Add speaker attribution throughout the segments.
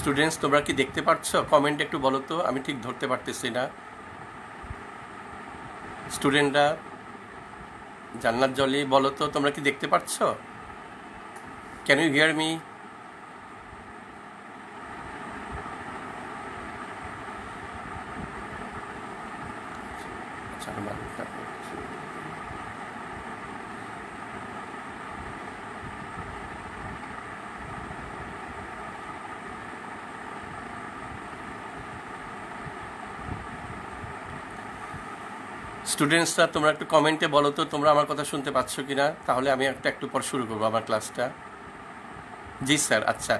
Speaker 1: Students তোমরা কি দেখতে পাচ্ছ কমেন্ট একটু বলো তো, আমি ঠিক ধরতে পারতেছি না। স্টুডেন্টরা জান্নাত জলি, বলো তো, তোমরা কি দেখতে পাচ্ছ ক্যান ইউ হিয়ার মি স্টুডেন্টসরা তোমরা একটু কমেন্টে বলো তো, তোমরা আমার কথা শুনতে পাচ্ছ কি না তাহলে আমি একটা একটু পর শুরু করব আমার ক্লাসটা জি স্যার আচ্ছা।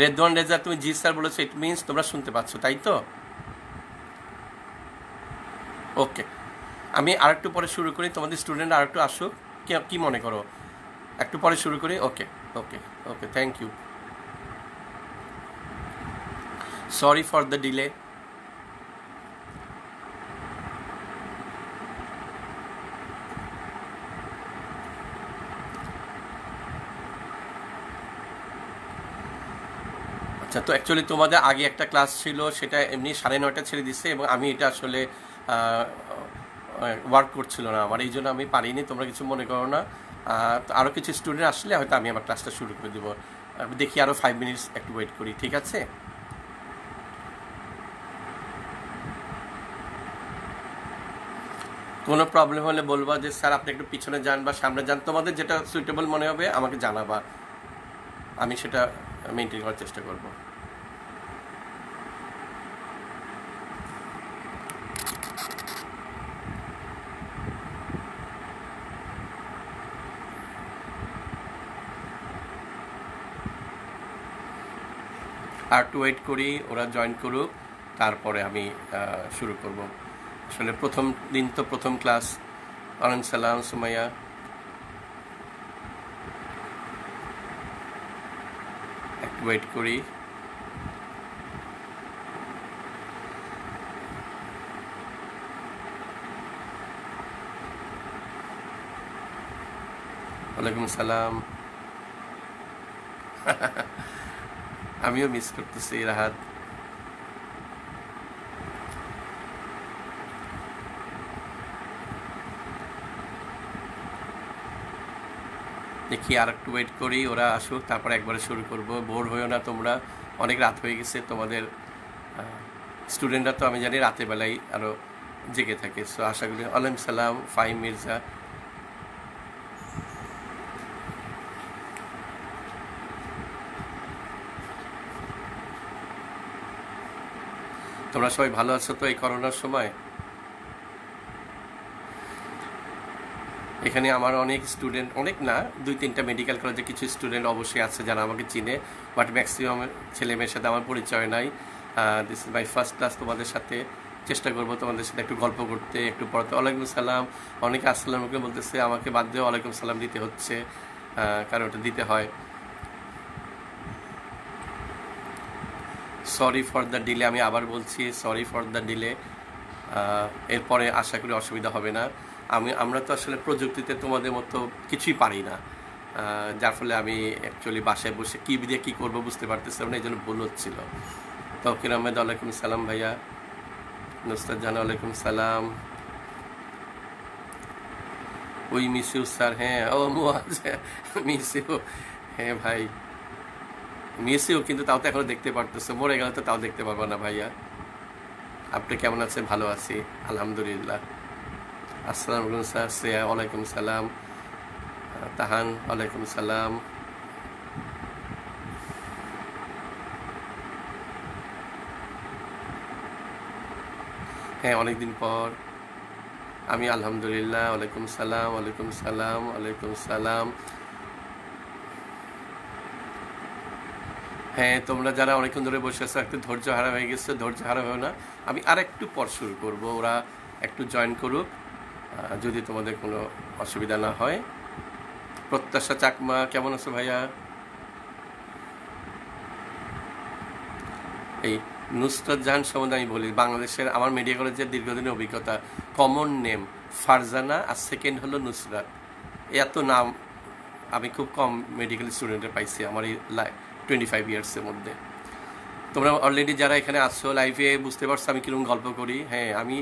Speaker 1: রেদওয়ান রেজা, তুমি জি স্যার বলেছ ইট মিনস তোমরা শুনতে পাচ্ছ, তাই তো? ওকে আমি আরেকটু পরে শুরু করি, তোমাদের স্টুডেন্ট আরেকটু আসুক। কি কি মনে করো? একটু পরে শুরু করি? Okay okay okay thank you sorry for the delay তো অ্যাকচুয়ালি তোমাদের আগে একটা ক্লাস ছিল, সেটা এমনি সাড়ে নয়টা ছেড়ে দিচ্ছে এবং আমি এটা আসলে ওয়ার্ক করছিল না আমার। এই জন্য আমি পারিনি, তোমরা কিছু মনে করো না। আরও কিছু স্টুডেন্ট আসলে হয়তো আমি আমার ক্লাসটা শুরু করে দেবো। দেখি আরও ফাইভ মিনিটস একটু ওয়েট করি, ঠিক আছে? কোনো প্রবলেম হলে বলবা যে, স্যার, আপনি একটু পিছনে যান বা সামনে যান। তোমাদের যেটা সুইটেবল মনে হবে, আমাকে জানাবা। আমি সেটা মেনটেন করার চেষ্টা করব। আর একটু ওয়েট করি, ওরা জয়েন করুক, তারপরে আমি শুরু করব। আসলে প্রথম দিন তো প্রথম ক্লাস আনন্দ সালাম, সুমাইয়া। একটু ওয়েট করি। ওয়ালাইকুম সালাম। আমিও মিস করতেছি, রাহাত। দেখি আর একটু ওয়েট করি, ওরা আসুক, তারপরে একবারে শুরু করব। বোর হয়েও না তোমরা, অনেক রাত হয়ে গেছে, তোমাদের স্টুডেন্টরা তো আমি জানি রাতের বেলায় আরও জেগে থাকে। সো আশা করি আলম সালাম ফাইম মির্জা তোমরা সবাই ভালো আছো তো এই করোনার সময়? এখানে আমার অনেক স্টুডেন্ট অনেক না, দুই তিনটা মেডিকেল কলেজে কিছু স্টুডেন্ট অবশ্যই আছে যারা আমাকে চিনে বাট ম্যাক্সিমাম ছেলে মেয়ের সাথে আমার পরিচয় নাই। This is my first class তোমাদের সাথে। চেষ্টা করব তোমাদের সাথে একটু গল্প করতে, একটু পড়াতে। ওয়ালাইকুম সালাম। অনেকে আসসালামকে বলতেছে, আমাকে বাদ দিয়ে ওয়ালাইকুম সালাম দিতে হচ্ছে। কারণ ওটা দিতে হয়। সরি ফর দ্য ডিলে আমি আবার বলছি সরি ফর দ্য ডিলে এরপরে আশা করি অসুবিধা হবে না। আমি, আমরা তো আসলে প্রযুক্তিতে তোমাদের মতো কিছুই পারি না। যার ফলে আমি অ্যাকচুয়ালি বাসায় বসে কী দিয়ে কী করব বুঝতে পারতেছিলাম না এই জন্য ভুল হচ্ছিল। তকির আহমেদ ওয়ালাইকুম সালাম ভাইয়া। নুসরাত জান, ওয়ালাইকুম সালাম। ওই মিস ইউ, স্যার হ্যাঁ ও মিস ইউ। হ্যাঁ ভাই। মিস কিন্তু তাও তো এখনও দেখতে পারতেছো। মরে গেলে তো তাও দেখতে পারব না ভাইয়া। আপনি কেমন আছেন? ভালো আছি, আলহামদুলিল্লাহ। আসসালামু আলাইকুম স্যার, শ্রেয়া, ওয়ালাইকুম সালাম। তাহান, ওয়ালাইকুম সালাম। হ্যাঁ অনেকদিন পর। আমি আলহামদুলিল্লাহ, ওয়ালাইকুম সালাম ওয়ালাইকুম সালাম ওয়ালাইকুম সালাম। হ্যাঁ তোমরা যারা অনেকক্ষণ ধরে বসে আছো, একটু ধৈর্য হারা হয়ে গেছে, ধৈর্য হারা হয় না। আমি আর একটু পর শুরু করব। ওরা একটু জয়েন করুক যদি তোমাদের কোনো অসুবিধা না হয়। প্রত্যাশা চাকমা, কেমন আছো ভাইয়া? এই নুসরাত জাহান সম্বন্ধে আমি বলি, বাংলাদেশের আমার মেডিকেল কলেজের দীর্ঘদিনের অভিজ্ঞতা। কমন নেম ফারজানা আর সেকেন্ড হলো নুসরাত। এত নাম আমি খুব কম মেডিকেল স্টুডেন্টের পাইছি আমার এই টোয়েন্টি ফাইভ ইয়ার্সের মধ্যে। তোমরা অলরেডি যারা এখানে আসছো লাইফে বুঝতে পারছ আমি কীরকম গল্প করি। হ্যাঁ আমি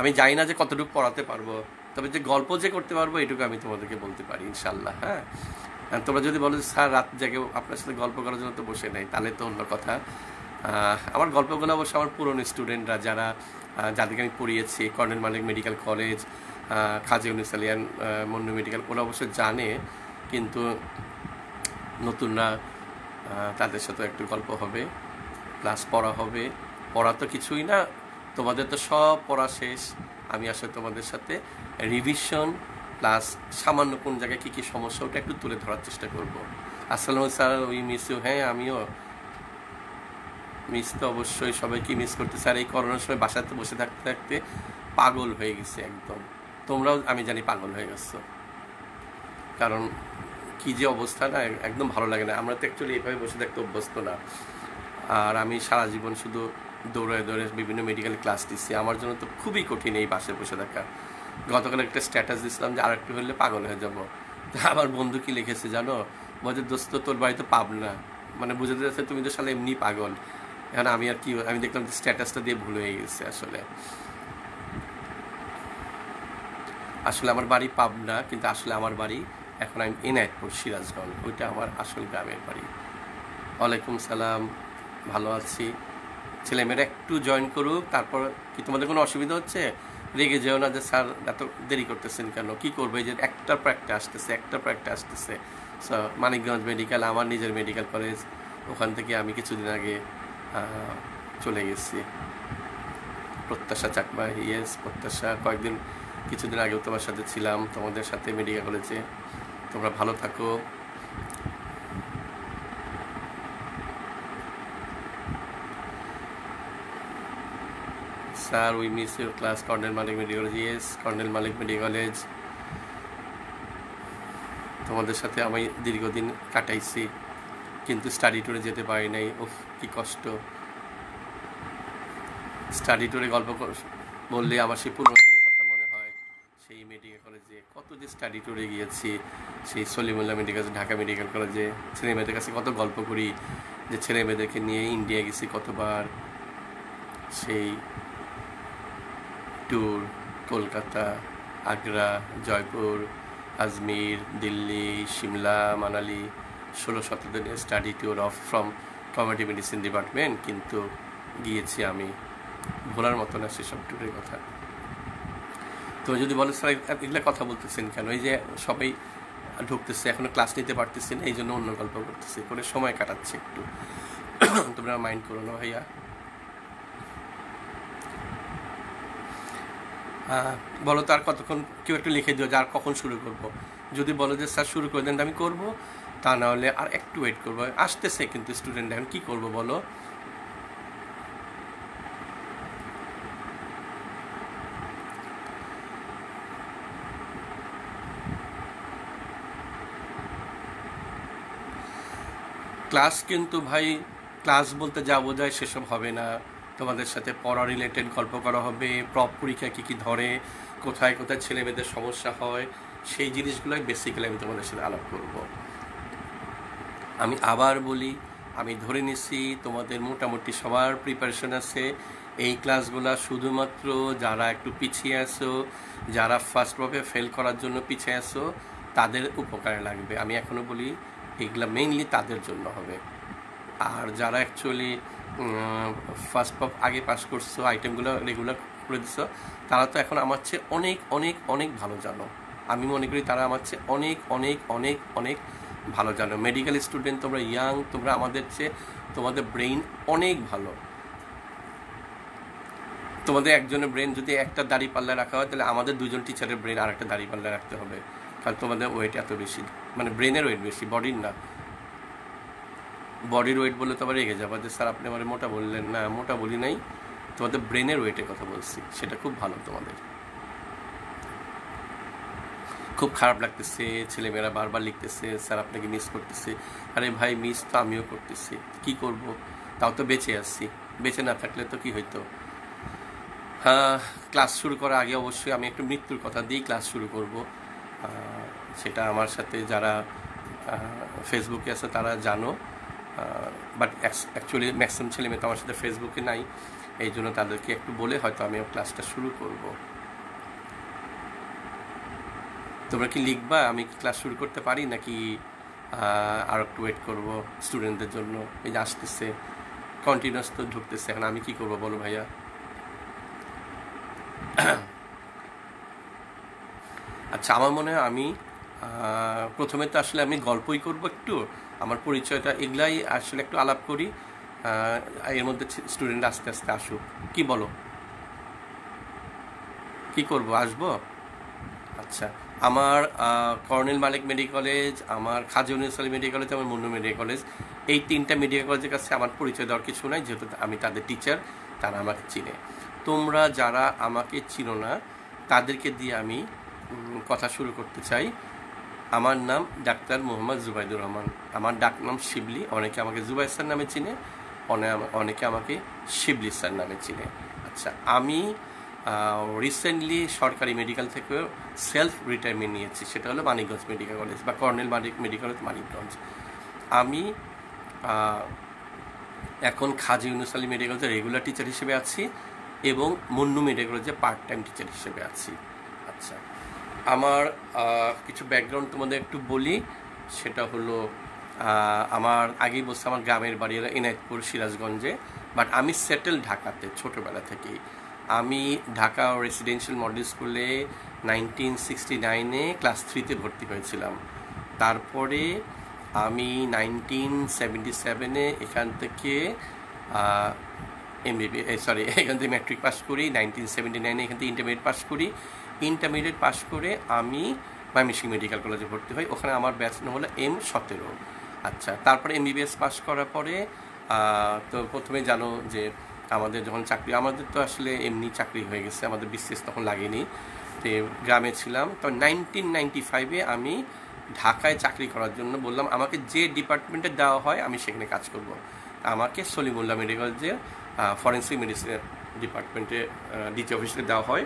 Speaker 1: আমি জানি না যে কতটুকু পড়াতে পারব। তবে যে গল্প যে করতে পারব এটুকু আমি তোমাদেরকে বলতে পারি ইনশাল্লাহ হ্যাঁ? তোমরা যদি বলো যে, স্যার রাত জাগে আপনার সাথে গল্প করার জন্য তো বসে নেই তাহলে তো অন্য কথা। আমার গল্পগুলো অবশ্য আমার পুরনো স্টুডেন্টরা যারা যাদেরকে আমি পড়িয়েছি Colonel Malek medical college Kazi উনিসালিয়ান Monno medical ওরা অবশ্য জানে কিন্তু নতুনরা তাদের সাথে একটু গল্প হবে প্লাস পড়া হবে। পড়া তো কিছুই না, তোমাদের তো সব পড়া শেষ। আমি আসলে তোমাদের সাথে রিভিশন প্লাস সামান্য কোন জায়গায় কী কী সমস্যা, ওটা একটু তুলে ধরার চেষ্টা করব। আসসালাম স্যার ওই মিস ইউ হ্যাঁ আমিও। মিস তো অবশ্যই, সবাইকে মিস করতে স্যার এই করোনার সময় বাসাতে বসে থাকতে থাকতে পাগল হয়ে গেছে একদম। তোমরাও, আমি জানি পাগল হয়ে গেছো। কারণ কি যে অবস্থা না একদম ভালো লাগে না। আমরা তো অ্যাকচুয়ালি এভাবে বসে থাকতে অভ্যস্ত না। আর আমি সারা জীবন শুধু দৌড়ে দৌড়ে বিভিন্ন মেডিকেল ক্লাস দিচ্ছি আমার জন্য তো খুবই কঠিন এই বাসে বসে থাকা। গতকাল একটা স্ট্যাটাস দিছিলাম যে আর একটু হলে পাগল হয়ে যাব। আমার বন্ধু কি লিখেছে জানো? বলছে দোস্ত, তোর বাড়ি তো পাব না মানে বুঝতে যাচ্ছে তুমি তো সালে এমনি পাগল। এখন আমি আর কি, আমি দেখলাম স্ট্যাটাসটা দিয়ে ভুল হয়ে গেছে আসলে। আসলে আমার বাড়ি পাবনা, কিন্তু আসলে আমার বাড়ি এখন আমি এনায়তপুর সিরাজগঞ্জ ওইটা আমার আসল গ্রামের বাড়ি। ওয়ালাইকুম সালাম, ভালো আছি। ছেলেমেয়েরা একটু জয়েন করুক, তারপর কি তোমাদের কোনো অসুবিধা হচ্ছে? রেগে যেও না যে, স্যার, এত দেরি করতেছেন কেন? কি করবে? যে একটার পর একটা আসতেছে, একটার পর একটা আসতেছে। মানিকগঞ্জ মেডিকেল আমার নিজের মেডিকেল কলেজ ওখান থেকে আমি কিছুদিন আগে চলে গেছি। প্রত্যাশা চাকমা ইয়েস প্রত্যাশা। কয়েকদিন, কিছুদিন আগেও তোমার সাথে ছিলাম, তোমাদের সাথে মেডিকেল কলেজে তোমরা ভালো থাকো। Sir we miss your class Colonel Malek medical yes Colonel Malek medical college তোমাদের সাথে আমি দীর্ঘদিন কাটাইছি, কিন্তু স্টাডি ট্যুরে যেতে পারি নাই। ও কি কষ্ট। স্টাডি ট্যুরে গল্প বললে আমার সেই পুরনো দিনের কথা মনে হয় সেই মেডিকেল কলেজে কত যে স্টাডি ট্যুরে গিয়েছি, সেই সলিমুল্লাহ মেডিকেল ঢাকা মেডিকেল কলেজে ছেলে মেয়েদের কাছে কত গল্প করি, যে ছেলে মেয়েদেরকে নিয়ে ইন্ডিয়া গেছি কতবার। সেই ট্যুর কলকাতা, আগ্রা, জয়পুর, আজমির, দিল্লি, সিমলা, মানালি, ষোলো সতেরো study tour of from community medicine department কিন্তু গিয়েছি আমি। ভোলার মতো না সেসব ট্যুরের কথা। তো যদি বলো, স্যার এগুলো কথা বলতেছেন কেন? এই যে সবাই ঢুকতেছে, এখনও ক্লাস নিতে পারতেছি না, এই জন্য অন্য গল্প করতেছি। করে সময় কাটাচ্ছে একটু। তোমরা মাইন্ড করো না ভাইয়া। বলো তো আর কতক্ষণ কেউ একটু লিখে দিও, যে আর কখন শুরু করব? যদি বলো যে, স্যার, শুরু করে দেন, আমি করব। তা না হলে আর একটু ওয়েট করব। আসতেছে কিন্তু স্টুডেন্ট এখন, কী করব বলো? ক্লাস কিন্তু ভাই, ক্লাস বলতে যা বোঝায় সেসব হবে না। তোমাদের সাথে পড়া রিলেটেড গল্প করা হবে প্রপ পরীক্ষা কী কী ধরে, কোথায় কোথায় ছেলে মেয়েদের সমস্যা হয়, সেই জিনিসগুলোই বেসিক্যালি আমি তোমাদের সাথে আলাপ করব। আমি আবার বলি, আমি ধরে নিছি তোমাদের মোটামুটি সবার প্রিপারেশন আছে। এই ক্লাসগুলো শুধুমাত্র যারা একটু পিছিয়ে আসো যারা ফার্স্ট প্রপে ফেল করার জন্য পিছিয়ে আসো তাদের উপকারে লাগবে। আমি এখনও বলি এগুলা মেইনলি তাদের জন্য হবে। আর যারা অ্যাকচুয়ালি ফার্স্ট পপ আগে পাস করছ আইটেমগুলো রেগুলার করে দিছো, তারা তো এখন আমার চেয়ে অনেক অনেক অনেক ভালো জানো। আমি মনে করি তারা আমার চেয়ে অনেক অনেক অনেক অনেক ভালো জানো। মেডিকেল স্টুডেন্ট তোমরা ইয়াং তোমরা আমাদের চেয়ে তোমাদের ব্রেইন অনেক ভালো। তোমাদের একজনের ব্রেন যদি একটা দাড়ি পাল্লা রাখা হয়, তাহলে আমাদের দুজন টিচারের ব্রেন আর একটা দাড়ি পাল্লা রাখতে হবে। কারণ তোমাদের ওয়েট এত বেশি। মানে ব্রেনের ওয়েট বেশি বডির না। বডির ওয়েট বলে তো আবার রেগে যাব। যে স্যার আপনি আমার মোটা বললেন, না, মোটা বলি নাই। তোমাদের ব্রেনের ওয়েটের কথা বলছি, সেটা খুব ভালো তোমাদের। খুব খারাপ লাগতেছে, ছেলেমেয়েরা বারবার লিখতেছে, স্যার আপনাকে মিস করতেছে। আরে ভাই মিস তো আমিও করতেছি, কি করব? তাও তো বেঁচে আসছি বেঁচে না থাকলে তো কি হইতো? হ্যাঁ ক্লাস শুরু করার আগে অবশ্যই আমি একটু মৃত্যুর কথা দিয়েই ক্লাস শুরু করব। সেটা আমার সাথে যারা ফেসবুকে আছে তারা জানো। বাট অ্যাকচুয়ালি ম্যাক্সিমাম ছেলে মেয়ে তো আমার সাথে ফেসবুকে নাই। এই জন্য তাদেরকে একটু বলে হয়তো আমি ক্লাসটা শুরু করব। তোমরা কি লিখবা? আমি ক্লাস শুরু করতে পারি নাকি আর একটু ওয়েট করব স্টুডেন্টদের জন্য? এই যে আসতেছে কন্টিনিউস তো ঢুকতেছে। এখন আমি কি করব বলো ভাইয়া? আচ্ছা আমার মনে হয় আমি প্রথমে তো আসলে আমি গল্পই করব একটু। আমার পরিচয়টা এগুলাই আসলে একটু আলাপ করি। এর মধ্যে স্টুডেন্ট আস্তে আস্তে আসুক। কি বলো? কি করব? আসব? আচ্ছা। আমার কর্নেল মালিক মেডিকেল কলেজ, আমার খাজি ইউনিভার্সালি মেডিকেল কলেজ, আমার মুন্নু মেডিকেল কলেজ। এই তিনটা মেডিকেল কলেজের কাছে আমার পরিচয় দেওয়ার কিছু নাই, যেহেতু আমি তাদের টিচার তারা আমাকে চিনে। তোমরা যারা আমাকে চিনো না, তাদেরকে দিয়ে আমি কথা শুরু করতে চাই। আমার নাম ডাক্তার মোহাম্মদ জুবাইদুর রহমান। আমার ডাক নাম শিবলি। অনেকে আমাকে জুবাই স্যার নামে চিনে অনেকে আমাকে শিবলি স্যার নামে চিনে। আচ্ছা আমি রিসেন্টলি সরকারি মেডিকেল থেকে সেলফ রিটায়ারমেন্ট নিয়েছি। সেটা হলো মানিকগঞ্জ মেডিকেল কলেজ বা Colonel Manik medical college Manikganj. আমি এখন খাজি ইউনুস আলী মেডিকেল কলেজে রেগুলার টিচার হিসেবে আছি এবং মুন্নু মেডিকেল কলেজে পার্ট টাইম টিচার হিসেবে আছি। আচ্ছা আমার কিছু ব্যাকগ্রাউন্ড তোমাদের একটু বলি। সেটা হলো আমার আগেই বলছে, আমার গ্রামের বাড়ি হলো এনায়তপুর সিরাজগঞ্জে। বাট আমি সেটেল ঢাকাতে ছোটোবেলা থেকেই। আমি ঢাকা রেসিডেন্সিয়াল মডেল স্কুলে নাইনটিন সিক্সটি নাইনে ক্লাস থ্রিতে ভর্তি হয়েছিলাম। তারপরে আমি নাইনটিন সেভেন্টি সেভেনে এখান থেকে এমবিবি সরি এখান থেকে ম্যাট্রিক পাস করি। নাইনটিন সেভেন্টি নাইনে এখান থেকে ইন্টারমিডিয়েট পাস করি। ইন্টারমিডিয়েট পাস করে আমি ময়মনসিংহ মেডিকেল কলেজে ভর্তি হই। ওখানে আমার ব্যাচ হলো এম সতেরো। আচ্ছা তারপরে এম এমবিবিএস পাস করার পরে তো প্রথমে জানো যে আমাদের যখন চাকরি, আমাদের তো আসলে এমনি চাকরি হয়ে গেছে, আমাদের বিশেষ তখন লাগেনি। তো গ্রামে ছিলাম, তো নাইনটিন নাইনটি ফাইভে আমি ঢাকায় চাকরি করার জন্য বললাম, আমাকে যে ডিপার্টমেন্টে দেওয়া হয়, আমি সেখানে কাজ করব। আমাকে সলিমুল্লাহ মেডিকেল যে ফরেন্সিক মেডিসিনের ডিপার্টমেন্টে ডিটি অফিসে দেওয়া হয়।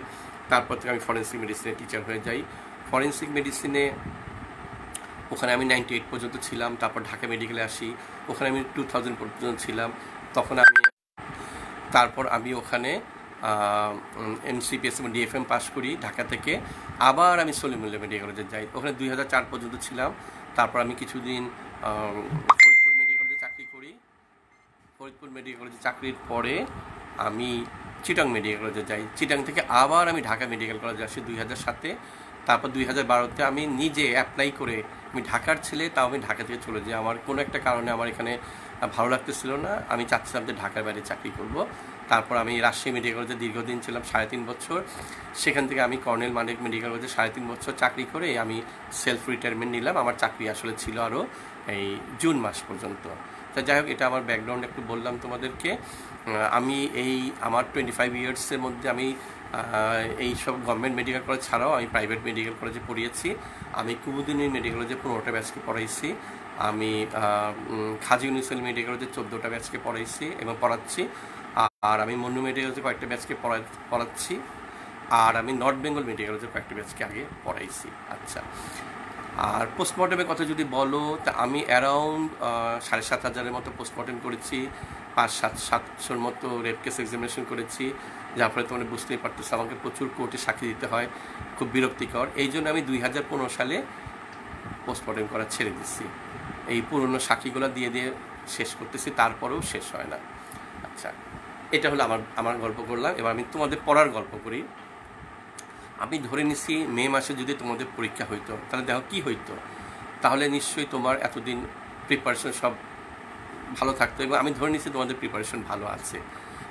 Speaker 1: তারপর থেকে আমি ফরেন্সিক মেডিসিনের টিচার হয়ে যাই। ফরেন্সিক মেডিসিনে ওখানে আমি নাইনটি এইট পর্যন্ত ছিলাম, তারপর ঢাকা মেডিকেলে আসি। ওখানে আমি টু থাউজেন্ড পর্যন্ত ছিলাম। তখন আমি, তারপর আমি ওখানে এমসিপিএস এবং ডিএফএম পাস করি ঢাকা থেকে। আবার আমি সলিমুল্লাহ মেডিকেল কলেজে যাই। ওখানে দুই হাজার চার পর্যন্ত ছিলাম। তারপর আমি কিছুদিন ফরিদপুর মেডিকেল কলেজে চাকরি করি। ফরিদপুর মেডিকেল কলেজে চাকরির পরে আমি চিটাং মেডিকেল কলেজে যাই। চিটাং থেকে আবার আমি ঢাকা মেডিকেল কলেজে আসি দুই হাজার সাতে। তারপর দুই হাজার বারোতে আমি নিজে অ্যাপ্লাই করে আমি ঢাকার ছেলে, তাও আমি ঢাকা থেকে চলে যাই। আমার কোনো একটা কারণে আমার এখানে ভালো লাগতেছিল না। আমি চাচ্ছিলাম যে ঢাকার বাইরে চাকরি করব। তারপর আমি রাজশাহী মেডিকেল কলেজে দীর্ঘদিন ছিলাম, সাড়ে তিন বছর। সেখান থেকে আমি কর্নেল মানিক মেডিকেল কলেজে সাড়ে তিন বছর চাকরি করে আমি সেলফ রিটায়ারমেন্ট নিলাম। আমার চাকরি আসলে ছিল আরও এই জুন মাস পর্যন্ত। তা যাই হোক, এটা আমার ব্যাকগ্রাউন্ড একটু বললাম তোমাদেরকে। আমি এই আমার টোয়েন্টি ফাইভ ইয়ার্সের মধ্যে আমি এই সব গভর্নমেন্ট মেডিকেল কলেজ ছাড়াও আমি প্রাইভেট মেডিকেল কলেজে পড়িয়েছি। আমি কুমুদিনী মেডিকেল কলেজে পনেরোটা ব্যাচকে পড়াইছি। আমি খাজি ইউনিভার্সাল মেডিকেল কলেজে চোদ্দোটা ব্যাচকে পড়াইছি এবং পড়াচ্ছি। আর আমি মন্নু মেডিকেল কলেজে কয়েকটা ব্যাচকে পড়া, পড়াচ্ছি। আর আমি নর্থ বেঙ্গল মেডিকেল কলেজে কয়েকটা ব্যাচকে আগে পড়াইছি। আচ্ছা। আর পোস্টমর্টমের কথা যদি বলো, তা আমি অ্যারাউন্ড সাড়ে সাত হাজারের মতো পোস্টমর্টম করেছি। পাঁচ, সাত, সাতশোর মতো রেড কেস এক্সামিনেশন করেছি, যার ফলে তোমরা বুঝতেই পারতেছো আমাকে প্রচুর কোর্টে সাক্ষী দিতে হয়, খুব বিরক্তিকর। এই জন্য আমি দুই হাজার পনেরো সালে পোস্টমর্টম করা ছেড়ে দিচ্ছি এই পুরনো সাক্ষীগুলো দিয়ে দিয়ে শেষ করতেছি, তারপরেও শেষ হয় না। আচ্ছা এটা হলো আমার আমার গল্প করলাম। এবার আমি তোমাদের পড়ার গল্প করি। আমি ধরে নিচ্ছি মে মাসে যদি তোমাদের পরীক্ষা হইতো, তাহলে দেখো কী হইতো? তাহলে নিশ্চয়ই তোমার এতদিন প্রিপারেশন সব ভালো থাকতো এবং আমি ধরে নিচ্ছি তোমাদের প্রিপারেশন ভালো আছে।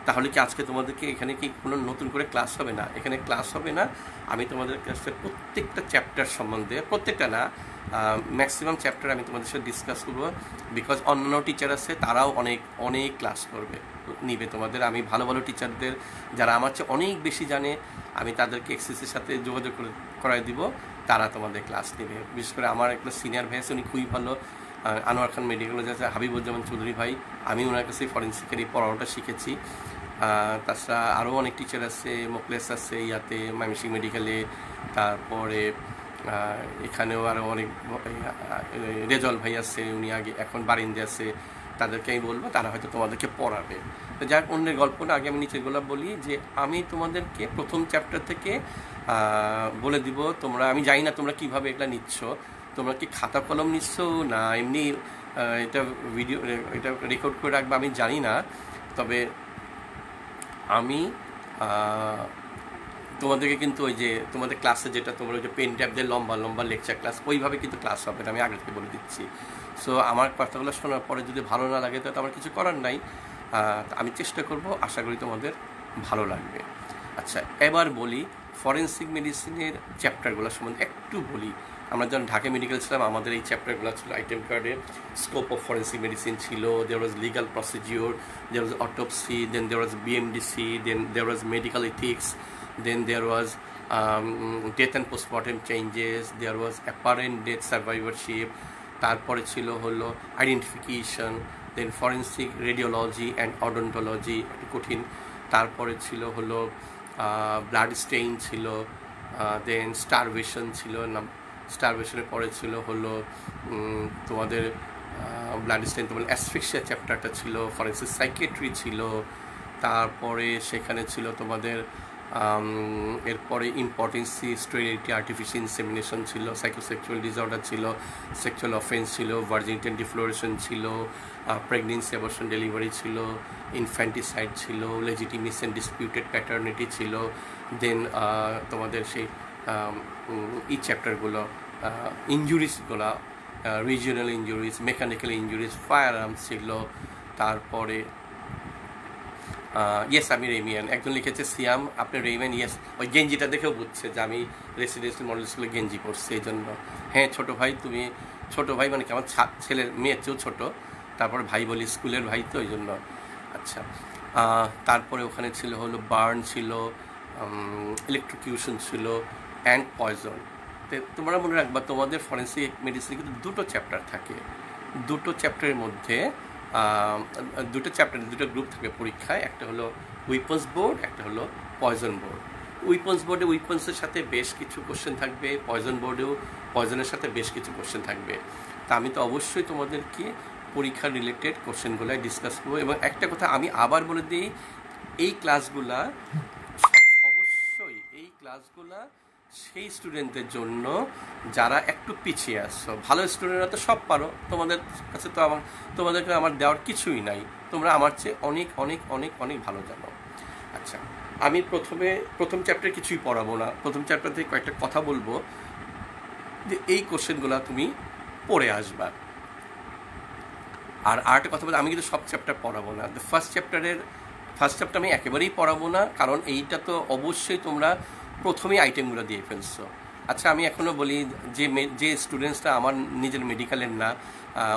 Speaker 1: তাহলে কি আজকে তোমাদেরকে এখানে কি কোনো নতুন করে ক্লাস হবে না? এখানে ক্লাস হবে না? আমি তোমাদের কাছে প্রত্যেকটা চ্যাপ্টার সম্বন্ধে, প্রত্যেকটা না ম্যাক্সিমাম চ্যাপ্টার আমি তোমাদের সাথে ডিসকাস করব। বিকজ অন্যান্য টিচার আছে, তারাও অনেক অনেক ক্লাস করবে, নিবে তোমাদের। আমি ভালো ভালো টিচারদের যারা আমার চেয়ে অনেক বেশি জানে, আমি তাদেরকে এক্সিসের সাথে যোগাযোগ করে, করাই দিব। তারা তোমাদের ক্লাস নেবে। বিশেষ করে আমার একটা সিনিয়র ভাই আছে, উনি খুবই ভালো আনোয়ার খান মেডিকেল কলেজ আছে হাবিবুজ্জামান চৌধুরী ভাই, আমি ওনার কাছে ফরেন্সিকের এই পড়ানোটা শিখেছি। তাছাড়া আরও অনেক টিচার আছে মোকলেস আছে ইয়াতে মাইমিসিং মেডিকেলে তারপরে এখানেও আরও অনেক রেজল ভাই আছে, উনি আগে, এখন বারিন্দে আছে। তাদেরকে আমি বলব, তারা হয়তো তোমাদেরকে পড়াবে। তো যাক, অন্যের গল্পটা আগে আমি নিচেরগুলো বলি যে, আমি তোমাদেরকে প্রথম চ্যাপ্টার থেকে বলে দিব, তোমরা, আমি জানি না তোমরা কীভাবে এগুলো নিচ্ছ। তোমরা কি খাতা কলম নিচ্ছ? না, এমনি এটা ভিডিও এটা রেকর্ড করে রাখবে, আমি জানি না। তবে আমি তোমাদেরকে কিন্তু ওই যে, তোমাদের ক্লাসে যেটা তোমরা ওই যে পেন ট্যাপ দিয়ে লম্বা লম্বা লেকচার ক্লাস ওইভাবে কিন্তু ক্লাস হবে আমি আগে থেকে বলে দিচ্ছি। সো আমার কথাগুলো শোনার পরে যদি ভালো না লাগে তো আমার কিছু করার নাই। আমি চেষ্টা করব, আশা করি তোমাদের ভালো লাগবে। আচ্ছা এবার বলি ফরেন্সিক মেডিসিনের চ্যাপ্টারগুলো সম্বন্ধে একটু বলি। আমরা যখন ঢাকা মেডিকেল ছিলাম আমাদের এই চ্যাপ্টারগুলো ছিল আইটেম কার্ডে স্কোপ অফ ফরেন্সিক মেডিসিন ছিল there was legal procedure there was autopsy then there was BMDC then দেওয়ার was medical ethics then was um, death and postmortem changes there was apparent death survivorship তারপরে ছিল হলো identification then forensic radiology and odontology একটু কঠিন। তারপরে ছিল হলো blood Steyn ছিল দেন স্টারভেশন ছিল স্টারভেশনের পরে ছিল হলো তোমাদের ব্লাড স্টেইন তোমার অ্যাসফিক্সিয়া চ্যাপ্টারটা ছিল ফরেন্সিক সাইকেট্রি ছিল, তারপরে সেখানে ছিল তোমাদের এরপরে ইম্পর্টেন্সি স্টেরিলিটি আর্টিফিশিয়াল ইনসেমিনেশন ছিল সাইকোসেক্সুয়াল ডিসঅর্ডার ছিল সেক্সুয়াল অফেন্স ছিল ভার্জিনিটি ডিফ্লোরেশন ছিল প্রেগনেন্সি অ্যাবর্শন ডেলিভারি ছিল ইনফ্যান্টিসাইড ছিল লেজিটিমিস অ্যান্ড ডিসপিউটেড প্যাটার্নিটি ছিল দেন তোমাদের সেই এই চ্যাপ্টারগুলো ইঞ্জুরিসগুলো regional injuries mechanical injuries firearms ছিল, তারপরে ইয়েস আমি রেমিয়ান একজন লিখেছে সিয়াম আপনি রেমিয়ান ইয়েস ওই গেঞ্জিটা দেখেও বুঝছে যে আমি রেসিডেন্সিয়াল মডেল স্কুলে গেঞ্জি পরছি এই জন্য হ্যাঁ ছোটো ভাই, তুমি ছোটো ভাই মানে কি আমার ছেলের মেয়ের চেয়েও ছোটো। তারপরে ভাই বলি, স্কুলের ভাই তো ওই জন্য আচ্ছা তারপরে ওখানে ছিল, হলো বার্ন ছিল ইলেকট্রিকিউশন ছিল অ্যান্ড পয়জন তোমরা মনে রাখবা, তোমাদের ফরেন্সিক মেডিসিনে কিন্তু দুটো চ্যাপ্টার থাকে। দুটো চ্যাপ্টারের মধ্যে দুটো চ্যাপ্টার দুটো গ্রুপ থাকে পরীক্ষায়। একটা হলো উইপন্স বোর্ড একটা হলো পয়জন বোর্ড উইপন্স বোর্ডে উইপন্সের সাথে বেশ কিছু কোশ্চেন থাকবে পয়জন বোর্ডেও পয়জনের সাথে বেশ কিছু কোশ্চেন থাকবে। তা আমি তো অবশ্যই তোমাদেরকে পরীক্ষা রিলেটেড কোশ্চেনগুলো ডিসকাস করব এবং একটা কথা আমি আবার বলে দিই, এই ক্লাসগুলা অবশ্যই, এই ক্লাসগুলা সেই স্টুডেন্টদের জন্য যারা একটু পিছিয়ে আসছো ভালো স্টুডেন্টরা তো সব পারো। তোমাদের কাছে তো আমার তোমাদেরকে আমার দেওয়ার কিছুই নাই। তোমরা আমার চেয়ে অনেক অনেক অনেক অনেক ভালো জানো। আচ্ছা আমি প্রথমে, প্রথম চ্যাপ্টার কিছুই পড়াবো না। প্রথম চ্যাপ্টার থেকে কয়েকটা কথা বলব। যে এই কোশ্চেনগুলো তুমি পড়ে আসবা। আর আরেকটা কথা বলতে আমি কিন্তু সব চ্যাপ্টার পড়াবো না। ফার্স্ট চ্যাপ্টারের ফার্স্ট চ্যাপ্টার আমি একেবারেই পড়াবো না, কারণ এইটা তো অবশ্যই তোমরা প্রথমেই আইটেমগুলো দিয়ে ফেলছো। আচ্ছা আমি এখনও বলি যে যে স্টুডেন্টসরা আমার নিজের মেডিকেলের না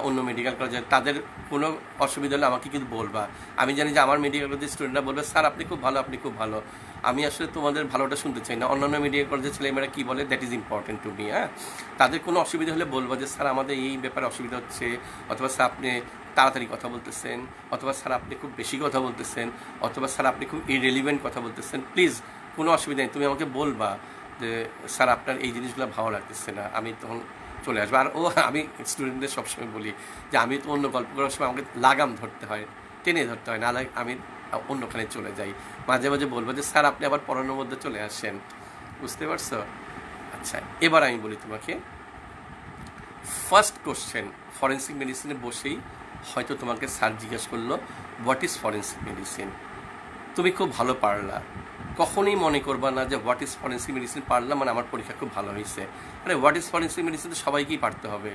Speaker 1: অন্য মেডিকেল কলেজের তাদের কোনো অসুবিধা হলে আমাকে কিন্তু বলবা। আমি জানি যে আমার মেডিকেল কলেজের স্টুডেন্টরা বলবে, স্যার, আপনি খুব ভালো, আপনি খুব ভালো। আমি আসলে তোমাদের ভালোটা শুনতে চাই না। অন্যান্য মেডিকেল কলেজের ছেলেমেয়েরা কী বলে that is important to me হ্যাঁ? তাদের কোনো অসুবিধা হলে বলব যে, স্যার, আমাদের এই ব্যাপারে অসুবিধা হচ্ছে। অথবা স্যার, আপনি তাড়াতাড়ি কথা বলতেছেন। অথবা স্যার, আপনি খুব বেশি কথা বলতেছেন। অথবা স্যার, আপনি খুব ইরেলিভেন্ট কথা বলতেছেন। প্লিজ কোনো অসুবিধা নেই, তুমি আমাকে বলবা যে, স্যার, আপনার এই জিনিসগুলো ভালো লাগতেছে না। আমি তখন চলে আসব। আর ও, আমি স্টুডেন্টদের সবসময় বলি যে, আমি তো অন্য গল্প করার সময় আমাকে লাগাম ধরতে হয়, টেনে ধরতে হয় না আমি অন্যখানে চলে যাই। মাঝে মাঝে বলব যে, স্যার, আপনি আবার পড়ানোর মধ্যে চলে আসেন। বুঝতে পারছ? আচ্ছা এবার আমি বলি তোমাকে ফার্স্ট কোশ্চেন ফরেন্সিক মেডিসিনে বসেই হয়তো তোমাকে স্যার জিজ্ঞেস করল হোয়াট ইজ ফরেন্সিক মেডিসিন তুমি খুব ভালো পারলা। কখনোই মনে করবা না যে হোয়াট ইজ ফরেন্সিক মেডিসিন পারলাম মানে আমার পরীক্ষা খুব ভালো হয়েছে। আরে হোয়াট ইজ ফরেন্সিক মেডিসিন তো সবাইকেই পারতে হবে।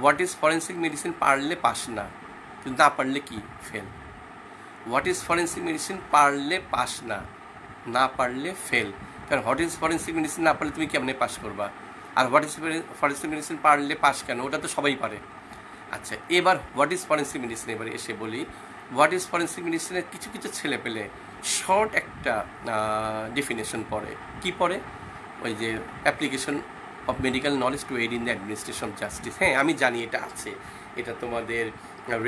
Speaker 1: হোয়াট ইজ ফরেন্সিক মেডিসিন পারলে পাস না, কিন্তু না পারলে কি? Fail what is forensic medicine পারলে পাস না না পারলে ফেল কারণ হোয়াট ইজ ফরেন্সিক মেডিসিন না পারলে তুমি কেমনে পাস করবা? আর হোয়াট ইজ ফরেন্সিক মেডিসিন পারলে পাস কেন? ওটা তো সবাই পারে। আচ্ছা এবার হোয়াট ইজ ফরেন্সিক মেডিসিন এবার এসে বলি। হোয়াট ইজ ফরেন্সিক মেডিসিনের কিছু কিছু ছেলে পেলে শর্ট একটা ডেফিনেশন পড়ে। কি পড়ে? ওই যে application of medical knowledge to aid in the administration of justice হ্যাঁ আমি জানি এটা আছে। এটা তোমাদের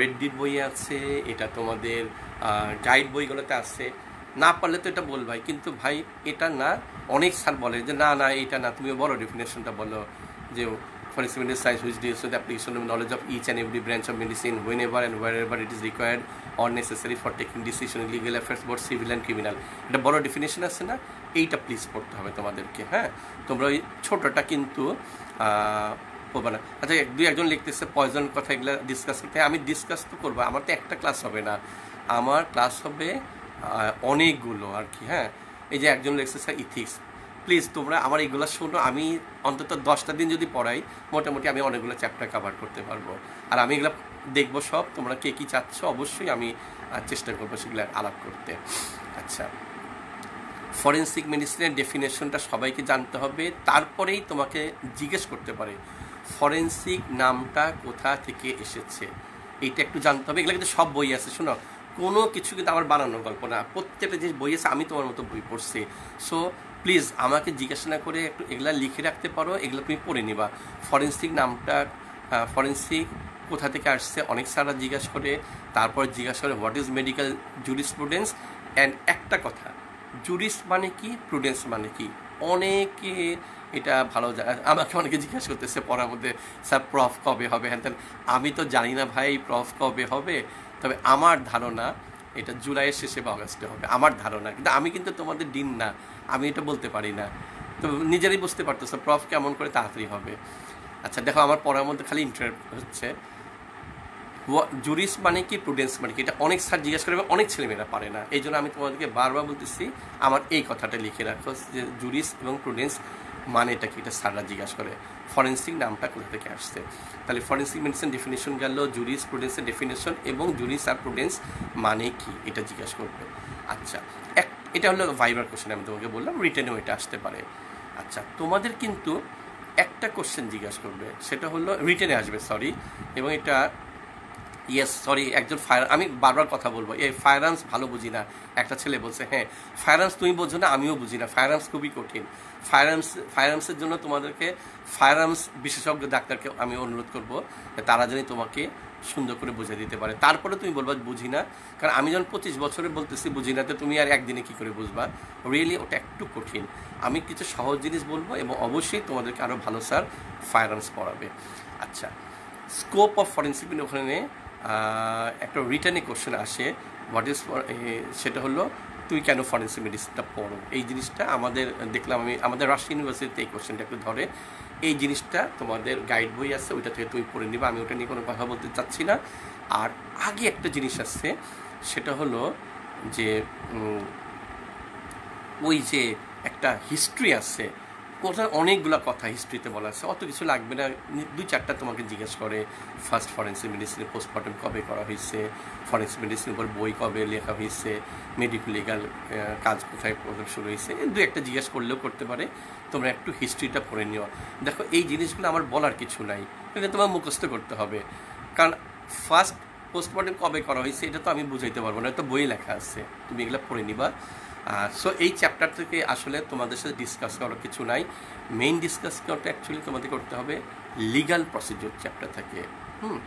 Speaker 1: রেডডির বই আছে, এটা তোমাদের গাইড বইগুলোতে আছে। না পারলে তো এটা বল ভাই কিন্তু ভাই এটা না, অনেক স্যার বলে যে, না না, এটা না, তুমিও বলো ডেফিনেশনটা বলো। যে medicine science which deals with the application of knowledge of each and every branch of medicine, whenever and wherever it is required necessary for taking decision in legal affairs both civil and criminal. এটা বড় definition আছে না? এইটা please পড়তে হবে তোমাদেরকে হ্যাঁ? তোমরা ওই ছোটোটা কিন্তু পড়বে না। আচ্ছা এক দুই একজন লিখতেছে পয়জন কথা এগুলো ডিসকাস করতে আমি ডিসকাস তো করব, আমার তো একটা ক্লাস হবে না। আমার ক্লাস হবে অনেকগুলো আর কি হ্যাঁ? এই যে একজন লিখছে স্যার ইথিক্স প্লিজ তোমরা আমার এইগুলো শোনো, আমি অন্তত দশটা দিন যদি পড়াই, মোটামুটি আমি অনেকগুলো চ্যাপ্টার কভার করতে পারব। আর আমি এগুলো দেখব সব, তোমরা কে কী চাচ্ছ, অবশ্যই আমি চেষ্টা করব সেগুলো আলাপ করতে। আচ্ছা। ফরেন্সিক মেডিসিনের ডেফিনেশনটা সবাইকে জানতে হবে, তারপরেই তোমাকে জিজ্ঞেস করতে পারে ফরেন্সিক নামটা কোথা থেকে এসেছে? এইটা একটু জানতে হবে। এগুলো কিন্তু সব বই আছে, শোনো। কোনো কিছু কিন্তু আমার বানানো গল্প না। প্রত্যেকটা যে বই আছে, আমি তোমার মতো বই পড়ছি। সো প্লিজ আমাকে জিজ্ঞাসা না করে একটু এগুলা লিখে রাখতে পারো, এগুলো তুমি পড়ে নিবা। ফরেন্সিক নামটা ফরেন্সিক কোথা থেকে আসছে? অনেক সারা জিজ্ঞাসা করে, তারপর জিজ্ঞাসা করে what is medical jurisprudence and একটা কথা জুরিস মানে কি? প্রুডেন্স মানে কি? অনেকে এটা ভালো আমাকে অনেকে জিজ্ঞাসা করতেছে পড়ার মধ্যে স্যার প্রফ কবে হবে? ত্যান। আমি তো জানি না ভাই প্রফ কবে হবে, তবে আমার ধারণা এটা জুলাইয়ের শেষে বা অগাস্টে হবে, আমার ধারণা। কিন্তু আমি কিন্তু তোমাদের দিন না, আমি এটা বলতে পারি না। তো নিজেরাই বুঝতে পারতেছো প্রফ কেমন করে তাড়াতাড়ি হবে? আচ্ছা দেখো, আমার পড়ার মধ্যে খালি ইন্টার হচ্ছে। জুরিস মানে কি প্রুডেন্স মানে কি? এটা অনেক স্যার জিজ্ঞেস করে অনেক ছেলেমেয়েরা পারে না। এই জন্য আমি তোমাদেরকে বারবার বলতেছি, আমার এই কথাটা লিখে রাখো যে জুরিস এবং প্রুডেন্স মানেটা কি? এটা স্যাররা জিজ্ঞাসা করে। ফরেন্সিক নামটা কোথা থেকে আসছে? তাহলে ফরেন্সিক মেডিসিন ডেফিনেশন গেল জুরিস প্রুডেন্সের ডেফিনেশন এবং জুরিস আর প্রুডেন্স মানে কি? এটা জিজ্ঞাসা করবে। আচ্ছা এক, এটা হলো ভাইবার কোশ্চেন আমি তোমাকে বললাম রিটেনেও এটা আসতে পারে। আচ্ছা তোমাদের কিন্তু একটা কোশ্চেন জিজ্ঞাসা করবে, সেটা হলো রিটেনে আসবে সরি এবং এটা ইয়েস সরি একজন ফায়ার আমি বারবার কথা বলব। এই ফায়ারান্স ভালো বুঝি না। একটা ছেলে বলছে হ্যাঁ ফায়ারান্স তুমি বোঝো না, আমিও বুঝি না। ফায়ারান্স খুবই কঠিন। ফায়ারান্স ফায়ারান্সের জন্য তোমাদেরকে ফায়ারান্স বিশেষজ্ঞ, ডাক্তারকে আমি অনুরোধ করব তারা জানি তোমাকে সুন্দর করে বুঝে দিতে পারে। তারপরে তুমি বলবা, বুঝি না। কারণ আমি যখন পঁচিশ বছরে বলতেছি, বুঝি না, তো তুমি আর একদিনে কী করে বুঝবা? রিয়েলি ওটা একটু কঠিন। আমি কিছু সহজ জিনিস বলব এবং অবশ্যই তোমাদেরকে আরও ভালো স্যার ফায়ারান্স পড়াবে। আচ্ছা স্কোপ অফ ফরেন্সিক ওখানে একটা রিটার্নে কোশ্চেন আসে হোয়াট ইজ সেটা হলো, তুই কেন ফরেন্সিক মেডিসিনটা পড়ো? এই জিনিসটা আমাদের, দেখলাম আমি, আমাদের রাজশাহী ইউনিভার্সিটিতে এই কোশ্চেনটা একটু ধরে। এই জিনিসটা তোমাদের গাইড বই আছে, ওইটা থেকে তুমি পড়ে নিবা, আমি ওটা নিয়ে কোনো কথা বলতে চাচ্ছি না। আর আগে একটা জিনিস আছে, সেটা হলো যে ওই যে একটা হিস্ট্রি আছে ওটার অনেকগুলো কথা হিস্ট্রিতে বলা আছে, অত কিছু লাগবে না। দুই চারটা তোমাকে জিজ্ঞেস করে ফার্স্ট ফরেন্সিক মেডিসিনে পোস্টমর্টম কবে করা হয়েছে ফরেন্সিক মেডিসিনের উপর বই কবে লেখা হয়েছে মেডিকেল লিগাল কাজ কোথায় প্রথম শুরু হয়েছে দু একটা জিজ্ঞেস করলেও করতে পারে। তোমরা একটু হিস্ট্রিটা পড়ে নিও। দেখো, এই জিনিসগুলো আমার বলার কিছু নাই, এটা তোমার মুখস্থ করতে হবে। কারণ ফার্স্ট পোস্টমর্টম কবে করা হয়েছে, এটা তো আমি বুঝাইতে পারব না, এটা বই লেখা আছে। তুমি এগুলো পড়ে নিবা। সো এই চ্যাপ্টার থেকে আসলে তোমাদের সাথে ডিসকাস করার কিছু নাই। মেইন ডিসকাস করাটা অ্যাকচুয়ালি তোমাদের করতে হবে লিগাল প্রসিডিওর চ্যাপ্টার থেকে। হুম।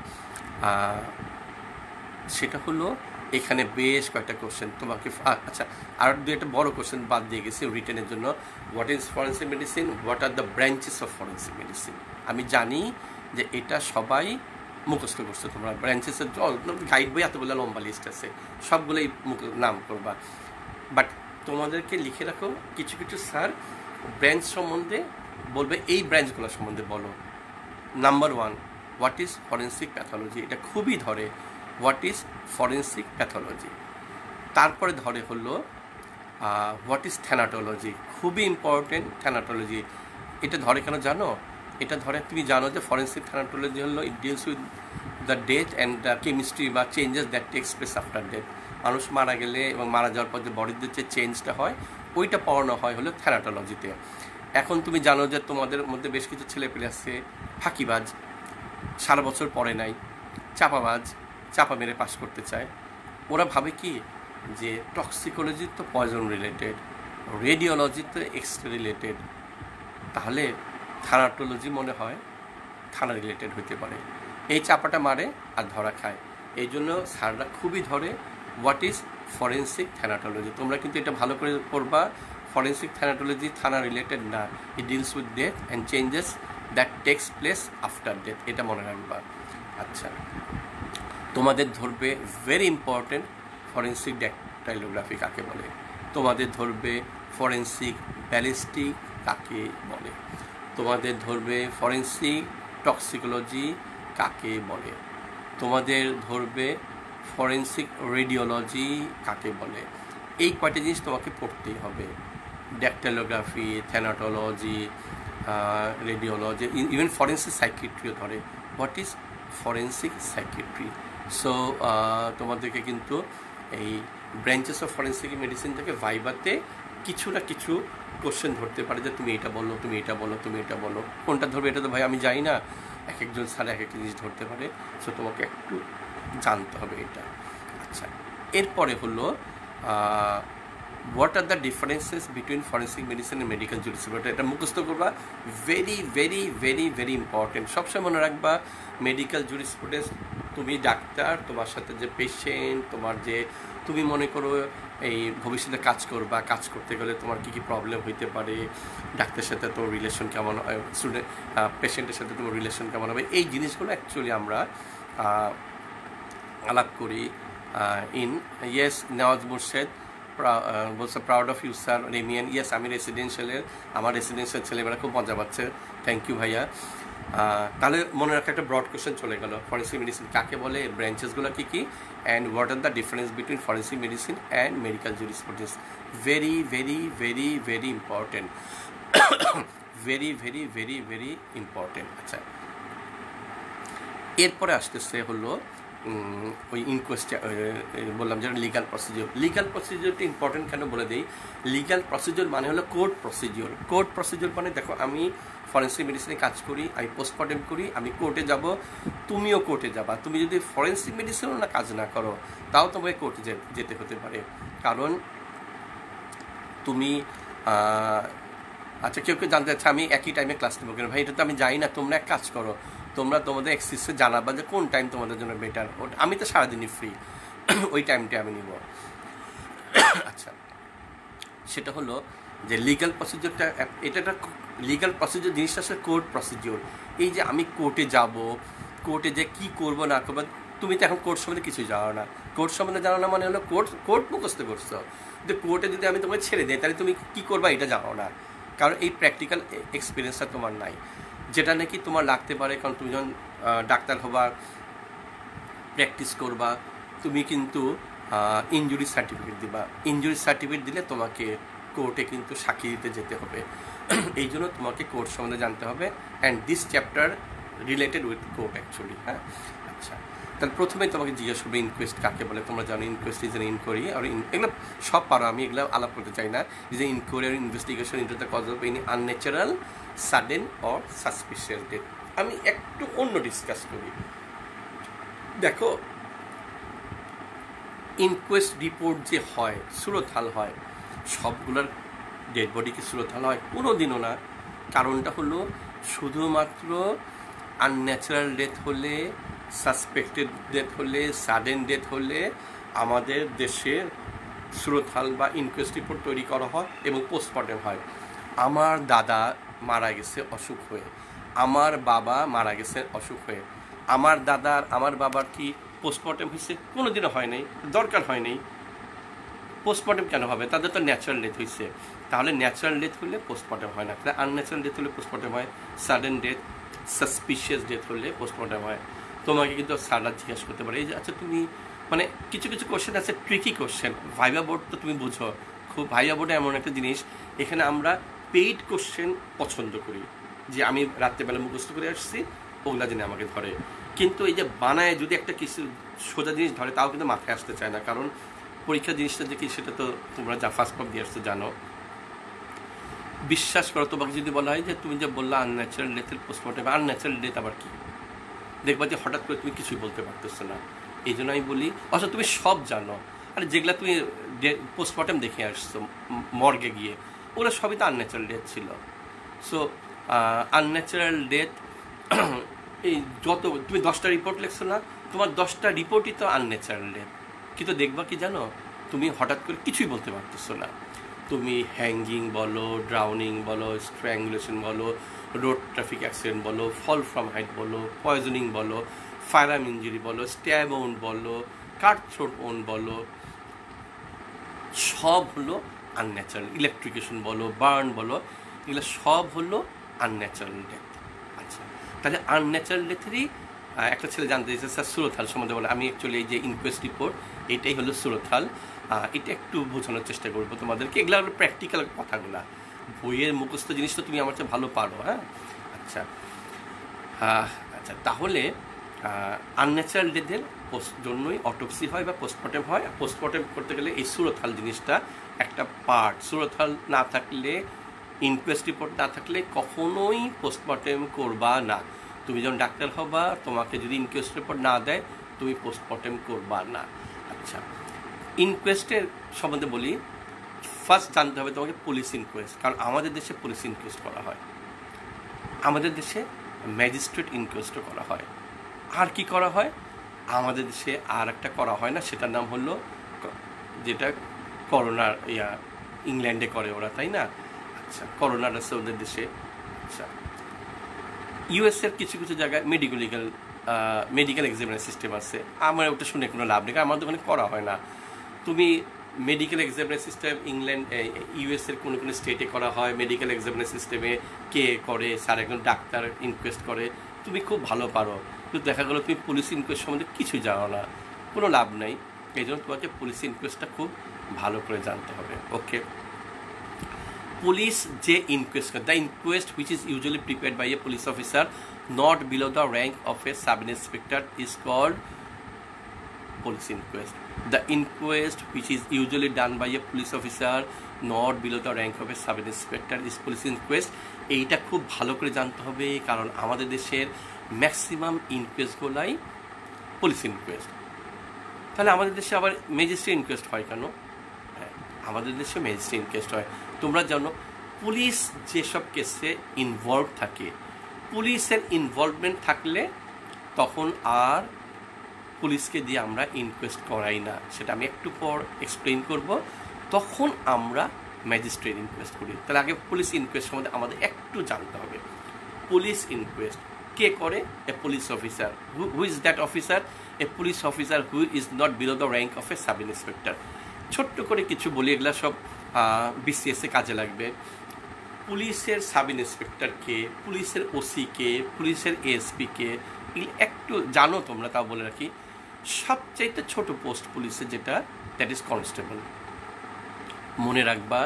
Speaker 1: সেটা হলো এখানে বেশ কয়েকটা কোশ্চেন তোমাকে আচ্ছা আর দু একটা বড় কোশ্চেন বাদ দিয়ে গেছি রিটেনের জন্য। What is forensic medicine what are the branches of forensic medicine আমি জানি যে এটা সবাই মুখস্থ করছ। তোমরা ব্রাঞ্চেসের গাইড বই এতগুলো লম্বা লিস্ট আছে। সবগুলোই নাম করবা। বাট তোমাদেরকে লিখে রাখো। কিছু কিছু স্যার ব্রাঞ্চ সম্বন্ধে বলবে, এই ব্রাঞ্চগুলো সম্বন্ধে বলো। Number one what is forensic pathology এটা খুবই ধরে। হোয়াট ইজ ফরেন্সিক প্যাথোলজি তারপরে ধরে হলো হোয়াট ইজ থ্যানাটোলজি খুবই ইম্পর্টেন্ট থ্যানাটোলজি এটা ধরে কেন জানো? এটা ধরে তুমি জানো যে ফরেন্সিক থ্যানাটোলজি হলো it deals with the death and the chemistry বা changes that takes place after death মানুষ মারা গেলে এবং মারা যাওয়ার পর যে বডিতে যে চেঞ্জটা হয়, ওইটা পড়ানো হয় হলো থ্যানাটোলজিতে এখন তুমি জানো যে তোমাদের মধ্যে বেশ কিছু ছেলে পেলে আছে, ফাঁকিবাজ, সারা বছর পড়ে নাই, চাপাবাজ, চাপা মেরে পাশ করতে চায়। ওরা ভাবে কি যে টক্সিকোলজি তো পয়জন রিলেটেড রেডিওলজি তো এক্সরে রিলেটেড তাহলে থানাটোলজি মনে হয় থানা রিলেটেড হতে পারে। এই চাপাটা মারে আর ধরা খায়। এই জন্য স্যাররা খুবই ধরে হোয়াট ইজ ফরেন্সিক থ্যানাটোলজি তোমরা কিন্তু এটা ভালো করে পড়বা। ফরেন্সিক থ্যানাটোলজি থানা রিলেটেড না। It deals with death and changes that takes place after death এটা মনে রাখবা। আচ্ছা। তোমাদের ধরবে ভেরি ইম্পর্টেন্ট ফরেন্সিক ড্যাকটাইলোগ্রাফি কাকে বলে? তোমাদের ধরবে ফরেন্সিক ব্যালিস্টিক কাকে বলে? তোমাদের ধরবে ফরেন্সিক টক্সিকোলজি কাকে বলে? তোমাদের ধরবে ফরেন্সিক রেডিওলজি কাকে বলে? এই কয়টা জিনিস তোমাকে পড়তেই হবে। Dactylography thanatology radiology even forensic সাইকিট্রিও ধরে। What is forensic psychiatry so তোমাদেরকে কিন্তু এই ব্রাঞ্চেস অফ ফরেন্সিক মেডিসিন থেকে ভাইবাতে কিছু না কিছু কোশ্চেন ধরতে পারে যে তুমি এটা বলো, তুমি এটা বলো, তুমি এটা বলো। কোনটা ধরবে এটা তো ভাই আমি জানি না। এক একজন স্যার এক একটা জিনিস ধরতে পারে। সো তোমাকে একটু জানতে হবে এটা। আচ্ছা এরপরে হলো what are the differences between forensic medicine and medical jurisprudence এটা মুখস্থ করবা। Very very very very important সবসময় মনে রাখবা মেডিকেল জুডিসপ্রুডেন্স তুমি ডাক্তার, তোমার সাথে যে পেশেন্ট তোমার যে, তুমি মনে করো এই ভবিষ্যতে কাজ করবা, কাজ করতে গেলে তোমার কী কী প্রবলেম হইতে পারে, ডাক্তারের সাথে তোমার রিলেশন কেমন হয় স্টুডেন্ট পেশেন্টের সাথে তোমার রিলেশন কেমন হবে, এই জিনিসগুলো অ্যাকচুয়ালি আমরা আলাপ করি ইন ইয়েস নেওয়াজ মুর্শেদ বলছে প্রাউড অফ ইউ স্যার রেমিয়ান ইয়েস আমি রেসিডেন্সিয়ালের আমার রেসিডেন্সিয়াল ছেলেমেয়েরা খুব মজা পাচ্ছে থ্যাংক ইউ ভাইয়া। তাহলে মনে রাখা একটা ব্রড কোশ্চেন চলে গেল ফরেন্সিক মেডিসিন কাকে বলে ব্রাঞ্চেসগুলো কী কী and what are the difference between forensic medicine and medical jurisprudence very very very very important very very very very important আচ্ছা। এরপরে আসতেছে হলো ওই ইনকোয়েস্টে বললাম যেটা লিগাল প্রসিজিওর লিগাল প্রসিজিওরটা ইম্পর্টেন্ট কেন বলে দিই? লিগাল প্রসিজিওর মানে হলো কোর্ট প্রসিজিওর কোর্ট প্রসিজিওর মানে দেখো, আমি ফরেন্সিক মেডিসিনে কাজ করি, আমি পোস্টমর্টেম করি, আমি কোর্টে যাব, তুমিও কোর্টে যাবা। তুমি যদি ফরেন্সিক মেডিসিনও না কাজ না করো, তাও তোমাকে কোর্টে যেতে হতে পারে। কারণ তুমি আচ্ছা কেউ কেউ জানতে চাচ্ছে, আমি একই টাইমে ক্লাস নেব কেন? ভাই, এটা তো আমি জানি না, তোমরা এক কাজ করো। তোমরা তোমাদের এক্সিসে জানাবা যে কোন টাইম তোমাদের জন্য বেটার আমি তো সারাদিনই ফ্রি ওই টাইমটা আমি নিব। আচ্ছা। সেটা হলো যে লিগাল প্রসিডিওরটা এটা একটা লিগাল প্রসিডিওর জিনিসটা আসলে কোর্ট প্রসিডিওর এই যে আমি কোর্টে যাব কোর্টে যে কি করব, না করব, তুমি তো এখন কোর্ট সম্বন্ধে কিছুই জানো না। কোর্ট সম্বন্ধে জানো না মানে হলো কোর্ট কোর্ট মুখস্থ করছ। কিন্তু কোর্টে যদি আমি তোমাকে ছেড়ে দিই, তাহলে তুমি কী করবা এটা জানো না। কারণ এই প্র্যাকটিক্যাল এক্সপিরিয়েন্সটা তোমার নাই। যেটা নাকি তোমার লাগতে পারে, কারণ তুমি যখন ডাক্তার হবা প্র্যাকটিস করবা, তুমি কিন্তু ইঞ্জুরি সার্টিফিকেট দিবা। ইঞ্জুরি সার্টিফিকেট দিলে তোমাকে কোর্টে কিন্তু সাক্ষী দিতে যেতে হবে। এই জন্য তোমাকে কোর্ট সম্বন্ধে জানতে হবে। And this chapter related with court actually হ্যাঁ? আচ্ছা। তাহলে প্রথমেই তোমাকে জিজ্ঞেস করবে ইনকোয়েস্ট কাকে বলে? তোমরা জানো ইনকোয়েস্ট ইজ এন ইনকোয়ারি আর এগুলো সব পারো, আমি এগুলো আলাপ করতে চাই না। Is a inquiry investigation into the cause of any unnatural sudden or suspicious death আমি একটু অন্য ডিসকাস করি। দেখো ইনকোয়েস্ট রিপোর্ট যে হয়, সুরথাল হয়, সবগুলোর ডেড বডিকে সুরথাল হয় কোনো দিনও না। কারণটা হলো, শুধুমাত্র আনন্যাচারাল ডেথ হলে সাসপেক্টেড ডেথ হলে সাডেন ডেথ হলে আমাদের দেশে সুরথাল বা ইনকোয়েস্ট রিপোর্ট তৈরি করা হয় এবং পোস্টমর্টেম হয়। আমার দাদা মারা গেছে অসুখ হয়ে। আমার বাবা মারা গেছে অসুখ হয়ে। আমার দাদার, আমার বাবার কি পোস্টমর্টেম হয়েছে? কোনো দিনও হয় নাই, দরকার হয় নাই। পোস্টমর্টেম কেন হবে? তাদের তো ন্যাচারাল ডেথ হয়েছে। তাহলে ন্যাচারাল ডেথ হলে পোস্টমর্টেম হয় না। তাহলে আনন্যাচারাল ডেথ হলে পোস্টমর্টেম হয়। সাডেন ডেথ সাসপিশিয়াস ডেথ হলে পোস্টমর্টেম হয়। তোমাকে কিন্তু স্যাররা জিজ্ঞাসা করতে পারে, এই যে আচ্ছা তুমি মানে কিছু কিছু কোশ্চেন আছে ট্রিকি কোশ্চেন ভাইবা বোর্ড তো তুমি বুঝো। খুব, ভাইবা বোর্ডে এমন একটা জিনিস। এখানে আমরা পেইড কোশ্চেন পছন্দ করি। যে আমি রাত্রেবেলা মুখস্থ করে আসছি, ওগুলা জিনিস আমাকে ধরে। কিন্তু এই যে বানায় যদি একটা কিছু সোজা জিনিস ধরে, তাও কিন্তু মাথায় আসতে চায় না। কারণ পরীক্ষা জিনিসটা যে কি, সেটা তো তোমরা যা ফার্স্ট পাপ দিয়ে আসতে জানো। বিশ্বাস করো, তোমাকে যদি বলা হয় যে তুমি যে বললা আনন্যাচারাল ডেথের পোস্টমর্টম আনন্যাচারাল ডেথ আবার কি? দেখবা যে হঠাৎ করে তুমি কিছুই বলতে পারতেছো না। এই জন্য আমি বলি, অথচ তুমি সব জানো। আর যেগুলা তুমি পোস্টমর্টম দেখে আসছো মর্গে গিয়ে। ওগুলো সবই তো আনন্যাচারাল ডেথ ছিল। সো আনন্যাচারাল ডেথ এই যত, তুমি দশটা রিপোর্ট লিখছো না, তোমার দশটা রিপোর্টই তো আনন্যাচারাল ডেথ কিন্তু দেখবা কি জানো? তুমি হঠাৎ করে কিছুই বলতে পারতেছো না। তুমি হ্যাঙ্গিং বলো ড্রাউনিং বলো স্ট্র্যাঙ্গুলেশন বলো রোড ট্রাফিক অ্যাক্সিডেন্ট বলো ফল ফ্রম হাইট বলো পয়জনিং বলো ফায়ার আর্ম ইঞ্জুরি বলো স্ট্যাব ওন বলো কাট থ্রোট ওন বলো, সব হলো আনন্যাচারাল ইলেকট্রিকেশন বলো বার্ন বলো, এগুলো সব হলো আনন্যাচারাল ডেথ আচ্ছা তাহলে আনন্যাচারাল ডেথেরই একটা ছেলে জানতে চাইছে, স্যার সুরথাল সম্বন্ধে বলে, আমি অ্যাকচুয়ালি এই যে ইনকোয়েস্ট রিপোর্ট এটাই হলো সুরথাল। এটা একটু বোঝানোর চেষ্টা করব তোমাদেরকে। এগুলো হলো প্র্যাকটিক্যাল কথাগুলো। বইয়ের মুখস্থ জিনিস তো তুমি আমার চেয়ে ভালো পারো হ্যাঁ? আচ্ছা আচ্ছা তাহলে আনন্যাচারাল ডেথের জন্যই অটোপসি হয় বা পোস্টমর্টেম হয়। পোস্টমর্টেম করতে গেলে এই সুরথাল জিনিসটা একটা পার্ট সুরথাল না থাকলে ইনকোয়েস্ট রিপোর্ট না থাকলে কখনোই পোস্টমর্টেম করবা না। তুমি যখন ডাক্তার হবা, তোমাকে যদি ইনকোয়েস্ট রিপোর্ট না দেয়, তুমি পোস্টমর্টেম করবা না। আচ্ছা ইনকোয়েস্টের সম্বন্ধে বলি ফার্স্ট জানতে হবে তোমাকে পুলিশ ইনকোয়েস্ট কারণ আমাদের দেশে পুলিশ ইনকোয়েস্ট করা হয়। আমাদের দেশে ম্যাজিস্ট্রেট ইনকোয়েস্টও করা হয়। আর কি করা হয়? আমাদের দেশে আর একটা করা হয় না, সেটার নাম হলো যেটা করোনার ইয়া ইংল্যান্ডে করে ওরা, তাই না? আচ্ছা করোনার আছে ওদের দেশে। আচ্ছা। ইউএসের কিছু কিছু জায়গায় মেডিকেল লিগাল মেডিকেল এক্সামিনের সিস্টেম আছে। আমার ওটা শুনে কোনো লাভ নেই আমাদের ওখানে করা হয় না। তুমি মেডিকেল এক্সামিনের সিস্টেম ইংল্যান্ড ইউএসের কোনো কোনো স্টেটে করা হয় মেডিকেল এক্সামিনের সিস্টেমে কে করে স্যার একজন ডাক্তার ইনকোয়েস্ট করে। তুমি খুব ভালো পারো। কিন্তু দেখা গেলো তুমি পুলিশ ইনকোয়েস্ট সম্বন্ধে কিছু জানো না। কোনো লাভ নেই। এই জন্য তোমাকে পুলিশ ইনকোয়েস্টটা খুব ভালো করে জানতে হবে। ওকে পুলিশ যে ইনকোয়েস্ট করে the inquest which is usually prepare by a police officer not below the rank of a sub inspector is called police inquest the inquest which is usually done by a police officer not below the rank of a sub inspector is police inquest এইটা খুব ভালো করে জানতে হবে, কারণ আমাদের দেশের maximum ইনকোয়েস্টগুলাই police inquest তাহলে আমাদের দেশে আবার ম্যাজিস্ট্রেট ইনকোয়েস্ট হয় কেন? আমাদের দেশে ম্যাজিস্ট্রেট ইনকোয়েস্ট হয়। তোমরা জানো, পুলিশ যেসব কেসে ইনভলভ থাকে, পুলিশের ইনভলভমেন্ট থাকলে তখন আর পুলিশকে দিয়ে আমরা ইনকোয়েস্ট করাই না। সেটা আমি একটু পর এক্সপ্লেন করব। তখন আমরা ম্যাজিস্ট্রেট ইনকোয়েস্ট করি। তাহলে আগে পুলিশ ইনকোয়েস্ট সম্বন্ধে আমাদের একটু জানতে হবে। পুলিশ ইনকোয়েস্ট কে করে? A police officer who is that officer a police officer who is not below the rank of a sub inspector ছোট্ট করে কিছু বলি, এগুলো সব বিসিএসে কাজে লাগবে। পুলিশের সাব ইন্সপেক্টর কে, পুলিশের ওসি কে, পুলিশের এএসপি কে একটু জানো তোমরা, তাও বলে রাখি। সবচাইতে ছোট পোস্ট পুলিশের যেটা দ্যাট ইজ কনস্টেবল মনে রাখবা,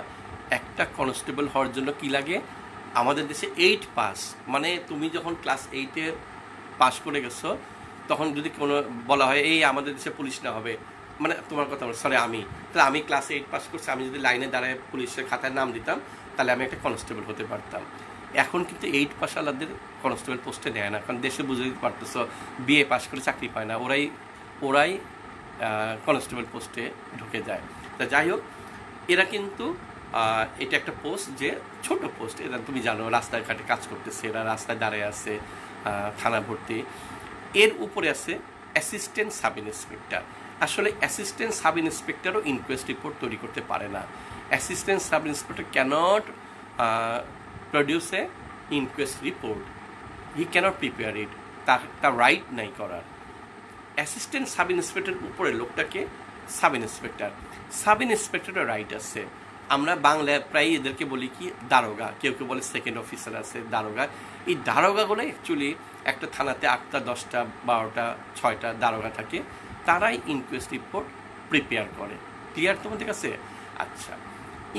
Speaker 1: একটা কনস্টেবল হওয়ার জন্য কি লাগে? আমাদের দেশে এইট পাস মানে তুমি যখন ক্লাস এইটে পাস করে গেছো, তখন যদি কোনো বলা হয়, এই আমাদের দেশে পুলিশ না হবে। মানে তোমার কথা সরি আমি। তাহলে আমি ক্লাস এইট পাস করছি, আমি যদি লাইনে দাঁড়ায় পুলিশের খাতায় নাম দিতাম, তাহলে আমি একটা কনস্টেবল হতে পারতাম। এখন কিন্তু এইট পাস আলাদের কনস্টেবল পোস্টে দেয় না, কারণ দেশে বুঝে দিতে পারতেছো বিএ পাস করে চাকরি পায় না, ওরাই ওরাই কনস্টেবল পোস্টে ঢুকে যায়। তা যাই হোক, এরা কিন্তু এটা একটা পোস্ট যে ছোট পোস্ট এরা তুমি জানো রাস্তায় ঘাটে কাজ করতেছে, এরা রাস্তায় দাঁড়িয়ে আছে থানা ভর্তি। এর উপরে আছে অ্যাসিস্ট্যান্ট সাব ইন্সপেক্টর আসলে অ্যাসিস্ট্যান্ট সাব ইন্সপেক্টরও ইনকোয়েস্ট রিপোর্ট তৈরি করতে পারে না। Assistant sub inspector cannot produce a inquest report he cannot prepare it তার তার রাইট নাই করার। অ্যাসিস্ট্যান্ট সাব ইন্সপেক্টর উপরে লোকটাকে সাব ইন্সপেক্টর সাব ইন্সপেক্টরের রাইট আছে। আমরা বাংলায় প্রায় এদেরকে বলি কি, দারোগা। কেউ কেউ বলে সেকেন্ড অফিসার আছে, দারোগা। এই দারোগাগুলো অ্যাকচুয়ালি একটা থানাতে আটটা, দশটা, বারোটা, ছয়টা দারোগা থাকে। তারাই ইনকোয়েস্ট রিপোর্ট প্রিপেয়ার করে। ক্লিয়ার তোমাদের কাছে? আচ্ছা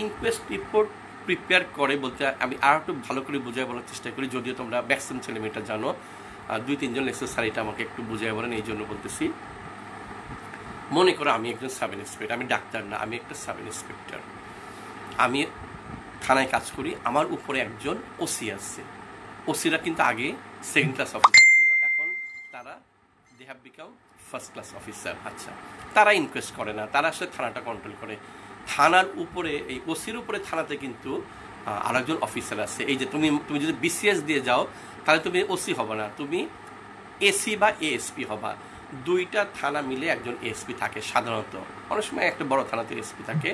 Speaker 1: ইনকোয়েস্ট রিপোর্ট প্রিপেয়ার করে বলতে আমি আর একটু ভালো করে বুঝাই বলার চেষ্টা করি, যদিও তোমরা ম্যাক্সিমাম ছেলেমেয়েটা জানো। দুই, তিনজন স্যার আমাকে একটু বুঝাই বলেন, এই জন্য বলতেছি। মনে করো আমি একজন সাব ইন্সপেক্টর আমি ডাক্তার না, আমি একটা সাব ইন্সপেক্টর আমি থানায় কাজ করি, আমার উপরে একজন ওসি আছে। ওসিরা কিন্তু আগে সেকেন্ড ক্লাস অফিসার ছিল এখন তারা they have become first class officer আচ্ছা তারা ইনকোয়েস্ট করে না, তারা আসলে থানাটা কন্ট্রোল করে। থানার উপরে, এই ওসির উপরে থানাতে কিন্তু আরেকজন অফিসার আছে। এই যে তুমি তুমি যদি বিসিএস দিয়ে যাও, তাহলে তুমি ওসি হবে না, তুমি এসি বা এএসপি হবা। দুইটা থানা মিলে একজন এসপি থাকে সাধারণত। অনেক সময় একটা বড় থানাতে এসপি থাকে।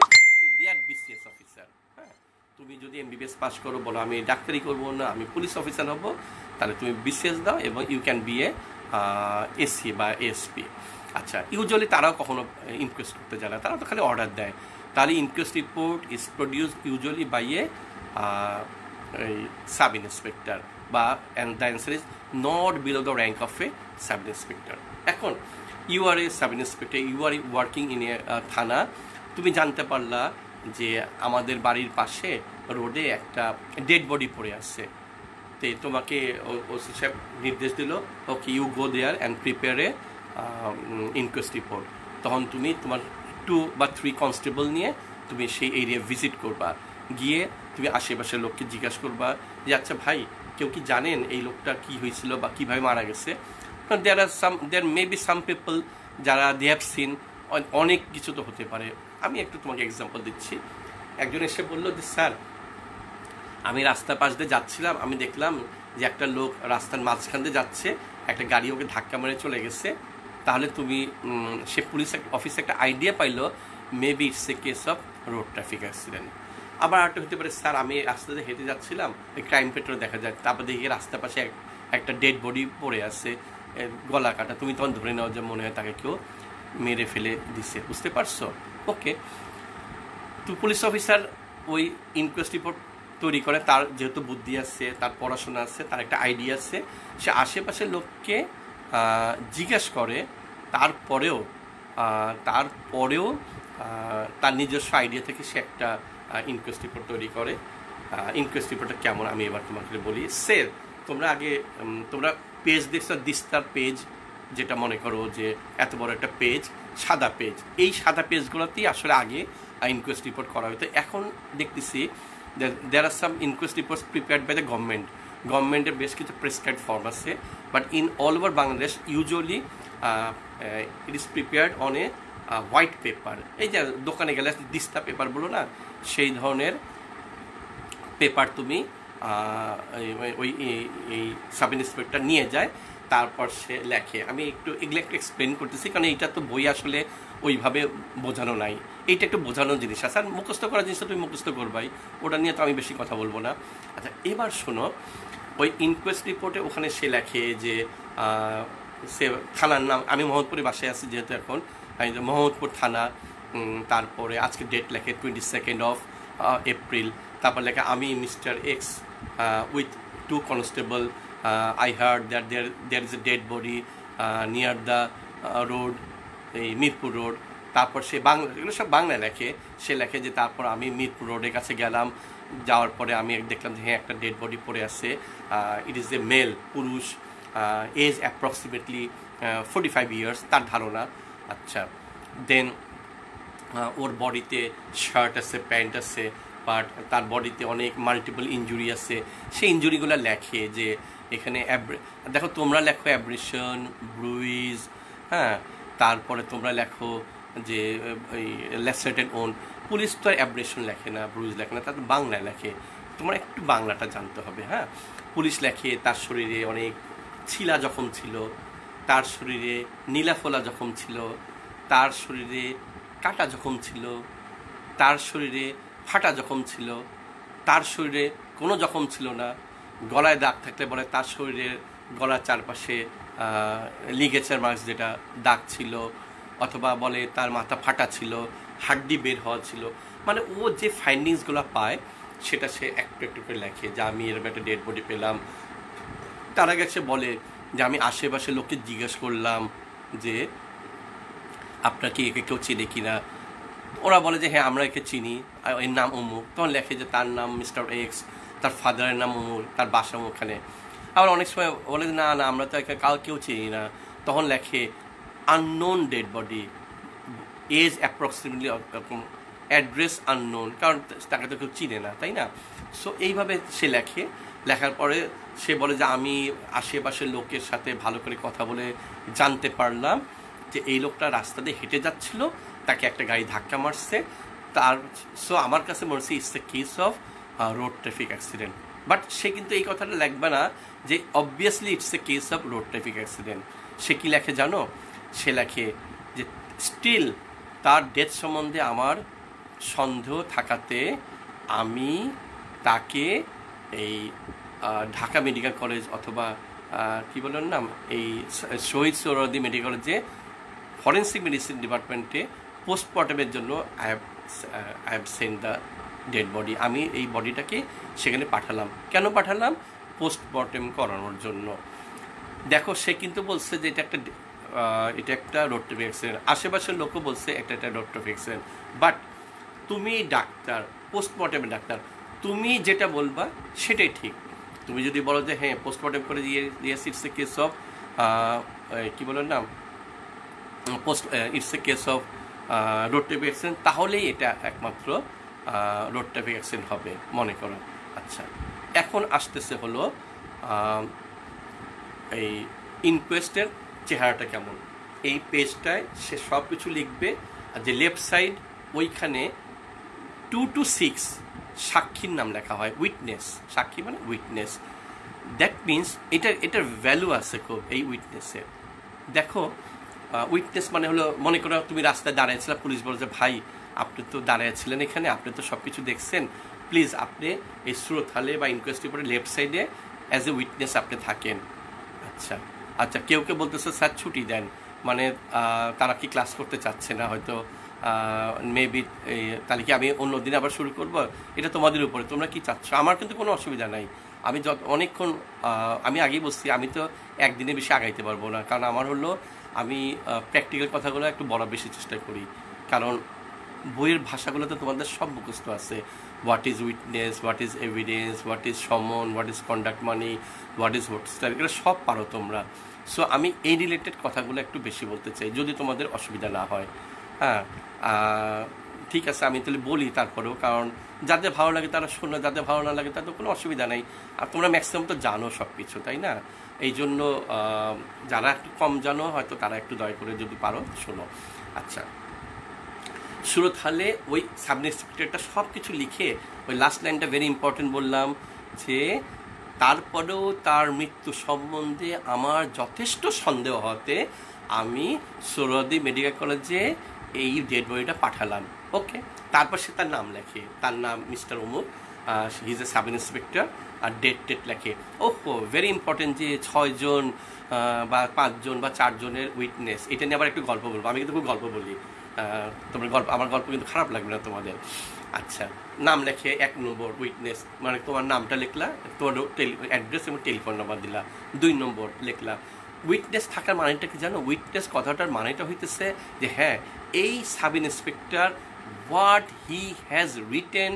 Speaker 1: দে বিসিএস অফিসার হ্যাঁ? তুমি যদি এমবিবিএস পাস করো, বলো আমি ডাক্তারি করব না, আমি পুলিশ অফিসার হব, তাহলে তুমি বিসিএস দাও এবং you can be a SC বা এসপি। আচ্ছা ইউজুয়ালি তারাও কখনো ইনকোয়েস্ট করতে যায় না। তারা তো খালি অর্ডার দেয়। তাহলে inquest report is produce usually by a sub inspector বা the answer is not below the rank of a sub inspector এখন you are a sub inspector you are working in a thana, তুমি জানতে পারলা যে আমাদের বাড়ির পাশে রোডে একটা ডেড বডি পড়ে আসছে তো তোমাকে ওসি সাহেব নির্দেশ দিল okay you go there and prepare a inquest report তখন তুমি তোমার টু বা থ্রি কনস্টেবল নিয়ে তুমি সেই এরিয়া ভিজিট করবা। গিয়ে তুমি আশেপাশের লোককে জিজ্ঞাসা করবা যে আচ্ছা ভাই, কেউ কি জানেন এই লোকটা কি হয়েছিল বা কীভাবে মারা গেছে? দেয়ার are some there may be some people যারা দে হ্যাভ সিন অনেক কিছু তো হতে পারে। আমি একটু তোমাকে এক্সাম্পল দিচ্ছি। একজন এসে বলল যে স্যার আমি রাস্তার পাশ দিয়ে যাচ্ছিলাম, আমি দেখলাম যে একটা লোক রাস্তার মাঝখান দিয়ে যাচ্ছে, একটা গাড়ি ওকে ধাক্কা মেরে চলে গেছে। তাহলে তুমি সে পুলিশ অফিসে একটা আইডিয়া পাইলো maybe it's a case of road traffic accident আবার আরেকটা হতে পারে, স্যার, আমি রাস্তাতে হেঁটে যাচ্ছিলাম ওই ক্রাইম পেট্রোল দেখা যায়। তারপর দেখি রাস্তার পাশে একটা ডেড বডি পড়ে আছে গলা কাটা। তুমি তখন ধরে নাও, যে মনে হয় তাকে কেউ মেরে ফেলে দিছে, বুঝতে পারছ? ওকে তো পুলিশ অফিসার ওই ইনকোয়েস্ট রিপোর্ট তৈরি করে, তার যেহেতু বুদ্ধি আছে, তার পড়াশোনা আছে, তার একটা আইডিয়া আছে, সে আশেপাশের লোককে জিজ্ঞেস করে, তারপরেও তারপরেও তার নিজস্ব আইডিয়া থেকে সে একটা ইনকোয়েস্ট রিপোর্ট তৈরি করে। ইনকোয়েস্ট রিপোর্টটা কেমন, আমি এবার তোমাকে বলি। সেল তোমরা আগে তোমরা পেজ দেখছ, দিস্তার পেজ যেটা মনে করো যে এত বড় একটা পেজ সাদা পেজ এই সাদা পেজগুলোতেই আসলে আগে ইনকোয়েস্ট রিপোর্ট করা হতো। এখন দেখতেছি there are some inquest reports prepared by the government গভর্নমেন্টের বেশ কিছু প্রেসক্রাইব ফর্ম আছে but in all over Bangladesh usually it is prepared on a white paper এই যে দোকানে গেলে দিস্তা পেপার বলো না, সেই ধরনের পেপার তুমি ওই এই সাব ইন্সপেক্টর নিয়ে যায়, তারপর সে লেখে। আমি একটু এগুলো একটু এক্সপ্লেন করতেছি, কারণ এইটা তো বই আসলে ওইভাবে বোঝানো নাই। এইটা একটু বোঝানোর জিনিস আছে। আর মুখস্থ করার জিনিসটা তুমি মুখস্থ করবাই। ওটা নিয়ে তো আমি বেশি কথা বলব না। আচ্ছা এবার শোনো, ওই ইনকোয়েস্ট রিপোর্টে ওখানে সে লেখে যে সে থানার নাম, আমি মোহাম্মদপুরে বাসায় আছি যেহেতু এখন মোহাম্মদপুর থানা তারপরে আজকে ডেট লেখে টোয়েন্টি সেকেন্ড অফ এপ্রিল তারপর লেখা, আমি mister X with two constable I heard that there there is a dead body near the road এই মিরপুর রোড, তারপর সে বাংলা, এগুলো সব বাংলায় লেখে। সে লেখে যে তারপর আমি মিরপুর রোডের কাছে গেলাম। যাওয়ার পরে আমি দেখলাম যে হ্যাঁ একটা ডেড বডি পড়ে আছে। ইট ইজ এ মেল পুরুষ age approximately forty five years তার ধারণা। আচ্ছা দেন ওর বডিতে শার্ট আছে প্যান্ট আছে বাট তার বডিতে অনেক মাল্টিপল ইঞ্জুরি আছে। সেই ইঞ্জুরিগুলো লেখে যে এখানে দেখো তোমরা লেখো অ্যাব্রেশন ব্রুইজ হ্যাঁ তারপরে তোমরা লেখো যে ওই লেসার্টেন ওন পুলিশ তো অ্যাব্রেশন লেখে না ব্রুজ লেখে না, তার বাংলায় লেখে। তোমরা একটু বাংলাটা জানতে হবে হ্যাঁ? পুলিশ লেখে, তার শরীরে অনেক ছিলা জখম ছিল, তার শরীরে নীলাফোলা জখম ছিল, তার শরীরে কাটা জখম ছিল, তার শরীরে ফাটা জখম ছিল, তার শরীরে কোনো জখম ছিল না, গলায় দাগ থাকলে বলে তার শরীরের গলার চারপাশে লিগেচার মার্কস যেটা দাগ ছিল, অথবা বলে তার মাথা ফাটা ছিল, হাড্ডি বের হওয়া ছিল মানে ও যে ফাইন্ডিংসগুলো পায়, সেটা সে একটু একটু করে লেখে যে আমি এরকম একটা ডেড বডি পেলাম। তার আগে সে বলে যে আমি আশেপাশে লোককে জিজ্ঞেস করলাম যে, আপনার কি একে কেউ চেনে কিনা? ওরা বলে যে হ্যাঁ আমরা একে চিনি। এর নাম অমুক। তখন লেখে যে তার নাম মিস্টার এক্স তার ফাদারের নাম অমুক, তার বাসা ওখানে। আবার অনেক সময় বলে না না, আমরা তো একে, কাল কেউ চিনি না। তখন লেখে unknown dead body age approximately address unknown কারণ তাকে তো কেউ চিনে না, তাই না? সো এইভাবে সে লেখে। লেখার পরে সে বলে যে, আমি আশেপাশের লোকের সাথে ভালো করে কথা বলে জানতে পারলাম যে, এই লোকটা রাস্তা দিয়ে হেঁটে যাচ্ছিল, তাকে একটা গাড়ি ধাক্কা মারছে। তার সো আমার কাছে মনে হচ্ছে it's the case of road traffic accident but সে কিন্তু এই কথাটা লিখবে না। যে obviously it's a case of road traffic accident সে কী লেখে জানো? সে লেখে যে স্টিল তার ডেথ সম্বন্ধে আমার সন্দেহ থাকাতে আমি তাকে এই ঢাকা মেডিকেল কলেজ অথবা কী বলেন নাম? এই শহীদ সৌরদি মেডিকেল কলেজে ফরেন্সিক মেডিসিন ডিপার্টমেন্টে পোস্টমর্টমের জন্য I have I have send the dead body আমি এই বডিটাকে সেখানে পাঠালাম। কেন পাঠালাম? পোস্টমর্টেম করানোর জন্য। দেখো, সে কিন্তু বলছে যে এটা একটা এটা একটা রোড ট্রাফিক অ্যাক্সিডেন্ট আশেপাশের লোকও বলছে একটা একটা রোড ট্রাফিক অ্যাক্সিডেন্ট বাট তুমি ডাক্তার পোস্টমর্টেমের ডাক্তার, তুমি যেটা বলবা সেটাই ঠিক। তুমি যদি বলো যে হ্যাঁ পোস্টমর্টেম করে দিয়ে yes it's a case of কী বলেন না post it's a case of road accident তাহলেই এটা একমাত্র রোড অ্যাক্সিডেন্ট হবে, মনে করো। আচ্ছা। এখন আসতেছে হলো এই ইনকোয়েস্টের চেহারাটা কেমন? এই পেজটায় সে সব কিছু লিখবে আর যে লেফট সাইড ওইখানে টু টু সিক্স সাক্ষীর নাম লেখা হয় উইটনেস সাক্ষী মানে উইটনেস দ্যাট মিন্স এটার এটার ভ্যালু আছে খুব এই উইটনেসের দেখো উইটনেস মানে হলো, মনে করো তুমি রাস্তায় দাঁড়িয়েছিলাম পুলিশ বলে যে, ভাই, আপনি তো দাঁড়িয়েছিলেন এখানে, আপনি তো সব কিছু দেখছেন। প্লিজ আপনি এই স্রোত হালে বা ইনকোয়েস্ট রিপোর্টে লেফট সাইডে অ্যাজ এ উইটনেস আপনি থাকেন। আচ্ছা আচ্ছা কেউ কেউ বলতেছে, স্যার, ছুটি দেন। মানে তারা কি ক্লাস করতে চাচ্ছে না? হয়তো মেবি তাহলে কি আমি অন্য দিন আবার শুরু করব? এটা তোমাদের উপরে, তোমরা কি চাচ্ছ? আমার কিন্তু কোনো অসুবিধা নাই। আমি যত, অনেকক্ষণ আমি আগেই বলছি, আমি তো একদিনে বেশি আগাইতে পারব না। কারণ আমার হলো, আমি প্র্যাকটিক্যাল কথাগুলো একটু বলার বেশি চেষ্টা করি। কারণ, বইয়ের ভাষাগুলোতে তোমাদের সব মুখস্থ আছে। What is witness what is evidence what is summon what is conduct money what is vote style এগুলো সব পারো তোমরা। সো আমি এই রিলেটেড কথাগুলো একটু বেশি বলতে চাই, যদি তোমাদের অসুবিধা না হয়। হ্যাঁ ঠিক আছে, আমি তাহলে বলি তারপরেও, কারণ যাদের ভালো লাগে তারা শোনো যাদের ভালো না লাগে তাদের কোনো অসুবিধা নেই। আর তোমরা ম্যাক্সিমাম তো জানো সব কিছু তাই না? এই জন্য যারা একটু কম জানো, হয়তো তারা একটু দয়া করে যদি পারো, শোনো। আচ্ছা সুরত হালে ওই সাব ইন্সপেক্টরটা সব কিছু লিখে ওই লাস্ট লাইনটা ভেরি ইম্পর্টেন্ট বললাম যে, তারপরেও তার মৃত্যু সম্বন্ধে আমার যথেষ্ট সন্দেহ হতে আমি সৌরদি মেডিকেল কলেজে এই ডেড বডিটা পাঠালাম। ওকে তারপর সে তার নাম লেখে। তার নাম মিস্টার অমুক হিজ এ সাব ইন্সপেক্টর আর ডেট টেট লেখে। ওহো ভেরি ইম্পর্টেন্ট যে ছয়জন বা পাঁচজন বা চারজনের উইটনেস এটা নিয়ে আবার একটু গল্প বলব। আমি কিন্তু খুব গল্প বলি। তোমার গল্প আমার গল্প কিন্তু খারাপ লাগবে না তোমাদের। আচ্ছা নাম লেখে এক নম্বর উইটনেস মানে তোমার নামটা লিখলা, তোমার অ্যাড্রেস এবং টেলিফোন নাম্বার দিলা। দুই নম্বর লিখলা উইটনেস থাকার মানেটা কি জানো? উইটনেস কথাটার মানেটা হইতেছে যে হ্যাঁ এই sub inspector what he has written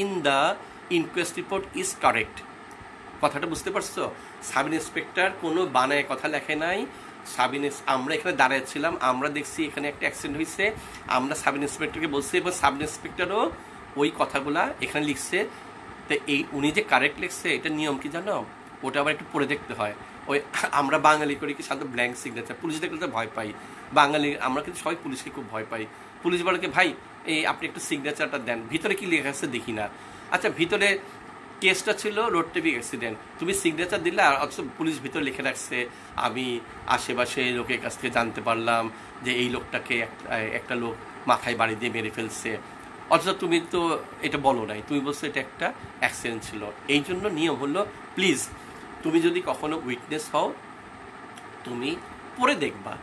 Speaker 1: in the inquest report is correct কথাটা বুঝতে পারছ? সাব ইন্সপেক্টর কোনো বানায় কথা লেখে নাই সাব আমরা এখানে দাঁড়িয়েছিলাম, আমরা দেখছি এখানে একটা অ্যাক্সিডেন্ট হয়েছে আমরা সাব ইন্সপেক্টরকে বলছি এবং সাব ইন্সপেক্টরও ওই কথাগুলা এখানে লিখছে। তো এই উনি যে কারেক্ট লিখছে, এটা নিয়ম কি জানো? ওটা আবার একটু পড়ে দেখতে হয়। ওই আমরা বাঙালি করি কি সাধারণত ব্ল্যাঙ্ক সিগনেচার পুলিশ দেখলে তো ভয় পাই। বাঙালি, আমরা কিন্তু সবাই পুলিশকে খুব ভয় পাই। পুলিশ বলে ভাই, এই আপনি একটু সিগনেচারটা দেন। ভিতরে কি লেখা আছে দেখি না। আচ্ছা ভিতরে কেসটা ছিল রোড ট্রাফিক অ্যাক্সিডেন্ট। তুমি সিগনেচার দিলে আর অথচ পুলিশ ভিতরে লিখে রাখছে, আমি আশেপাশে লোকের কাছ থেকে জানতে পারলাম যে এই লোকটাকে একটা লোক মাথায় বাড়ি দিয়ে মেরে ফেলছে। অথচ তুমি তো এটা বলো নাই, তুমি বলছো এটা একটা অ্যাক্সিডেন্ট ছিল। এই জন্য নিয়ম হলো প্লিজ তুমি যদি কখনো উইটনেস হও, তুমি পড়ে দেখবা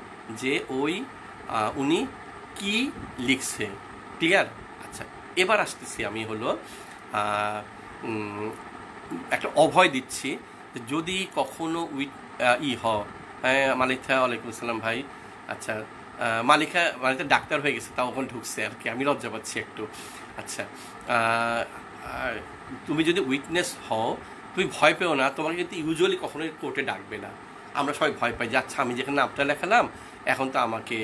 Speaker 1: যে ওই উনি কি লিখছে। ক্লিয়ার আচ্ছা এবার আসতেছি আমি হলো একটা অভয় দিচ্ছি যদি কখনো উইট ই হ। হ্যাঁ মালিকা ওয়ালাইকুম আসসালাম ভাই। আচ্ছা মালিকা মালিকা ডাক্তার হয়ে গেছে, তাও ওখানে ঢুকছে আর কি। আমি লজ্জা পাচ্ছি একটু। আচ্ছা তুমি যদি উইকনেস হও, তুমি ভয় পেও না। তোমাকে কিন্তু ইউজুয়ালি কখনোই কোর্টে ডাকবে না। আমরা সবাই ভয় পাই যে আচ্ছা আমি যেখানে নামটা লেখালাম, এখন তো আমাকে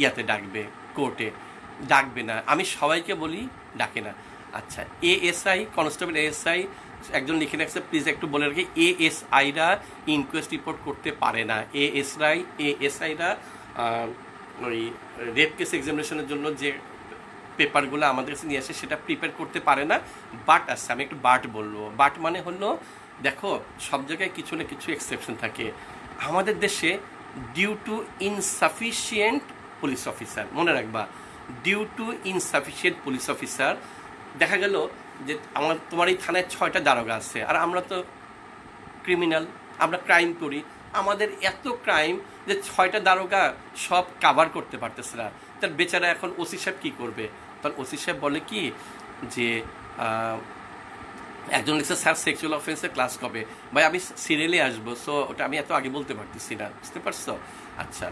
Speaker 1: ইয়াতে ডাকবে, কোর্টে। ডাকবে না। আমি সবাইকে বলি, ডাকে না। আচ্ছা এএসআই কনস্টেবল এএসআই একজন লিখে রাখছে প্লিজ একটু বলে রাখি এএসআইরা ইনকোয়েস্ট রিপোর্ট করতে পারে না। এএসআই এএসআইরা ওই রেপ কেস এক্সামিনেশনের জন্য যে পেপারগুলো আমাদের কাছে নিয়ে আসে, সেটা প্রিপেয়ার করতে পারে না। বাট আসছে, আমি একটু বাট বলব। বাট মানে হলো, দেখো, সব জায়গায় কিছু না কিছু এক্সেপশন থাকে। আমাদের দেশে due to insufficient police officer মনে রাখবা due to insufficient police officer দেখা গেল যে আমার, তোমার এই থানায় ছয়টা দারোগা আছে, আর আমরা তো ক্রিমিনাল আমরা ক্রাইম করি। আমাদের এত ক্রাইম যে ছয়টা দারোগা সব কাভার করতে পারতেছে না। তার বেচারা এখন ওসি সাহেব কী করবে? তখন ওসি সাহেব বলে কি যে একজন লিখছে, স্যার সেক্সুয়াল অফেন্সের ক্লাস কবে? ভাই, আমি সিরিয়ালে আসব সো ওটা আমি এত আগে বলতে পারতেছি না। বুঝতে পারছ? আচ্ছা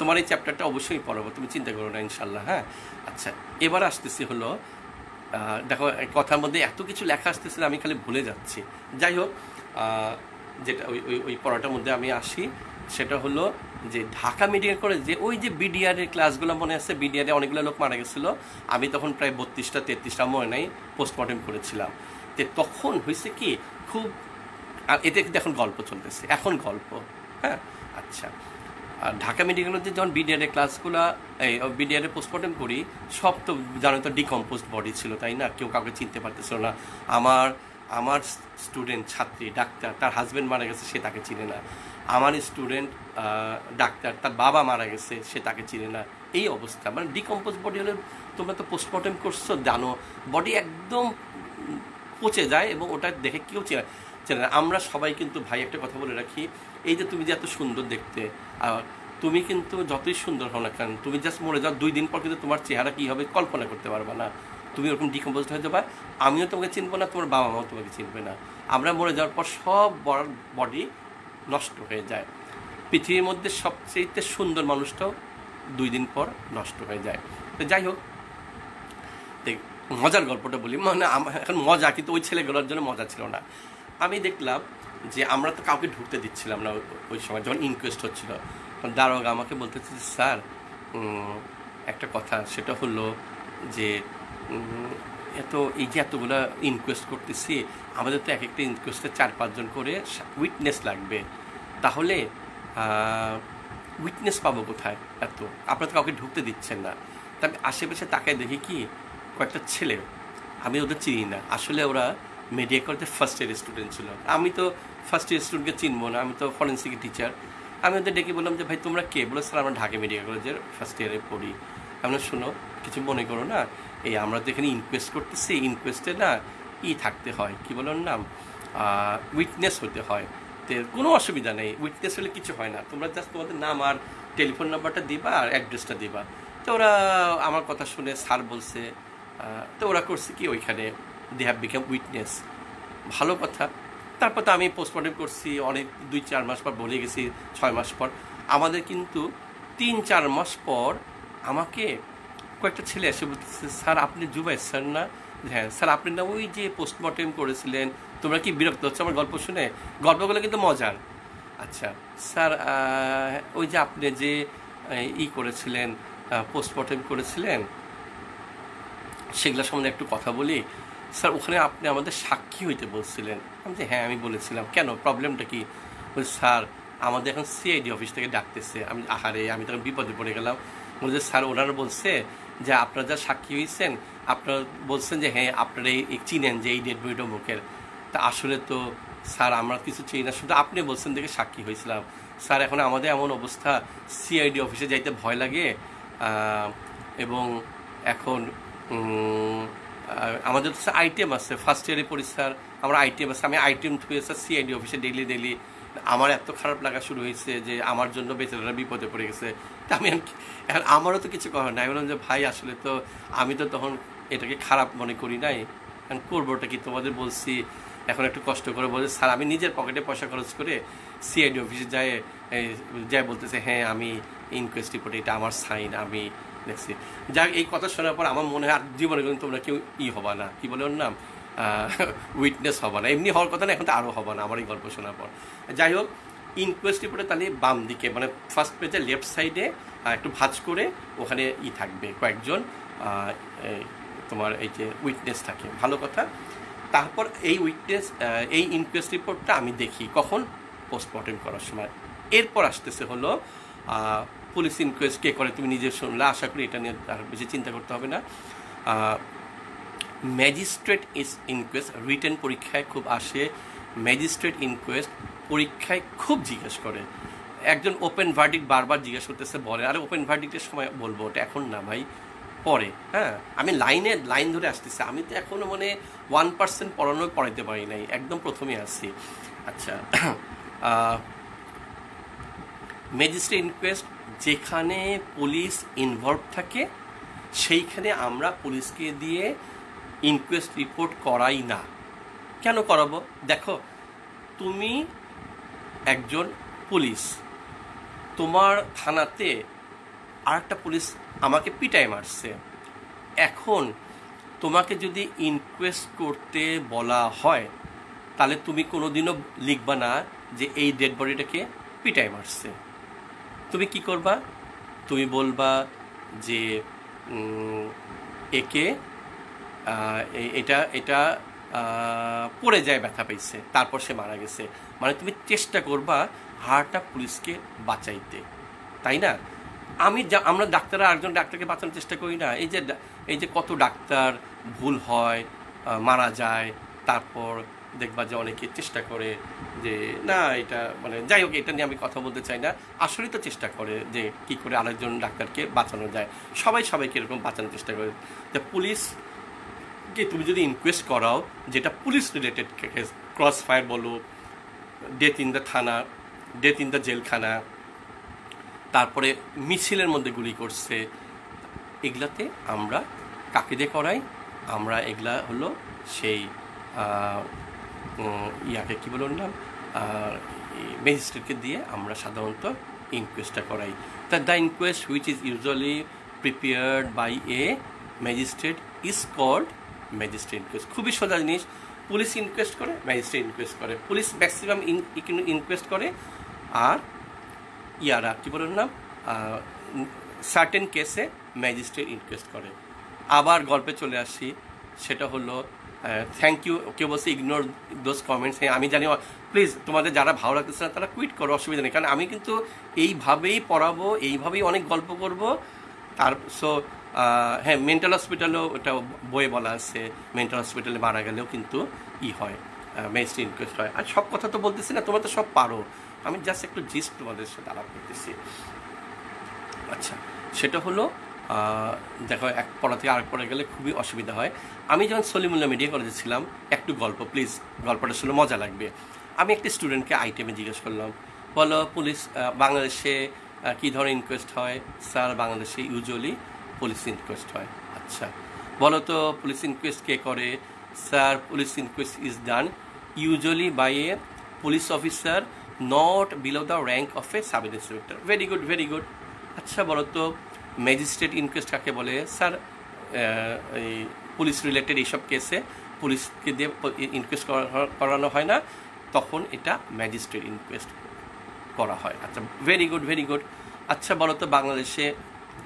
Speaker 1: তোমার এই চ্যাপ্টারটা অবশ্যই পড়াবো, তুমি চিন্তা করো না ইনশাল্লাহ হ্যাঁ? আচ্ছা এবার আসতেছি হলো দেখো কথার মধ্যে এত কিছু লেখা আসতেছে আমি খালি ভুলে যাচ্ছি। যাই হোক যেটা ওই ওই ওই পড়াটার মধ্যে আমি আসি, সেটা হলো যে ঢাকা মেডিকেল কলেজ যে ওই যে বিডিআরের ক্লাসগুলো মনে আছে বিডিআরে অনেকগুলো লোক মারা গেছিল। আমি তখন প্রায় বত্রিশটা তেত্রিশটা মনে নাই পোস্টমর্টেম করেছিলাম। তো তখন হয়েছে কি, খুব এতে কিন্তু এখন গল্প চলতেছে। এখন গল্প হ্যাঁ? আচ্ছা। আর ঢাকা মেডিকেলের যখন বিডিআরের ক্লাসগুলো এই বিডিআরে পোস্টমর্টম করি, সব তো জানো তো ডিকম্পোস্ট বডি ছিল, তাই না? কেউ কাউকে চিনতে পারতেছিল না। আমার আমার স্টুডেন্ট ছাত্রী, ডাক্তার, তার হাজব্যান্ড মারা গেছে, সে তাকে চিনে না। আমার স্টুডেন্ট ডাক্তার, তার বাবা মারা গেছে, সে তাকে চিনে না। এই অবস্থা। মানে ডিকম্পোজ বডি হলে তোমরা তো পোস্টমর্টম করছ, জানো। বডি একদম পচে যায় এবং ওটা দেখে কেউ চেনে চেনে আমরা সবাই কিন্তু ভাই, একটা কথা বলে রাখি এই যে তুমি যে এত সুন্দর দেখতে, আর তুমি কিন্তু যতই সুন্দর হও না কেন, তুমি জাস্ট মরে যাও, দুই দিন পর কিন্তু তোমার চেহারা কী হবে কল্পনা করতে পারবে না। তুমি ওরকম ডিকম্পোজ হয়ে যাবা, আমিও তোমাকে চিনবো না, তোমার বাবা মাও তোমাকে চিনবে না। আমরা মরে যাওয়ার পর সব বডি নষ্ট হয়ে যায়। পৃথিবীর মধ্যে সবচেয়ে সুন্দর মানুষটাও দুই দিন পর নষ্ট হয়ে যায়। তো যাই হোক, দেখ, মজার গল্পটা বলি। মানে এখন মজা, কিন্তু ওই ছেলেগুলোর জন্য মজা ছিল না। আমি দেখলাম যে আমরা তো কাউকে ঢুকতে দিচ্ছিলাম না ওই- সময় যখন ইনকোয়েস্ট হচ্ছিল। তখন দারোগা আমাকে বলতেছে যে, স্যার একটা কথা সেটা হলো যে এত এই যে এতগুলো ইনকোয়েস্ট করতেছি আমাদের তো এক একটা ইনকোয়েস্টে চার পাঁচজন করে উইটনেস লাগবে। তাহলে উইটনেস পাবো কোথায় এত? আপনারা তো কাউকে ঢুকতে দিচ্ছেন না। তা আমি আশেপাশে তাকায় দেখি কি কয়েকটা ছেলে আমি ওদের চিনি না। আসলে ওরা মিডিয়া কলেজের ফার্স্ট ইয়ার স্টুডেন্ট ছিল। আমি তো ফার্স্ট ইয়ার স্টুডেন্টকে চিনবো না, আমি তো ফরেন্সিক টিচার আমি ওদের ডেকে বললাম যে, ভাই, তোমরা কে বলো? স্যার, আমরা ঢাকা মেডিকেল কলেজের ফার্স্ট ইয়ারে পড়ি। আমরা শোনো, কিছু মনে করো না। এই আমরা তো এখানে ইনকোয়েস্ট করতেছি ইনকোয়েস্টে না ই থাকতে হয়। কি বলো ওর নাম? উইটনেস হতে হয়। তো কোনো অসুবিধা নেই। উইটনেস হলে কিছু হয় না। তোমরা জাস্ট তোমাদের নাম আর টেলিফোন নাম্বারটা দিবা আর অ্যাড্রেসটা দিবা। তো ওরা আমার কথা শুনে স্যার বলছে তো ওরা করছে কি ওইখানে? দে হ্যাভ বিকাম উইটনেস ভালো কথা। তারপর তো আমি পোস্টমর্টম করছি, অনেক, দুই, চার মাস পর বলে গেছি, ছয় মাস পর। আমাদের কিন্তু তিন, চার মাস পর আমাকে কয়েকটা ছেলে এসে বলতেছে, স্যার, আপনি জুবাই স্যার না? হ্যাঁ স্যার, আপনি না ওই যে পোস্টমর্টম করেছিলেন, তোমরা কি বিরক্ত হচ্ছে আমার গল্প শুনে? গল্পগুলো কিন্তু মজার। আচ্ছা স্যার ওই যে আপনি যে ই করেছিলেন পোস্টমর্টম করেছিলেন সেগুলো সম্বন্ধে একটু কথা বলি। স্যার, ওখানে আপনি আমাদের সাক্ষী হইতে বলছিলেন। আমি যে হ্যাঁ আমি বলেছিলাম। কেন? প্রবলেমটা কি? বলছি, স্যার, আমাদের এখন সিআইডি অফিস থেকে ডাকতেছে। আমি আহারে, আমি তখন বিপদে পড়ে গেলাম। বলছে, স্যার, ওনারা বলছে যে আপনারা যা সাক্ষী হয়েছেন আপনারা বলছেন যে হ্যাঁ আপনারা এই চিনেন যে এই ডেড বইটা মুখের। তা আসলে তো, স্যার, আমরা কিছু চিনি না। শুধু আপনি বলছেন দেখে সাক্ষী হয়েছিলাম স্যার, এখন আমাদের এমন অবস্থা, সিআইডি অফিসে যাইতে ভয় লাগে। এবং এখন আমাদের তো আইটেম আছে ফার্স্ট ইয়ারে স্যার আমার আইটেম আছে, আমি আইটেম থুয়ে স্যার সিআইডি অফিসে ডেলি ডেলি আমার এত খারাপ লাগা শুরু হয়েছে যে আমার জন্য বেচারারা বিপদে পড়ে গেছে। তা আমি এখন আমারও তো কিছু করার নাই। বললাম যে, ভাই, আসলে তো আমি তো তখন এটাকে খারাপ মনে করি নাই। এখন করবোটা কি? তোমাদের বলছি, এখন একটু কষ্ট করে বলছে, স্যার, আমি নিজের পকেটে পয়সা খরচ করে সিআইডি অফিসে যাই যাই বলতেছে হ্যাঁ আমি ইনকোয়েস্ট রিপোর্টে এটা আমার সাইন আমি দেখছি। যাক, এই কথা শোনার পর আমার মনে হয় আর জীবনে কিন্তু তোমরা কেউ ই হবা না। কি বলে ওর নাম? উইটনেস হবা না। এমনি হওয়ার কথা না, এখন তো আরও হবা না আমার এই গল্প শোনার পর। যাই হোক ইনকোয়েস্ট রিপোর্টে তাহলে বাম দিকে মানে ফার্স্ট পেজে লেফট সাইডে একটু ভাঁজ করে ওখানে ই থাকবে কয়েকজন তোমার এই যে উইটনেস থাকে। ভালো কথা। তারপর এই উইটনেস এই ইনকোয়েস্ট রিপোর্টটা আমি দেখি কখন পোস্টমর্টেম করার সময়। এরপর আসতেছে হলো পুলিশ ইনকোয়েস্ট কে করে তুমি নিজে শুনলে আশা করি এটা নিয়ে আর বেশি চিন্তা করতে হবে না। ম্যাজিস্ট্রেট ইস ইনকোয়েস্ট, রিটেন পরীক্ষায় খুব আসে। ম্যাজিস্ট্রেট ইনকোয়েস্ট পরীক্ষায় খুব জিজ্ঞেস করে। একজন ওপেন ভার্ডিক্ট বারবার জিজ্ঞেস করতেছে, বলে। আরে, ওপেন ভার্ডিক্টের সময় বলব, ওটা এখন না ভাই, পরে। হ্যাঁ আমি লাইনে, লাইন ধরে আসতেছি। আমি তো এখনও মানে ওয়ান পার্সেন্ট পড়ানো পড়াইতে পারি নাই, একদম প্রথমে আসছি আচ্ছা ম্যাজিস্ট্রেট ইনকোয়েস্ট যেখানে পুলিশ ইনভলভ থাকে, সেইখানে আমরা পুলিশকে দিয়ে ইনকোয়েস্ট রিপোর্ট করাই না। কেন করাবো? দেখো, তুমি একজন পুলিশ। তোমার থানাতে আর একটা পুলিশ আমাকে পিটাই মারছে। এখন তোমাকে যদি ইনকোয়েস্ট করতে বলা হয়, তাহলে তুমি কোনোদিনও লিখবা না যে এই ডেড বডিটাকে পিটাই মারছে। তুমি কি করবা? তুমি বলবা যে একে এটা এটা পড়ে যায় ব্যথা পেয়েছে, তারপর সে মারা গেছে। মানে তুমি চেষ্টা করবা হারটা পুলিশকে বাঁচাইতে, তাই না? আমি যা, আমরা ডাক্তাররা আরেকজন ডাক্তারকে বাঁচানোর চেষ্টা করি না। এই যে এই যে কত ডাক্তার ভুল হয় মারা যায়, তারপর দেখবা যে অনেকে চেষ্টা করে যে, না, এটা মানে যাই হোক, এটা নিয়ে আমি কথা বলতে চাই না। আসলেই তো চেষ্টা করে যে কি করে আরেকজন ডাক্তারকে বাঁচানো যায়। সবাই সবাইকে এরকম বাঁচানোর চেষ্টা করে। যে পুলিশ কে তুমি যদি ইনকোয়েস্ট করাও, যেটা police related case cross fire বলো death in the thana death in the jailkhana, তারপরে মিছিলের মধ্যে গুলি করছে, এগুলাতে আমরা কাকে দিয়ে করাই? আমরা এগুলা হলো সেই ইয়াকে কী বলুন নাম? ম্যাজিস্ট্রেটকে দিয়ে আমরা সাধারণত ইনকোয়েস্টটা করাই। তা the inquest which is usually prepared by a magistrate is called magistrate inquest খুবই সোজা জিনিস। পুলিশ ইনকোয়েস্ট করে ম্যাজিস্ট্রেট ইনকোয়েস্ট করে। পুলিশ ম্যাক্সিমাম ইনকোয়েস্ট করে। আর ইয়ারা কী বলুন নাম? সার্টেন কেসে ম্যাজিস্ট্রেট ইনকোয়েস্ট করে। আবার গল্পে চলে আসি। সেটা হলো থ্যাংক ইউ কেউ বলছে ইগনোর দোজ কমেন্টস হ্যাঁ আমি জানি প্লিজ তোমাদের যারা ভালো লাগতেছে না, তারা কুইট করো, অসুবিধা নেই। কারণ আমি কিন্তু এইভাবেই পড়াবো, এইভাবেই অনেক গল্প করব। তার সো হ্যাঁ মেন্টাল হসপিটালেও ওটা বইয়ে বলা আছে মেন্টাল হসপিটালে মারা গেলেও কিন্তু ই হয় ম্যাজিস্ট্রেট ইনকোয়েস্ট হয়। আর সব কথা তো বলতেছি না, তোমরা তো সব পারো। আমি জাস্ট একটু জিস্ট তোমাদের সাথে আলাপ করতেছি। আচ্ছা সেটা হলো দেখো, এক পড়া থেকে আরেক পড়া গেলে খুবই অসুবিধা হয়। আমি যখন সলিমুল্লাহ মিডিয়া কলেজে ছিলাম, একটু গল্প প্লিজ গল্পটা শুনে মজা লাগবে। আমি একটি স্টুডেন্টকে আইটেমে জিজ্ঞেস করলাম, বলো পুলিশ বাংলাদেশে কী ধরনের ইনকোয়েস্ট হয়? স্যার, বাংলাদেশে ইউজুয়ালি পুলিশ ইনকোয়েস্ট হয়। আচ্ছা বলো তো পুলিশ ইনকোয়েস্ট কে করে? Sir police inquest is done usually by a police officer not below the rank of a sub inspector very good very good আচ্ছা বলো তো ম্যাজিস্ট্রেট ইনকোয়েস্ট কাকে বলে, স্যার এই পুলিশ রিলেটেড এইসব কেসে পুলিশকে দিয়ে ইনকোয়েস্ট করানো হয় না। তখন এটা ম্যাজিস্ট্রেট ইনকোয়েস্ট করা হয়। আচ্ছা ভেরি গুড ভেরি গুড। আচ্ছা বলো তো, বাংলাদেশে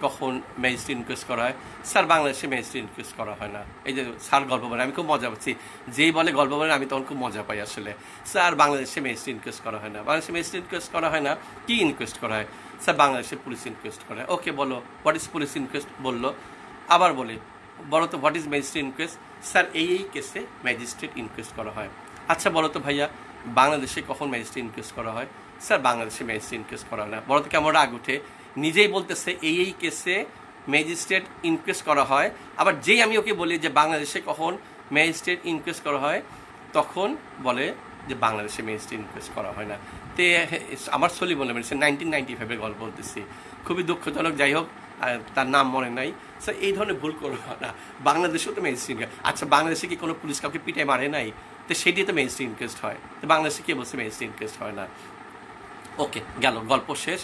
Speaker 1: কখন ম্যাজিস্ট্রেট ইনকোয়েস্ট করা হয়? স্যার, বাংলাদেশে ম্যাজিস্ট্রেট ইনকোয়েস্ট করা হয় না। এই যে স্যার গল্প বলে আমি খুব মজা পাচ্ছি। যেই বলে গল্প বলে আমি তখন খুব মজা পাই আসলে। স্যার, বাংলাদেশে ম্যাজিস্ট্রেট ইনকোয়েস্ট করা হয় না। বাংলাদেশে ম্যাজিস্ট্রেট ইনকোয়েস্ট করা হয় না। কি ইনকোয়েস্ট করা হয়? স্যার, বাংলাদেশে পুলিশ ইনকোয়েস্ট করা। ওকে বলো হোয়াট ইজ পুলিশ ইনকোয়েস্ট বলল, আবার বলে, বলো তো what is magistrate inquest sir, এই এই কেসে ম্যাজিস্ট্রেট ইনকোয়েস্ট করা হয়। আচ্ছা বলো তো ভাইয়া, বাংলাদেশে কখন ম্যাজিস্ট্রেট ইনকোয়েস্ট করা হয়? স্যার, বাংলাদেশে ম্যাজিস্ট্রেট ইনকোয়েস্ট করা হয় না। বলো তো, কেমন রাগ উঠে? নিজেই বলতেছে, এই এই কেসে ম্যাজিস্ট্রেট ইনকোয়েস্ট করা হয়। আবার যেই আমি ওকে বলি যে, বাংলাদেশে কখন ম্যাজিস্ট্রেট ইনকোয়েস্ট করা হয়, তখন বলে যে বাংলাদেশে ম্যাজিস্ট্রেট ইনকোয়েস্ট করা হয় না। তে আমার সলি বলে মেরেছে নাইনটিন নাইনটি ফাইভের গল্প বলতেছি। খুবই দুঃখজনক, যাই হোক তার নাম মনে নাই। স্যার এই ধরনের ভুল করব না। বাংলাদেশেও তো ম্যাজিস্ট্রেট আচ্ছা বাংলাদেশে কি কোনো পুলিশ কাউকে পিটাই মারে নাই? তো সেটি তো ম্যাজিস্ট্রেট ইনকোয়েস্ট হয়। তো বাংলাদেশে কে বলছে ম্যাজিস্ট্রেট ইনকোয়েস্ট হয় না? ওকে গেল, গল্প শেষ।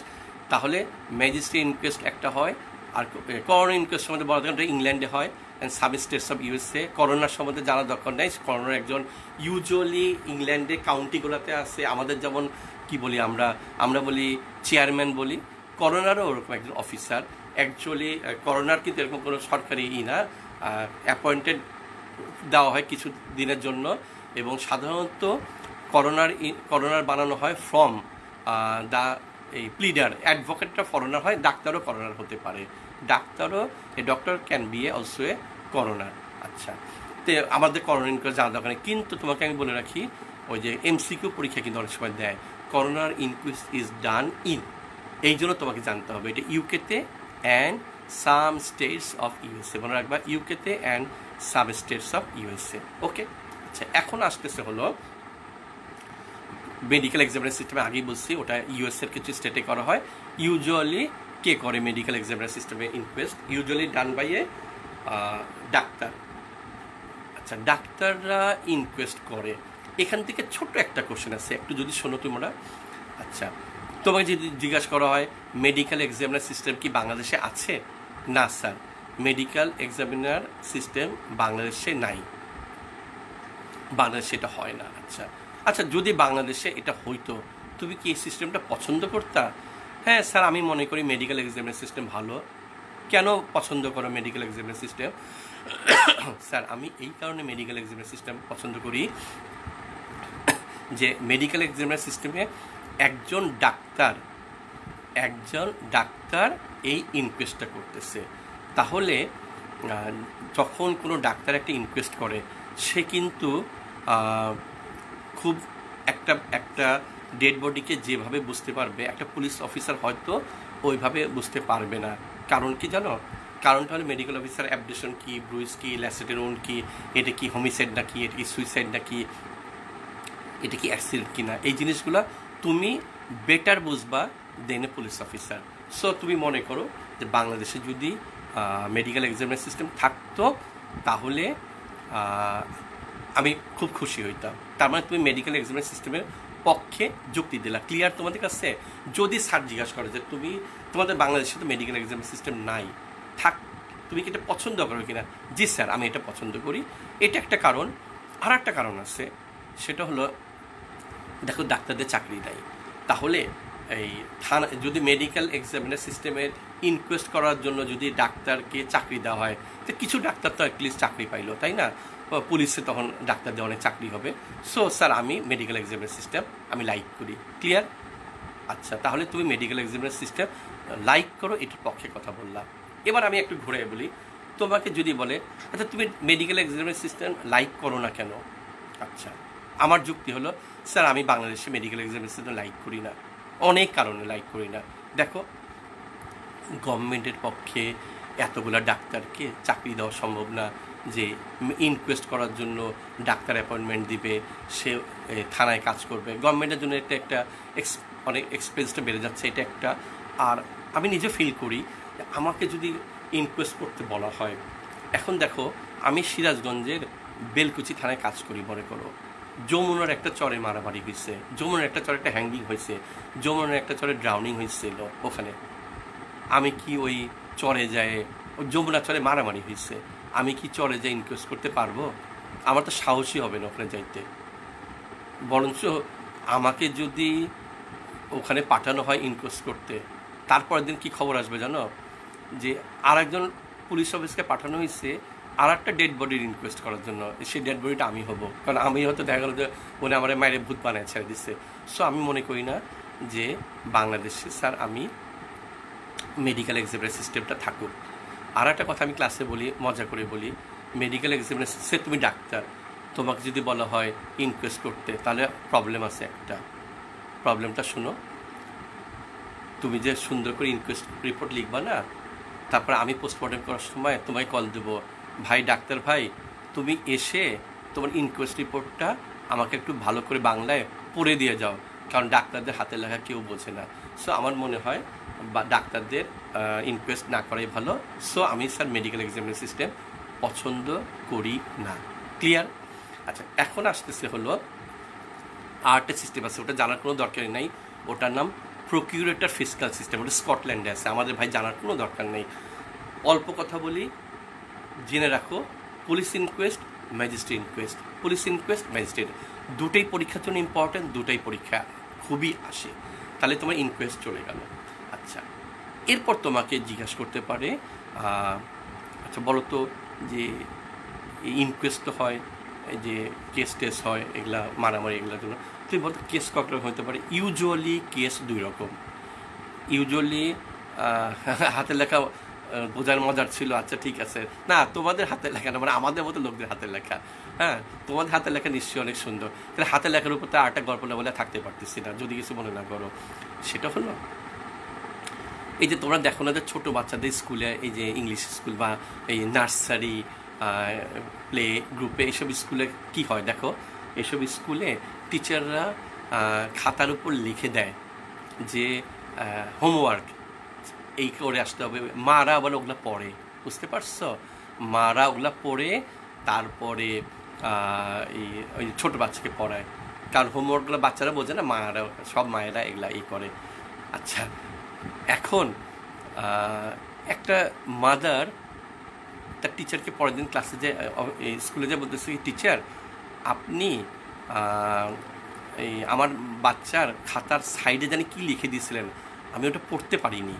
Speaker 1: তাহলে ম্যাজিস্ট্রি ইনকোয়েস্ট একটা হয়, আর করোনা ইনকোয়েস্ট বলা যায় ইংল্যান্ডে হয়। And sub states of USA coroner সম্বন্ধে যারা দরকার নেই। করোনার একজন ইউজুয়ালি ইংল্যান্ডে কাউন্টিগুলোতে আছে। আমাদের যেমন কি বলি আমরা? আমরা বলি চেয়ারম্যান বলি। করোনারও ওরকম একজন অফিসার অ্যাকচুয়ালি করোনার কিন্তু এরকম কোনো সরকারি ই না। অ্যাপয়েন্টেড দেওয়া হয় কিছু দিনের জন্য। এবং সাধারণত করোনার করোনার বানানো হয় ফ্রম দা এই প্লিডার অ্যাডভোকেটটা ফরেনার হয়। ডাক্তারও করোনার হতে পারে। ডাক্তারও, a doctor can be a also a coroner আচ্ছা তো আমাদের করোনা ইনকোয়েস্ট জানা দরকার কিন্তু তোমাকে আমি বলে রাখি, ওই যে এমসিকিউ পরীক্ষা কিন্তু অনেক সময় দেয়। করোনার ইনকোয়েস্ট ইজ ডান ইন এই জন্য তোমাকে জানতে হবে। এটা ইউকেতে and some states of USA মনে রাখবা ইউকেতে and sub states of USA okay আচ্ছা এখন আসতেছে হলো মেডিকেল এক্সামিনেশন সিস্টেমে আগেই বলছি, ওটা ইউএসএর কিছু স্টেটে করা হয়। ইউজুয়ালি কে করে মেডিকেল এক্সামিনার সিস্টেমে inquest usually done by a doctor আচ্ছা ডাক্তাররা ইনকোয়েস্ট করে। এখান থেকে ছোট্ট একটা কোশ্চেন আছে, একটু যদি শোনো তোমরা। আচ্ছা তোমাকে যদি জিজ্ঞাসা করা হয় মেডিকেল এক্সামিনার সিস্টেম কি বাংলাদেশে আছে? না স্যার মেডিকেল এক্সামিনার সিস্টেম বাংলাদেশে নাই। বাংলাদেশে এটা হয় না আচ্ছা। আচ্ছা যদি বাংলাদেশে এটা হইতো, তুমি কি এই সিস্টেমটা পছন্দ করতা? হ্যাঁ স্যার, আমি মনে করি মেডিকেল এক্সামিনার সিস্টেম ভালো। কেন পছন্দ করো মেডিকেল এক্সামিনার সিস্টেম স্যার, আমি এই কারণে মেডিকেল এক্সামিনার সিস্টেম পছন্দ করি যে মেডিকেল এক্সামিনার সিস্টেমে একজন ডাক্তার একজন ডাক্তার এই ইনকোয়েস্টটা করতেছে। তাহলে যখন কোনো ডাক্তার একটা ইনকোয়েস্ট করে, সে কিন্তু খুব একটা একটা ডেড বডিকে যেভাবে বুঝতে পারবে, একটা পুলিশ অফিসার হয়তো ওইভাবে বুঝতে পারবে না। কারণ কি জানো? কারণটা হলো মেডিকেল অফিসার অ্যাবডেশন কি ব্রুইস কি ল্যাসেটেরন কি, এটা কি হোমিসাইড নাকি, এটা কি সুইসাইড নাকি, এটা কি অ্যাক্সিডেন্ট কি না এই জিনিসগুলো তুমি বেটার বুঝবা then a police officer so তুমি মনে করো যে বাংলাদেশে যদি মেডিকেল এক্সামিনেশন সিস্টেম থাকতো, তাহলে আমি খুব খুশি হইতাম। তার মানে তুমি মেডিকেল এক্সামিনেশন সিস্টেমের পক্ষে যুক্তি দিলা। ক্লিয়ার তোমাদের কাছে? যদি স্যার জিজ্ঞাসা করে যে তুমি, তোমাদের বাংলাদেশে তো মেডিকেল এক্সাম সিস্টেম নাই, থাক, তুমি কি এটা পছন্দ করো কিনা? জি স্যার আমি এটা পছন্দ করি। এটা একটা কারণ। আর একটা কারণ আছে, সেটা হলো, দেখো ডাক্তারদের চাকরি দেয় তাহলে এই থানা, যদি মেডিকেল এক্সামিনার সিস্টেমের ইনকোয়েস্ট করার জন্য যদি ডাক্তারকে চাকরি দেওয়া হয়, তো কিছু ডাক্তার তো অ্যাটলিস্ট চাকরি পাইলো, তাই না? পুলিশে তখন ডাক্তারদের অনেক চাকরি হবে। সো স্যার আমি মেডিকেল এক্সামিনার সিস্টেম আমি লাইক করি। ক্লিয়ার আচ্ছা তাহলে তুমি মেডিকেল এক্সামিনার সিস্টেম লাইক করো, এটার পক্ষে কথা বললাম এবার আমি একটু ঘুরে বলি। তোমাকে যদি বলে আচ্ছা তুমি মেডিকেল এক্সামিনার সিস্টেম লাইক করো না কেন? আচ্ছা আমার যুক্তি হলো স্যার আমি বাংলাদেশে মেডিকেল এক্সামিনেশন সিস্টেম লাইক করি না। অনেক কারণে লাইক করি না। দেখো গভর্নমেন্টের পক্ষে এতগুলা ডাক্তারকে চাকরি দেওয়া সম্ভব না। যে ইনকোয়েস্ট করার জন্য ডাক্তার অ্যাপয়েন্টমেন্ট দিবে, সে থানায় কাজ করবে। গভর্নমেন্টের জন্য এটা একটা এক্স অনেক এক্সপেন্সটা বেড়ে যাচ্ছে, এটা একটা। আর আমি নিজে ফিল করি আমাকে যদি ইনকোয়েস্ট করতে বলা হয়, এখন দেখো, আমি সিরাজগঞ্জের বেলকুচি থানায় কাজ করি, মনে করো। যমুনার একটা চরে মারামারি হয়েছে যমুনার একটা চরে একটা হ্যাঙ্গিং হয়েছে যমুনার একটা চরে ড্রাউনিং হয়েছিল ওখানে। আমি কি ওই চরে যায় যমুনা চরে মারামারি হয়েছে আমি কি চরে যাই ইনকোয়েস্ট করতে পারব? আমার তো সাহসী হবে না ওখানে যাইতে। বরঞ্চ আমাকে যদি ওখানে পাঠানো হয় ইনকোয়েস্ট করতে, তারপরের দিন কি খবর আসবে জানো? যে আর একজন পুলিশ অফিসকে পাঠানো হয়েছে আর একটা ডেড বডির ইনকোয়েস্ট করার জন্য। সেই ডেড বডিটা আমি হব। কারণ আমি হয়তো দেখা গেলো যে উনি আমার মায়ের ভূত বানায় ছেড়ে দিচ্ছে সো আমি মনে করি না যে বাংলাদেশে স্যার আমি মেডিকেল এক্সামিনের সিস্টেমটা থাকুক। আর একটা কথা আমি ক্লাসে বলি, মজা করে বলি। মেডিকেল এক্সামিনের সে তুমি ডাক্তার, তোমাকে যদি বলা হয় ইনকোয়েস্ট করতে, তাহলে প্রবলেম আছে একটা। প্রবলেমটা শুনো, তুমি যে সুন্দর করে ইনকোয়েস্ট রিপোর্ট লিখবা না, তারপর আমি পোস্টমর্টম করার সময় তোমায় কল দেবো, ভাই ডাক্তার ভাই, তুমি এসে তোমার ইনকোয়েস্ট রিপোর্টটা আমাকে একটু ভালো করে বাংলায় পড়ে দিয়ে যাও, কারণ ডাক্তারদের হাতে লেখা কেউ বোঝে না। সো আমার মনে হয় বা, ডাক্তারদের ইনকোয়েস্ট না করাই ভালো। সো আমি স্যার মেডিকেল এক্সামিনেশন সিস্টেম পছন্দ করি না। ক্লিয়ার আচ্ছা এখন আসতেছে হলো আর্টের সিস্টেম আছে, ওটা জানার কোনো দরকারই নাই। ওটার নাম প্রকিউরেটর ফিসকাল সিস্টেম ওটা স্কটল্যান্ডে আছে। আমাদের ভাই জানার কোনো দরকার নেই। অল্প কথা বলি, জেনে রাখো police inquest magistrate inquest police inquest magistrate দুটোই পরীক্ষার জন্য ইম্পর্টেন্ট দুটোই পরীক্ষা খুবই আসে। তাহলে তোমার ইনকোয়েস্ট চলে গেল। আচ্ছা এরপর তোমাকে জিজ্ঞাসা করতে পারে আচ্ছা বলো তো যে ইনকোয়েস্ট হয়, যে কেস টেস হয়, এগুলা মারামারি এগুলোর জন্য। তুমি বলতো কেস কত রকম হতে পারে? ইউজুয়ালি কেস দুই রকম। ইউজুয়ালি হাতের লেখা বোঝার মজার ছিল আচ্ছা ঠিক আছে। না, তোমাদের হাতের লেখা না মানে আমাদের মতো লোকদের হাতের লেখা। হ্যাঁ তোমাদের হাতের লেখা নিশ্চয়ই অনেক সুন্দর। তাহলে হাতের লেখার উপর তো আরেকটা গল্প না বলে থাকতে পারতেছি না, যদি কিছু মনে না করো। সেটা হলো এই যে তোমরা দেখো না যে ছোটো বাচ্চাদের স্কুলে এই যে ইংলিশ স্কুল বা এই নার্সারি প্লে গ্রুপে এইসব স্কুলে কি হয় দেখো? এসব স্কুলে টিচাররা খাতার উপর লিখে দেয় যে হোমওয়ার্ক এই করে আসতে হবে। মারা আবার ওগুলা পড়ে, বুঝতে পারছ? মারা ওগুলা পড়ে, তারপরে এই, ওই ছোটো বাচ্চাকে পড়ায়। কারণ হোমওয়ার্কগুলো বাচ্চারা বোঝে না মায়েরা সব মায়েরা এগুলা এই করে। আচ্ছা এখন একটা মাদার তার টিচারকে পরের দিন ক্লাসে যে স্কুলে যে বলতেছে টিচার আপনি এই আমার বাচ্চার খাতার সাইডে জানি কি লিখে দিয়েছিলেন? আমি ওটা পড়তে পারিনি।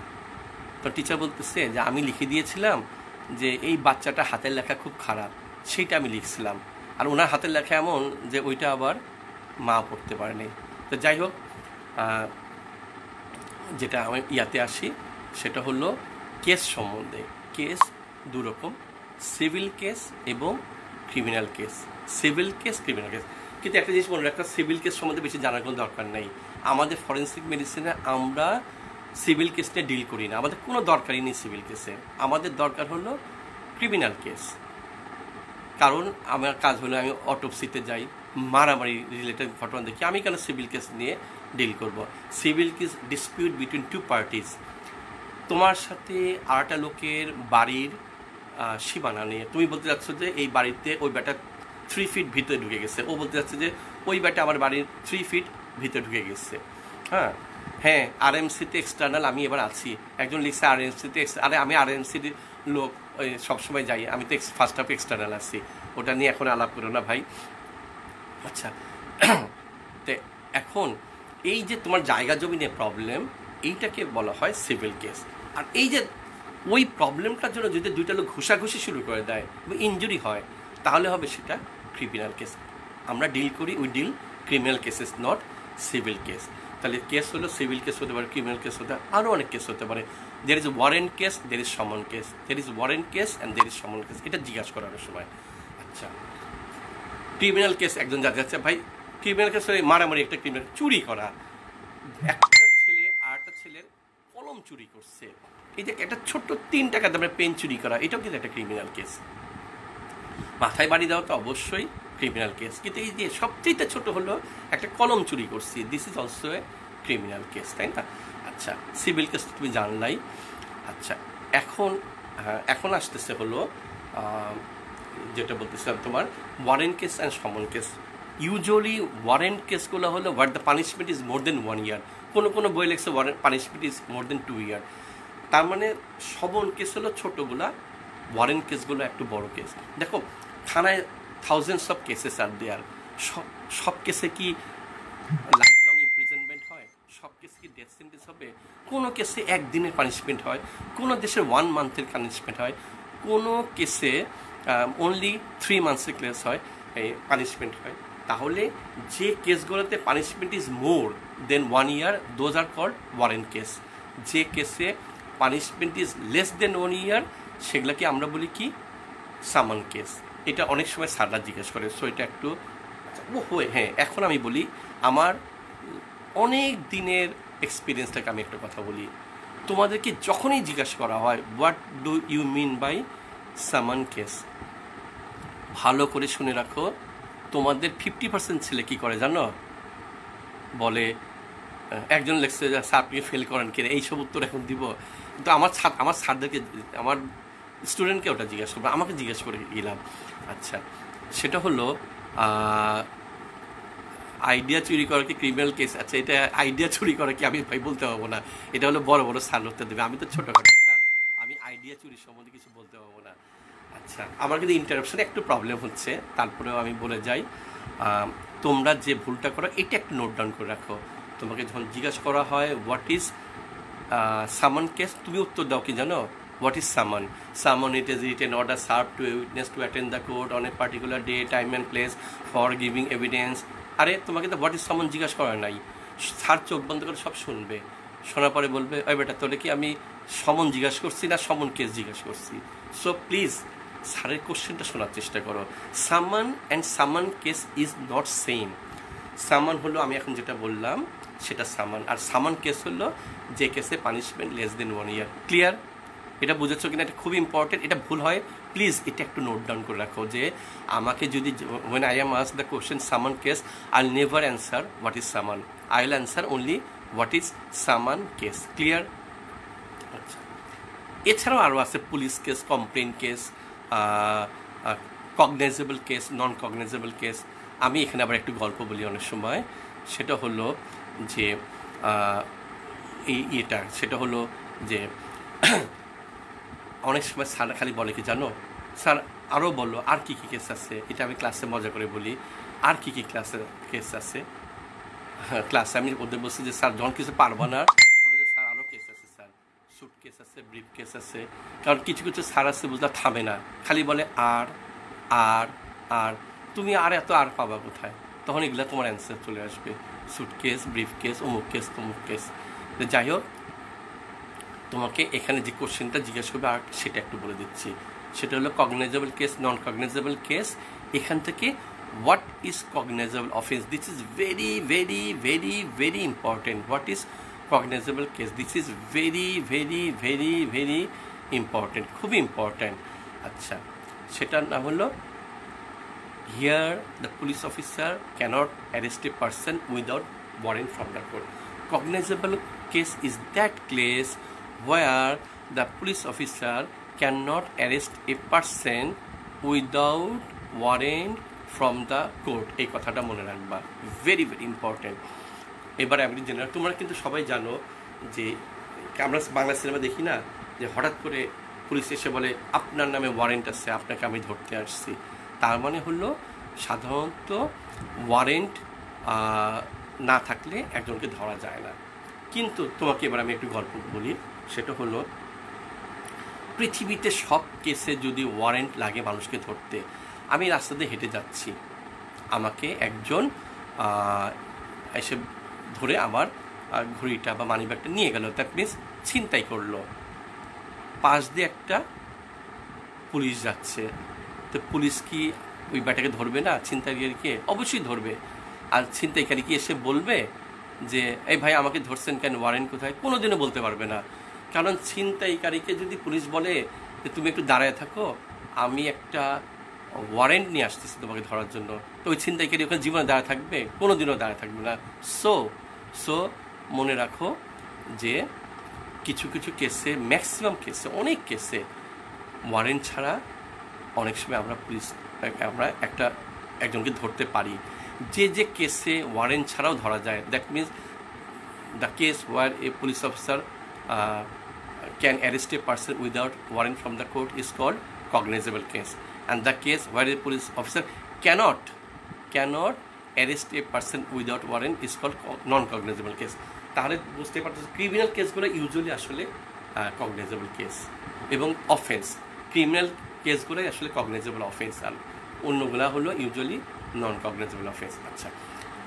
Speaker 1: তো টিচার বলতেছে যে, আমি লিখে দিয়েছিলাম যে, এই বাচ্চাটা হাতের লেখা খুব খারাপ, সেইটা আমি লিখছিলাম। আর ওনার হাতের লেখা এমন যে, ওইটা আবার মা পড়তে পারেনি। তো যাই হোক যেটা আমি ইয়াতে আসি, সেটা হলো কেস সম্বন্ধে। কেস দুরকম, সিভিল কেস এবং criminal case. Civil case, criminal case. কিন্তু একটা জিনিস মনে রাখা সিভিল কেস সম্বন্ধে বেশি জানার কোনো দরকার নেই। আমাদের ফরেন্সিক মেডিসিনে আমরা সিভিল কেস নিয়ে ডিল করি না। আমাদের কোনো দরকারই নেই সিভিল কেসের আমাদের দরকার হলো ক্রিমিনাল কেস। কারণ আমার কাজ হলো আমি অটোপসিতে যাই, মারামারি রিলেটেড ঘটনা দেখি। আমি কেন সিভিল কেস নিয়ে ডিল করব। Civil case dispute between two parties তোমার সাথে আরেকটা লোকের বাড়ির সীমানা নিয়ে। তুমি বলতে যাচ্ছ যে এই বাড়িতে ওই ব্যাটা থ্রি ফিট ভিতরে ঢুকে গেছে। ও বলতে যাচ্ছে যে ওই ব্যাটা আমার বাড়ির থ্রি ফিট ভিতরে ঢুকে গেছে। হ্যাঁ? হ্যাঁ আর এমসিতে এক্সটার্নাল আমি এবার আছি। একজন লিখছে আর এমসিতে আরে আমি আর এমসির লোক সবসময় যাই। আমি তো ফার্স্ট হাফ এক্সটার্নাল আছি। ওটা নিয়ে এখন আলাপ করো না ভাই। আচ্ছা। তো এখন এই যে তোমার জায়গা জমি নিয়ে প্রবলেম এইটাকে বলা হয় সিভিল কেস আর এই যে ওই প্রবলেমটার জন্য যদি দুইটা লোক ঘুষাঘুষি শুরু করে দেয় ইঞ্জুরি হয়, তাহলে হবে সেটা ক্রিমিনাল কেস আমরা ডিল করি we deal criminal cases not civil case তাহলে কেস হলো সিভিল কেস হতে পারে ক্রিমিনাল কেস হতে পারে আরও অনেক কেস হতে পারে। There is warrant case there is summon case there is warrant case and there is summon case এটা জিজ্ঞাসা করার সময়। আচ্ছা। ক্রিমিনাল কেস একজন যাচ্ছে ভাই ক্রিমিনাল কেস মারামারি একটা ক্রিমিনাল চুরি করা। একটা ছেলে আর একটা ছেলের কলম চুরি করছে। এই যে একটা ছোট্ট তিন টাকা দামের পেন চুরি করা, এটাও কিন্তু একটা ক্রিমিনাল কেস। মাথায় বাড়ি দেওয়া তো অবশ্যই ক্রিমিনাল কেস। কিন্তু এই যে সবচেয়ে ছোট হলো একটা কলম চুরি করছি this is also a criminal case তাই না? আচ্ছা সিভিল কেস তুমি জানলাই। আচ্ছা এখন এখন আসতেছে হলো যেটা বলতেছিলাম তোমার warrant case and summon case usually warrant কেসগুলো হলো what the punishment is more than one year কোনো কোনো বই লেখছে warrant punishment is more than two year তার মানে সমন কেস হলো ছোটোগুলা ওয়ারেন্ট কেসগুলো একটু বড় কেস দেখো, থানায় thousands of cases are there সব সব কেসে কি লাইফ লং ইমপ্রিজনমেন্ট হয়? সব কেসে কি ডেথ সেন্টেন্স হবে? কোনো কেসে একদিনের পানিশমেন্ট হয়। কোনো দেশে ওয়ান মান্থের পানিশমেন্ট হয়। কোনো কেসে অনলি থ্রি মান্থসের কেস হয় এই পানিশমেন্ট হয়। তাহলে যে কেসগুলোতে punishment is more than one year those are called warrant case যে কেসে punishment is less than one year সেগুলোকে আমরা বলি কি? সামান কেস এটা অনেক সময় স্যাররা জিজ্ঞেস করে সো এটা একটু ও হয়ে হ্যাঁ এখন আমি বলি, আমার অনেক দিনের এক্সপিরিয়েন্স এক্সপিরিয়েন্সটাকে আমি একটা কথা বলি। তোমাদেরকে যখনই জিজ্ঞাসা করা হয় what do you mean by summon case ভালো করে শুনে রাখো। তোমাদের ফিফটি পার্সেন্ট ছেলে কী করে জানো? বলে, একজন লেখছে যে, স্যার, আপনি ফেল করেন কিনা? এইসব উত্তর এখন দিব। কিন্তু আমার ছাত্র আমার স্যারদেরকে, আমার স্টুডেন্টকে ওটা জিজ্ঞেস করব, আমাকে জিজ্ঞেস করে গেলাম। আচ্ছা সেটা হলো আইডিয়া চুরি করা কি ক্রিমিনাল কেস আচ্ছা এটা আইডিয়া চুরি করা কি আমি ভাই বলতে পারব না? এটা হলো বড় বড় স্যার উত্তর দেবে। আমি তো ছোটোখাটো, স্যার। আমি আইডিয়া চুরি সম্বন্ধে কিছু বলতে পারব না আচ্ছা আমার কিন্তু ইন্টারাপশনে একটু প্রবলেম হচ্ছে, তারপরেও আমি বলে যাই। তোমরা যে ভুলটা করো, এটা একটু নোট ডাউন করে রাখো। তোমাকে যখন জিজ্ঞাসা করা হয় হোয়াট ইজ সামন কেস তুমি উত্তর দাও কি জানো? What is summon summon it is written order serve to witness to attend the court on a particular day time and place for giving evidence আরে, তোমাকে তো হোয়াট ইজ সামন জিজ্ঞাসা করা নাই। স্যার চোখ বন্ধ করে সব শুনবে। শোনার পরে বলবে, ওই বেটা তোলে কি আমি সমন জিজ্ঞাসা করছি না সমন কেস জিজ্ঞাসা করছি? সো প্লিজ স্যারের কোশ্চেনটা শোনার চেষ্টা করো। সামান অ্যান্ড সামান কেস ইজ নট সেম সামান হলো, আমি এখন যেটা বললাম, সেটা সামান। আর সামান কেস হলো, যে কেসে punishment less than one year clear এটা বুঝেছ কিনা? এটা খুব ইম্পর্টেন্ট এটা ভুল হয়। প্লিজ এটা একটু নোট ডাউন করে রাখো যে আমাকে যদি when I am us the question summon case I never answer what is summon. I will answer only what is summon case clear আচ্ছা। এছাড়াও আরও আছে police case complain case cognizable case non cognizable case আমি এখানে আবার একটু গল্প বলি অনেক সময়। সেটা হলো যে এই ইয়েটা, সেটা হলো যে, অনেক সময় স্যার খালি বলে কি জানো? স্যার আরও বলো আর কি কি কেস আছে? এটা আমি ক্লাসে মজা করে বলি। আর কি কি ক্লাসে কেস আছে? ক্লাসে আমি ওদের বলছি যে, স্যার, যখন কিছু পারব না বলে যে স্যার আরও কেস আছে স্যার শুট কেস আছে ব্রিফ কেস আছে। কারণ কিছু কিছু স্যার আছে, বুঝলা, থামে না। খালি বলে আর আর আর। তুমি আর এত আর পাবা কোথায়? তখন এগুলা তোমার অ্যান্সার চলে আসবে। সুট কেস ব্রিফ কেস অমুক কেস তমুক কেস যাই হোক, তোমাকে এখানে যে কোশ্চেনটা জিজ্ঞেস করবে, আর সেটা একটু বলে দিচ্ছি। সেটা হলো cognizable case non cognizable case এখান থেকে what is cognizable offence this is very very very very important what is cognizable case this is very very very very important খুবই ইম্পর্টেন্ট আচ্ছা সেটার নাম হলো Here, the police officer cannot arrest a person without warrant from the court. Cognizable case is that case where the police officer cannot arrest a person without warrant from the court. মনে very very important এবার আমি general তোমরা কিন্তু সবাই জানো যে আমরা Bangla cinema দেখি না, যে হঠাৎ করে পুলিশ এসে বলে, আপনার নামে ওয়ারেন্ট আছে, আপনাকে আমি ধরতে আসছি। তার মানে হলো সাধারণত ওয়ারেন্ট না থাকলে একজনকে ধরা যায় না। কিন্তু তোমাকে এবার আমি একটু গল্প বলি, সেটা হলো পৃথিবীতে সব কেসে যদি ওয়ারেন্ট লাগে মানুষকে ধরতে, আমি রাস্তা দিয়ে হেঁটে যাচ্ছি। আমাকে একজন এসে ধরে আমার ঘড়িটা বা মানিব্যাগটা নিয়ে গেল। দ্যাট মিনস ছিনতাই করল। পাশ দিয়ে একটা পুলিশ যাচ্ছে। তো পুলিশ কি ওই ব্যাটাকে ধরবে না? ছিনতাইকারীকে অবশ্যই ধরবে। আর ছিনতাইকারী কি এসে বলবে যে, এই ভাই, আমাকে ধরছেন কেন? ওয়ারেন্ট কোথায়? কোনোদিনও বলতে পারবে না। কারণ ছিনতাইকারীকে যদি পুলিশ বলে যে, তুমি একটু দাঁড়ায় থাকো, আমি একটা ওয়ারেন্ট নিয়ে আসতেছি তোমাকে ধরার জন্য। তো ওই ছিনতাইকারী ওখানে জীবনে দাঁড়ায় থাকবে? কোনোদিনও দাঁড়ায় থাকবে না। সো সো মনে রাখো যে কিছু কিছু কেসে ম্যাক্সিমাম কেসে, অনেক কেসে ওয়ারেন্ট ছাড়া অনেক সময় আমরা পুলিশ আমরা একটা একজনকে ধরতে পারি। যে যে কেসে ওয়ারেন্ট ছাড়াও ধরা যায় that means the case where a police officer can arrest a person without warrant from the court is called cognizable case and the case where a police officer cannot cannot arrest a person without warrant is call non cognizable case তাহলে বুঝতে পারতেছে criminal কেসগুলো usually আসলে cognizable case এবং offence criminal কেসগুলোই আসলে cognizable offence আর অন্যগুলা হলো usually নন cognizable offence আচ্ছা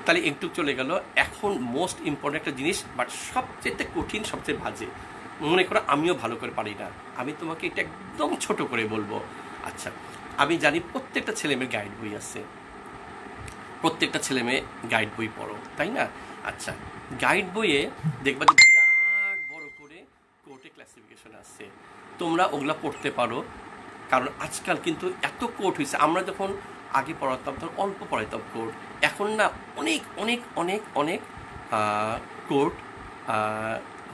Speaker 1: তাহলে একটু চলে গেল। এখন মোস্ট ইম্পর্টেন্ট একটা জিনিস বাট সবচেয়ে কঠিন, সবচেয়ে বাজে। মনে করো আমিও ভালো করে পারি না। আমি তোমাকে এটা একদম ছোট করে বলব। আচ্ছা আমি জানি প্রত্যেকটা ছেলে মেয়ের গাইড বই আছে। প্রত্যেকটা ছেলে মেয়ে গাইড বই পড়ো, তাই না? আচ্ছা গাইড বইয়ে দেখবা বিরাট বড় করে কোর্টে ক্লাসিফিকেশন আছে তোমরা ওগুলা পড়তে পারো, কারণ আজকাল কিন্তু এত কোর্ট হয়েছে আমরা যখন আগে পড়াতাম, তখন অল্প পড়াইতাম কোর্ট এখন না অনেক অনেক অনেক অনেক কোর্ট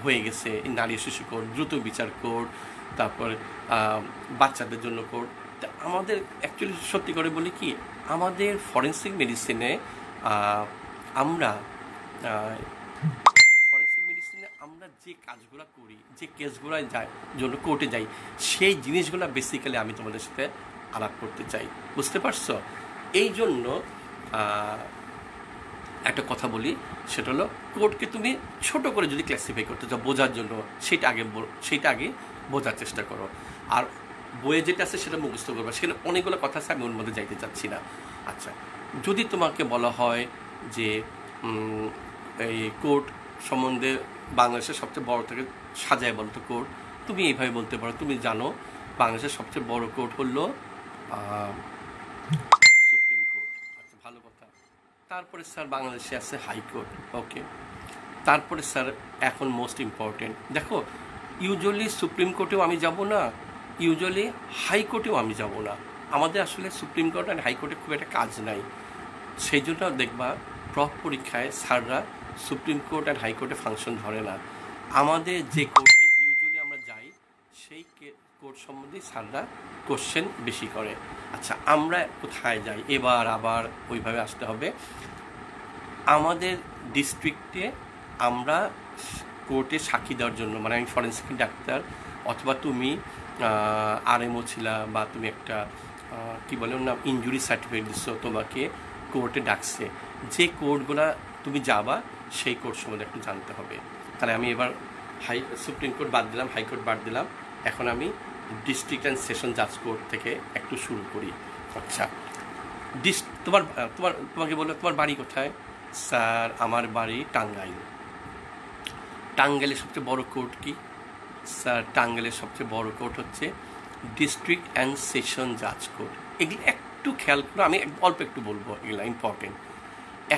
Speaker 1: হয়ে গেছে। নারী শিশু কোর্ট দ্রুত বিচার কোর্ট তারপর বাচ্চাদের জন্য কোর্ট আমাদের অ্যাকচুয়ালি সত্যি করে বলি কি আমাদের ফরেন্সিক মেডিসিনে আমরা ফরেন্সিক মেডিসিনে আমরা যে কাজগুলো করি, যে কেসগুলো যাই জন্য কোর্টে যাই, সেই জিনিসগুলো বেসিক্যালি আমি তোমাদের সাথে আলাপ করতে চাই। বুঝতে পারছ? এই জন্য একটা কথা বলি, সেটা হলো কোর্টকে তুমি ছোট করে যদি ক্লাসিফাই করতে চাও, বোঝার জন্য, সেটা আগে সেটা আগে বোঝার চেষ্টা করো। আর বইয়ে যেটা আছে সেটা মুখস্থ করবে। সেখানে অনেকগুলো কথা আছে, আমি ওর মধ্যে যাইতে চাচ্ছি না। আচ্ছা যদি তোমাকে বলা হয় যে এই কোর্ট সম্বন্ধে বাংলাদেশের সবচেয়ে বড় থেকে সাজায় বলতো কোর্ট, তুমি এইভাবে বলতে পারো। তুমি জানো, বাংলাদেশের সবচেয়ে বড় কোর্ট হলো সুপ্রিম কোর্ট। আচ্ছা ভালো কথা। তারপরে স্যার বাংলাদেশে আছে হাইকোর্ট ওকে। তারপরে স্যার এখন মোস্ট ইম্পর্টেন্ট। দেখো, ইউজুয়ালি সুপ্রিম কোর্টেও আমি যাব না ইউজুয়ালি হাইকোর্টেও আমি যাব না। আমাদের আসলে সুপ্রিম কোর্ট আর হাইকোর্টে খুব একটা কাজ নাই। সেই জন্য দেখবা প্রপ পরীক্ষায় স্যাররা সুপ্রিম কোর্ট আর হাইকোর্টে ফাংশন ধরে না। আমাদের যে কোর্টে ইউজুয়ালি আমরা যাই, সেই কোর্ট সম্বন্ধে স্যাররা কোশ্চেন বেশি করে। আচ্ছা আমরা কোথায় যাই? এবার আবার ওইভাবে আসতে হবে। আমাদের ডিস্ট্রিক্টে আমরা কোর্টে সাক্ষী দেওয়ার জন্য মানে আমি ফরেন্সিক ডাক্তার অথবা তুমি আরএমও ছিলা বা তুমি একটা কি বলে ওর নাম ইঞ্জুরি সার্টিফিকেট দিচ্ছ তোমাকে কোর্টে ডাকছে। যে কোর্টগুলা তুমি যাবা, সেই কোর্ট সম্বন্ধে একটু জানতে হবে। তাহলে আমি এবার হাই, সুপ্রিম কোর্ট বাদ দিলাম হাইকোর্ট বাদ দিলাম। এখন আমি ডিস্ট্রিক্ট অ্যান্ড সেশন জাজ কোর্ট থেকে একটু শুরু করি। আচ্ছা ডিস তোমার তোমার, তোমাকে বলল, তোমার বাড়ি কোথায়? স্যার, আমার বাড়ি টাঙ্গাইল। টাঙ্গাইলের সবচেয়ে বড় কোর্ট কি? স্যার টাঙ্গাইলের সবচেয়ে বড় কোর্ট হচ্ছে ডিস্ট্রিক্ট অ্যান্ড সেশন জাজ কোর্ট। এগুলো একটু খেয়াল করে, আমি অল্প একটু বলব এগুলো ইম্পর্টেন্ট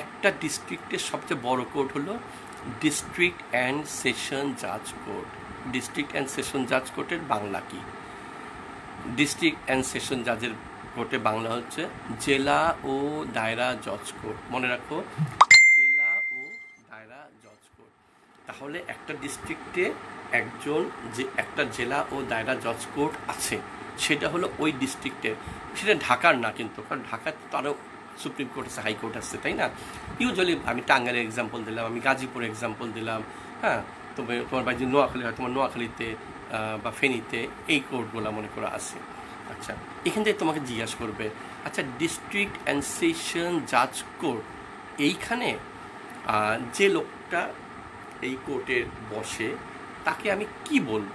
Speaker 1: একটা ডিস্ট্রিক্টের সবচেয়ে বড় কোর্ট হলো ডিস্ট্রিক্ট অ্যান্ড সেশন জাজ কোর্ট। ডিস্ট্রিক্ট অ্যান্ড সেশন জাজ কোর্টের বাংলা কি? ডিস্ট্রিক্ট অ্যান্ড সেশন জাজের কোর্টে বাংলা হচ্ছে জেলা ও দায়রা জজ কোর্ট। মনে রাখো, জেলা ও দায়রা জজ কোর্ট। তাহলে একটা ডিস্ট্রিক্টে একজন যে একটা জেলা ও দায়রা জজ কোর্ট আছে, সেটা হলো ওই ডিস্ট্রিক্টের। সেটা ঢাকার না কিন্তু, কারণ ঢাকার তো আরও সুপ্রিম কোর্ট আছে, হাইকোর্ট আছে, তাই না? ইউজুয়ালি আমি টাঙ্গাইলের এক্সাম্পল দিলাম, আমি গাজীপুর এক্সাম্পল দিলাম হ্যাঁ? তবে তোমার বাড়ি নোয়াখালী হয়, তোমার নোয়াখালীতে বা ফেনীতে এই কোর্টগুলো মনে করা আছে। আচ্ছা এখান থেকে তোমাকে জিজ্ঞাসা করবে আচ্ছা ডিস্ট্রিক্ট অ্যান্ড সেশন জাজ কোর্ট এইখানে যে লোকটা এই কোর্টের বসে তাকে আমি কি বলব?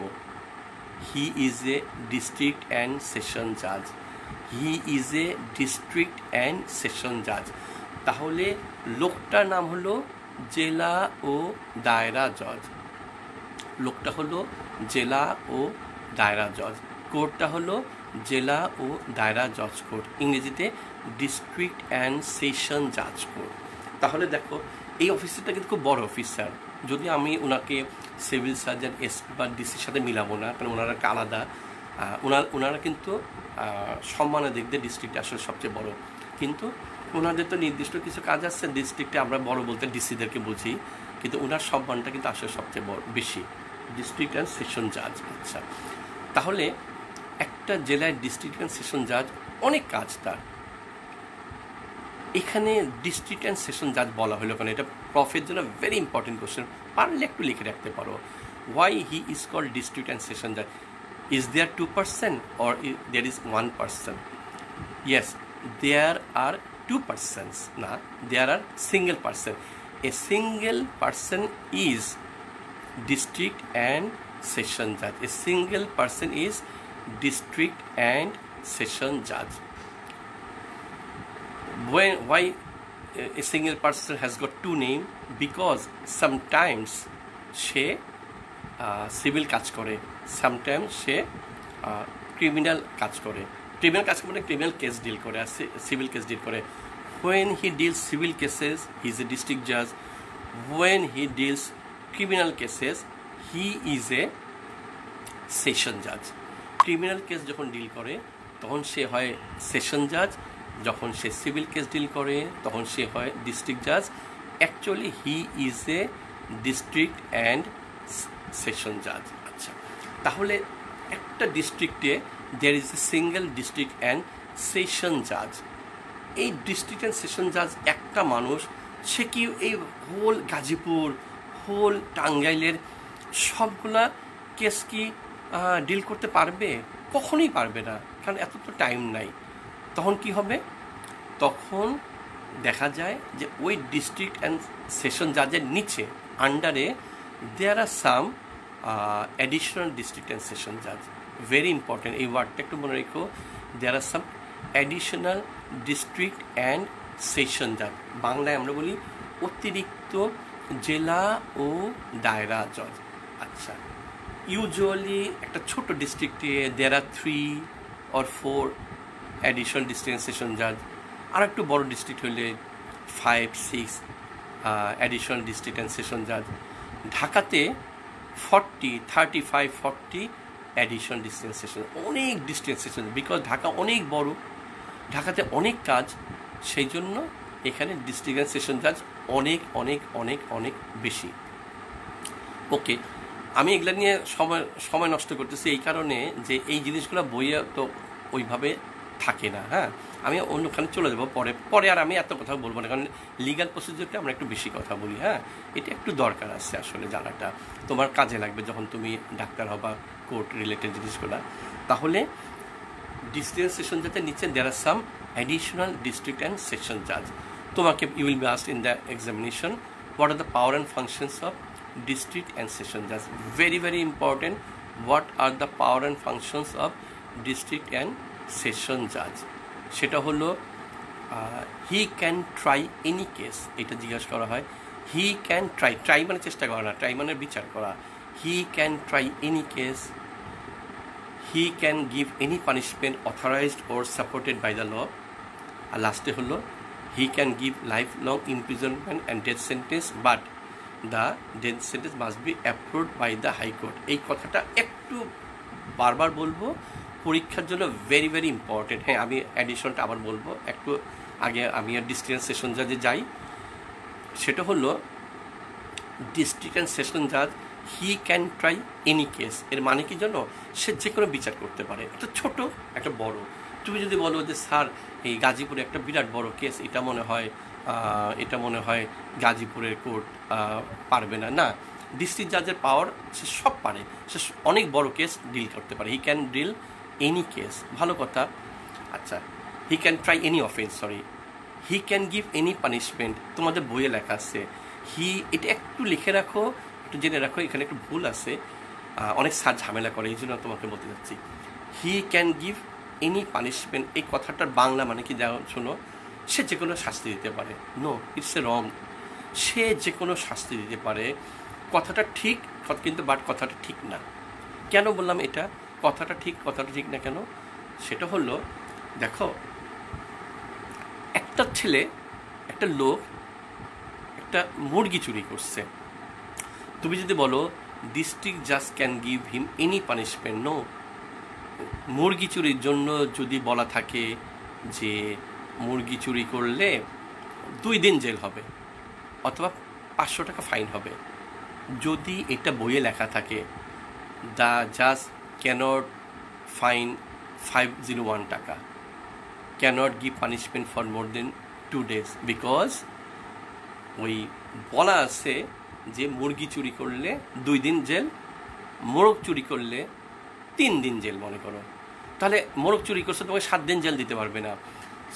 Speaker 1: He is a district and session জাজ he is a district and session জাজ তাহলে লোকটার নাম হলো জেলা ও দায়রা জজ। লোকটা হলো জেলা ও দায়রা জজ। কোর্টটা হলো জেলা ও দায়রা জজ কোর্ট। ইংরেজিতে ডিস্ট্রিক্ট অ্যান্ড সেশন জাজ কোর্ট। তাহলে দেখো, এই অফিসটা কিন্তু খুব বড় অফিস, স্যার। যদি আমি ওনাকে সিভিল সার্জন, এসপি বা ডিসির সাথে মিলাবো না কারণ ওনারা আলাদা ওনার ওনারা কিন্তু সম্মানের দিক দিয়ে ডিস্ট্রিক্টে আসলে সবচেয়ে বড়। কিন্তু ওনাদের তো নির্দিষ্ট কিছু কাজ আছে ডিস্ট্রিক্টে আমরা বড় বলতে ডিসিদেরকে বুঝি, কিন্তু ওনার সম্মানটা কিন্তু আসলে সবচেয়ে বড়, বেশি। ডিস্ট্রিক্ট অ্যান্ড সেশন জাজ আচ্ছা। তাহলে একটা জেলায় ডিস্ট্রিক্ট অ্যান্ড সেশন জাজ অনেক কাজ তার। এখানে ডিস্ট্রিক্ট অ্যান্ড সেশন জাজ বলা হলো কেন? এটা প্রফের জন্য ভেরি ইম্পর্টেন্ট কোশ্চেন পারলে একটু লিখে রাখতে পারো why he is call district and session জাজ is there two person or there is one person yes there are two persons now there are single person a single person is district and session judge a single person is district and session judge when a single person has got two name because sometimes সে civil কাজ করে sometime সে criminal কাজ করে। Criminal কাজ করে criminal case deal করে, আর civil case deal করে। When he deals civil cases he is a district জাজ when he deals criminal cases he is a session জাজ ক্রিমিনাল কেস যখন ডিল করে, তখন সে হয় সেশন জাজ যখন সে সিভিল কেস ডিল করে, তখন সে হয় ডিস্ট্রিক্ট জাজ actually he is a district and session জাজ আচ্ছা তাহলে একটা ডিস্ট্রিক্টে দেয়ার is a single district and session জাজ এই ডিস্ট্রিক্ট অ্যান্ড সেশন জাজ একটা মানুষ, সে কি এই হোল গাজীপুর হোল টাঙ্গাইলের সবগুলা কেস কি ডিল করতে পারবে? কখনোই পারবে না, কারণ এত তো টাইম নাই। তখন কি হবে? তখন দেখা যায় যে ওই ডিস্ট্রিক্ট অ্যান্ড সেশন জাজের নিচে আন্ডারে there are some additional district and session জাজ ভেরি ইম্পর্টেন্ট এই ওয়ার্ডটা একটু মনে রেখো। There are some additional district and session জাজ বাংলায় আমরা বলি অতিরিক্ত জেলা ও দায়রা জজ আচ্ছা ইউজুয়ালি একটা ছোট ডিস্ট্রিক্টে there are three or four additional district session জাজ আর একটু বড় ডিস্ট্রিক্ট হলে five six additional district and session জাজ ঢাকাতে forty thirty five forty additional distance session অনেক ডিস্টেন্স সেশন বিকজ ঢাকা অনেক বড়। ঢাকাতে অনেক কাজ, সেই জন্য এখানে ডিস্ট্রিক্ট অ্যান্ড সেশন জাজ অনেক অনেক অনেক অনেক বেশি। ওকে আমি এগুলা নিয়ে সময় সময় নষ্ট করতেছি এই কারণে যে এই জিনিসগুলো বইয়ে তো ওইভাবে থাকে না হ্যাঁ? আমি অন্যখানে চলে যাব পরে পরে আর আমি এত কথা বলব না, কারণ লিগাল প্রসিডিওরটা আমরা একটু বেশি কথা বলি হ্যাঁ? এটা একটু দরকার আছে আসলে জানাটা। তোমার কাজে লাগবে যখন তুমি ডাক্তার হবা কোর্ট রিলেটেড জিনিসগুলো। তাহলে ডিস্ট্রিক্ট সেশন যাতে নিচে there are some additional district and session জাজ তোমাকে you will be asked in the examination what are the power and functions of district and session judge? Very very important, what are the power and functions of district and session জাজ সেটা হলো he can try any case এটা জিজ্ঞাসা করা হয়। হি can try try মানে চেষ্টা করা না ট্রাই মানে বিচার করা। He can try any case he can give any punishment authorized or supported by the law আর লাস্টে হলো he can give life long imprisonment and death sentence but the death sentence must be approved by the high court এই কথাটা একটু বারবার বলব পরীক্ষার জন্য very very important হ্যাঁ আমি অ্যাডিশনটা আবার বলব। একটু আগে আমি আর ডিস্ট্রিক্ট সেশন জাজে যাই। সেটা হলো ডিস্ট্রিক্ট অ্যান্ড সেশন জাজ he can try any case এর মানে কি জন্য সে যে কোনো বিচার করতে পারে। একটা ছোট, একটা বড়। তুমি যদি বলো যে, স্যার, এই গাজীপুরে একটা বিরাট বড় কেস এটা মনে হয় এটা মনে হয় গাজীপুরের কোর্ট পারবে না। না ডিস্ট্রিক্ট জাজের পাওয়ার সে সব পারে। সে অনেক বড় কেস ডিল করতে পারে। He can deal any case ভালো কথা আচ্ছা he can try any offence sorry he can give any punishment তোমাদের বইয়ে লেখা আছে হি এটা একটু লিখে রাখো, একটু জেনে রাখো, এখানে একটু ভুল আছে অনেক সার ঝামেলা করে, এই জন্য তোমাকে বলতে যাচ্ছি he can give any punishment এই কথাটার বাংলা মানে কি যেমন শোনো, সে যে কোনো শাস্তি দিতে পারে নো ইটস এ রং সে যে কোনো শাস্তি দিতে পারে, কথাটা ঠিক, কিন্তু বাট কথাটা ঠিক না, কেন বললাম এটা? কথাটা ঠিক কথাটা ঠিক না কেন? সেটা হলো, দেখো, একটা ছেলে, একটা লোক, একটা মুরগি চুরি করছে। তুমি যদি বলো district just can give him any punishment no মুরগি চুরির জন্য যদি বলা থাকে যে, মুরগি চুরি করলে দুই দিন জেল হবে অথবা পাঁচশো টাকা ফাইন হবে। যদি এটা বইয়ে লেখা থাকে the just five zero one টাকা cannot give punishment for more than two days because ওই বলা আছে যে মুরগি চুরি করলে দুই দিন জেল মোরগ চুরি করলে তিন দিন জেল মনে করো তাহলে মোরগ চুরি করছে তোমাকে সাত দিন জেল দিতে পারবে না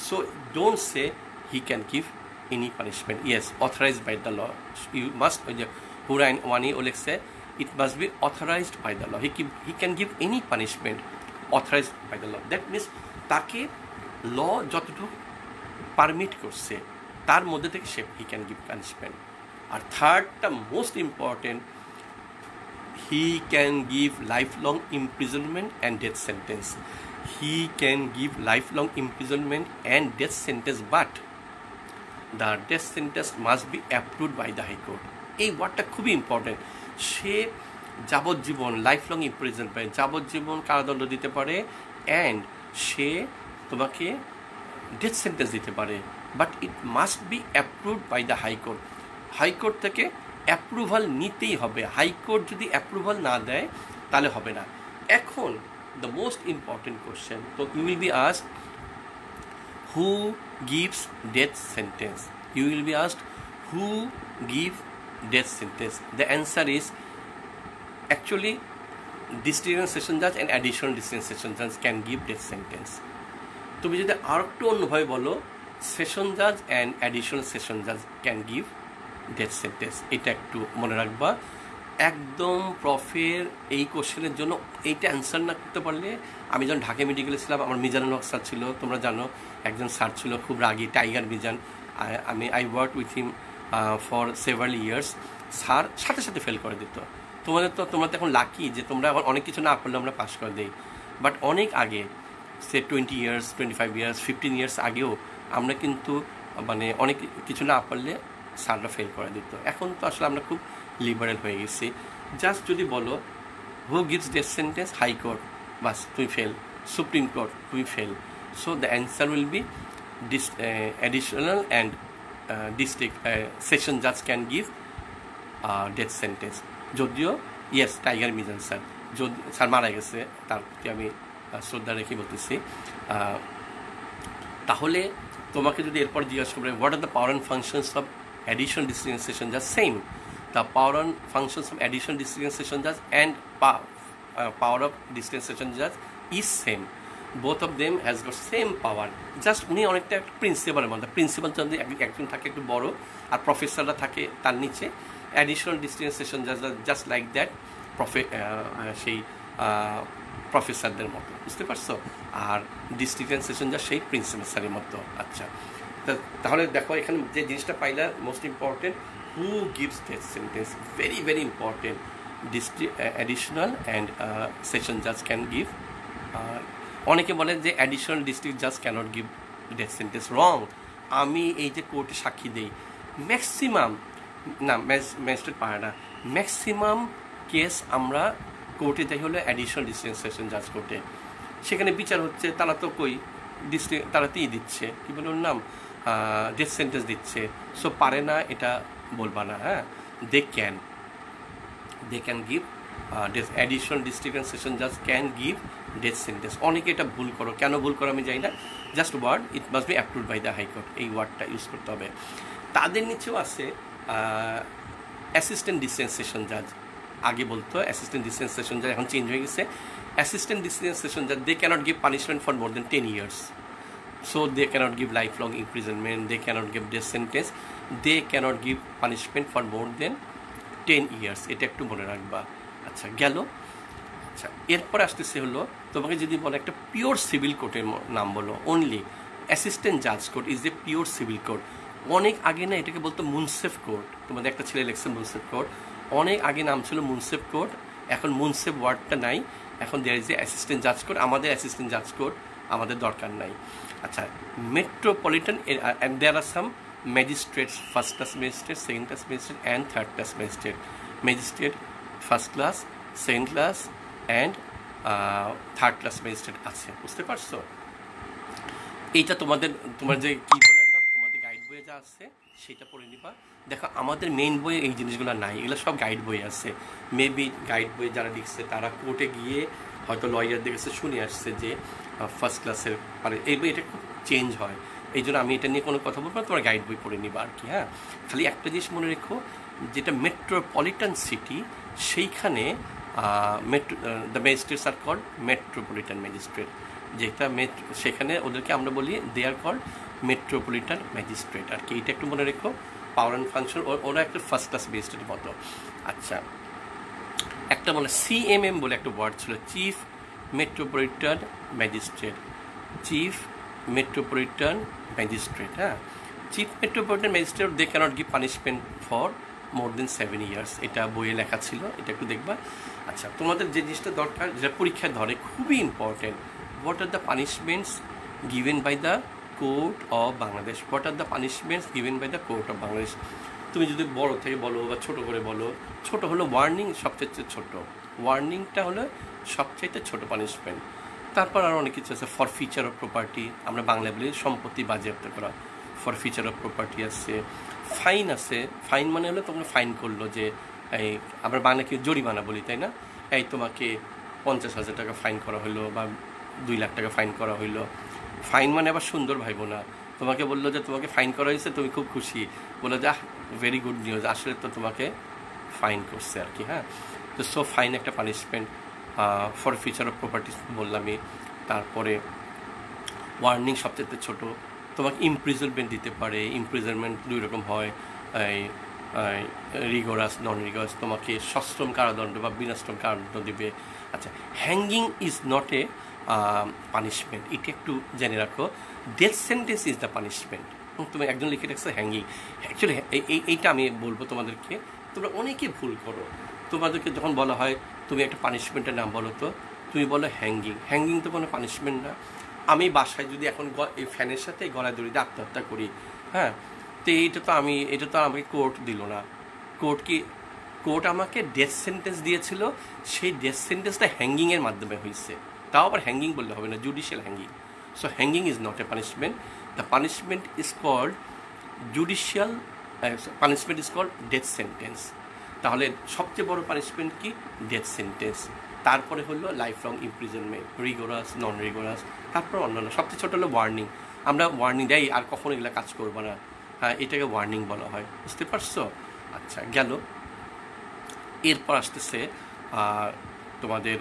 Speaker 1: so So don't say he can give any punishment. Yes, authorized by the law. You must, Hurain Wani Oleg say, it must be authorized by the law. He, can, he can give any punishment authorized by the law. That means তাকে ল যতটুকু permit করছে তার মধ্যে থেকে সে he can give punishment আর থার্ডটা most important he can give life long imprisonment and death sentence he can give lifelong imprisonment and death sentence but the death sentence must be approved by the high court এই ওয়ার্ডটা খুবই important সে যাবজ্জীবন life long পায় যাবজ্জীবন কারাদণ্ড দিতে পারে and সে তোমাকে ডেথ সেন্টেন্স দিতে পারে but it must be approved by the high court high court থেকে অ্যাপ্রুভাল নিতেই হবে হাইকোর্ট যদি অ্যাপ্রুভাল না দেয় তাহলে হবে না এখন দ্য মোস্ট ইম্পর্টেন্ট question. তো you will be asked, who gives death sentence? You will be asked, who gives death sentence? The answer is, actually district session judge and additional district session judge can give death sentence. তুমি যদি আর একটু অন্যভাবে বলো session জাজ and additional session জাজ can give death sentence এটা একটু মনে রাখবা একদম প্রফের এই কোশ্চেনের জন্য এইটা অ্যান্সার না করতে পারলে, আমি যখন ঢাকা মেডিকেলে ছিলাম, আমার মিজানুল হক স্যার ছিল, তোমরা জানো, একজন স্যার ছিল, খুব রাগি টাইগার মিজান আমি I work with him for several years sir সাথে সাথে ফেল করে দিত। তোমাদের তো, তোমরা তো এখন লাকি যে তোমরা আবার অনেক কিছু না করলে আমরা পাস করে দিই। বাট অনেক আগে সে twenty years twenty five years fifteen years আগেও আমরা কিন্তু মানে অনেক কিছু না পারলে স্যাররা ফেল করে দিত। এখন তো আসলে আমরা খুব লিবারেল হয়ে গেছি। জাস্ট যদি বলো who gives death sentence high court বাস, তুমি ফেল সুপ্রিম কোর্ট তুমি fail so the answer will be this additional additional and session জাজ ক্যান session ডেথ sentence. যদিও ইয়েস টাইগার মিজান স্যার যদি স্যার মারা গেছে, তার প্রতি আমি শ্রদ্ধা রেখে বলতেছি। তাহলে তোমাকে যদি এরপর জিজ্ঞাসা করে what are the power and functions of additional ডিস্ট্রিগেশন জাজ same the power and functions of additional ডিস্ট্রিগেশন জাজ অ্যান্ড পাওয়ার অফ ডিস্ট্রিগেশন জাজ is same both of them has got same power just উনি অনেকটা একটা প্রিন্সিপালের মধ্যে প্রিন্সিপাল যদি এক- একজন থাকে একটু বড়, আর প্রফেসররা থাকে তার নিচে। অ্যাডিশনাল ডিস্ট্রিগেশন জাজ জাস্ট লাইক দ্যাট প্রফে সেই প্রফেসরদের মতো। বুঝতে পারছ? আর ডিস্ট্রিক্ট সেশন যা সেই প্রিন্সিপাল স্যারের মতো। আচ্ছা। তাহলে দেখো, এখানে যে জিনিসটা পাইলা most important who gives death sentence very very important district additional and session জাজ ক্যান গিভ অনেকে বলে যে অ্যাডিশনাল ডিস্ট্রিক্ট জাজ cannot give death sentence wrong আমি এই যে কোর্টে সাক্ষী দেই ম্যাক্সিমাম না ম্যাজিস্ট্রেট পারে না ম্যাক্সিমাম কেস আমরা কোর্টে যাই হলো অ্যাডিশনাল ডিস্ট্রিক্ট সেশন জাজ কোর্টে সেখানে বিচার হচ্ছে, তারা তো কই ডিস্ট্রিক্ট তারা তো দিচ্ছে, কী বলে ওর নাম? ডেথ সেন্টেন্স দিচ্ছে। সো পারে না, এটা বলবা না হ্যাঁ? They can they can give additional district session জাজ ক্যান গিভ ডেথ সেন্টেন্স অনেকে এটা ভুল করো। কেন ভুল করো আমি জানি না। Just word it must be approve by the high court এই ওয়ার্ডটা ইউজ করতে হবে। তাদের নিচেও আছে অ্যাসিস্ট্যান্ট ডিসেন্সেশন সেশন জাজ আগে বলতো অ্যাসিস্ট্যান্ট ডিসেন্সেশন সেশন জাজ এখন চেঞ্জ হয়ে গেছে। অ্যাসিস্ট্যান্ট ডিস্টেন্স সেশন জাজ they cannot give punishment for more than ten years so, they cannot give lifelong imprisonment, they cannot give death sentence they cannot give punishment for more than 10 years এটা একটু মনে রাখবা। আচ্ছা গেল। আচ্ছা এরপর আসতেছে হলো, তোমাকে যদি বলো একটা পিওর সিভিল কোর্টের নাম বলো অনলি অ্যাসিস্ট্যান্ট জাজ court is a pure civil court অনেক আগে না এটাকে বলতো মুনসেফ কোর্ট, তোমাদের একটা ছেলে লেখছে মুনসেফ কোর্ট। অনেক আগে নাম ছিল মুনসেফ কোর্ট, এখন মুনসেফ ওয়ার্ডটা নাই। এখন দেয়ার ইজ এ অ্যাসিস্ট্যান্ট জাজ কোর্ট আমাদের অ্যাসিস্ট্যান্ট জাজ কোর্ট আমাদের দরকার নাই। আচ্ছা metropolitan there are some magistrates first class magistrate second class magistrate and third class magistrate magistrate first class second class and third class magistrate আছে, বুঝতে পারছ? এইটা তোমাদের, তোমার যে কী বলার নাম, তোমাদের গাইড বইয়ে যা আছে, সেটা পড়ে নিবা। দেখো, আমাদের মেইন বইয়ে এই জিনিসগুলো নাই, এগুলো সব গাইড বই আছে। মেবি গাইড বই যারা লিখছে, তারা কোর্টে গিয়ে হয়তো লয়ারদের কাছে শুনে আসছে যে ফার্স্ট ক্লাসের মানে এই বই এটা খুব চেঞ্জ হয়। এই জন্য আমি এটা নিয়ে কোনো কথা বলব না, তোমার গাইড বই পড়ে নিবা আর কি হ্যাঁ? খালি একটা জিনিস মনে রেখো, যেটা মেট্রোপলিটন সিটি সেইখানে metro the magistrates are call metropolitan magistrate যেটা সেখানে ওদেরকে আমরা বলি they are call metropolitan magistrate আর কি, এটা একটু মনে রেখো পাওয়ার অ্যান্ড ফাংশন ওরা একটা ফার্স্ট ক্লাস বেস্টের মতো। আচ্ছা একটা বলে সিএমএম বলে একটা ওয়ার্ড ছিল chief metropolitan magistrate chief metropolitan magistrate হ্যাঁ? Chief metropolitan magistrate they cannot give punishment for more than seven years এটা বইয়ে লেখা ছিল, এটা একটু দেখবা। আচ্ছা তোমাদের যে জিনিসটা দরকার, যেটা পরীক্ষায় ধরে, খুবই important what are the punishments given by the court of Bangladesh what are the punishments given by the court of Bangladesh তুমি যদি বড় থেকে বলো বা ছোট করে বলো, ছোট হলো ওয়ার্নিং সবচেয়ে ছোট। ওয়ার্নিংটা হলো সবচাইতে ছোট পানিশমেন্ট তারপর আর অনেক কিছু আছে। ফর ফিচার অফ প্রপার্টি আমরা বাংলা বলি সম্পত্তি বাজেয়াপ্ত করা। ফর ফিচার অফ প্রপার্টি আছে। ফাইন আছে। ফাইন মানে হলো তোমরা ফাইন করল যে এই আমরা বাংলাকে জরিমানা বলি, তাই না? এই তোমাকে পঞ্চাশ হাজার টাকা ফাইন করা হলো বা দুই লাখ টাকা ফাইন করা হইল। ফাইন মানে আবার সুন্দর ভাইবো না তোমাকে বলল যে তোমাকে ফাইন করা হয়েছে, তুমি খুব খুশি। বলল যে ভেরি গুড নিউজ আসলে তো তোমাকে ফাইন করছে আর কি হ্যাঁ? তো সো ফাইন একটা punishment forfeiture of properties বললামই তারপরে ওয়ার্নিং সবচেয়ে ছোট। তোমাকে ইমপ্রিজনমেন্ট দিতে পারে ইমপ্রিজনমেন্ট দুই রকম হয়। এই রিগোরাস নন রিগোরাস তোমাকে সশ্রম কারাদণ্ড বা বিনাশ্রম কারাদণ্ড দেবে। আচ্ছা hanging is not a punishment এটা একটু জেনে রাখো। Death sentence is the punishment তুমি একজন লিখে রাখছো হ্যাঙ্গিং অ্যাকচুয়ালি এইটা আমি বলব তোমাদেরকে। তোমরা অনেকে ভুল করো। তোমাদেরকে যখন বলা হয়, তুমি একটা পানিশমেন্টের নাম বলো তো? তুমি বলো হ্যাঙ্গিং হ্যাঙ্গিং তো কোনো পানিশমেন্ট না। আমি বাসায় যদি এখন এই ফ্যানের সাথে গলায় দড়ি দিয়ে আত্মহত্যা করি হ্যাঁ তো এইটা তো আমি, এটা তো আমাকে কোর্ট দিল না। কোর্ট কি কোর্ট আমাকে ডেথ সেন্টেন্স দিয়েছিল, সেই ডেথ সেন্টেন্সটা হ্যাঙ্গিংয়ের মাধ্যমে হয়েছে। তাও আবার হ্যাঙ্গিং বললে হবে না judicial hanging so hanging is not a punishment the punishment is called judicial punishment is called death sentence তাহলে সবচেয়ে বড় পানিশমেন্ট কি? ডেথ সেন্টেন্স তারপরে হলো life long imprisonment rigorous non rigorous তারপর অন্যান্য, সবচেয়ে ছোটো হলো ওয়ার্নিং আমরা ওয়ার্নিং দেয় আর কখনো এগুলো কাজ করব না। হ্যাঁ এটাকে ওয়ার্নিং বলা হয়। বুঝতে পারছ? আচ্ছা গেল। এরপর আসতেছে তোমাদের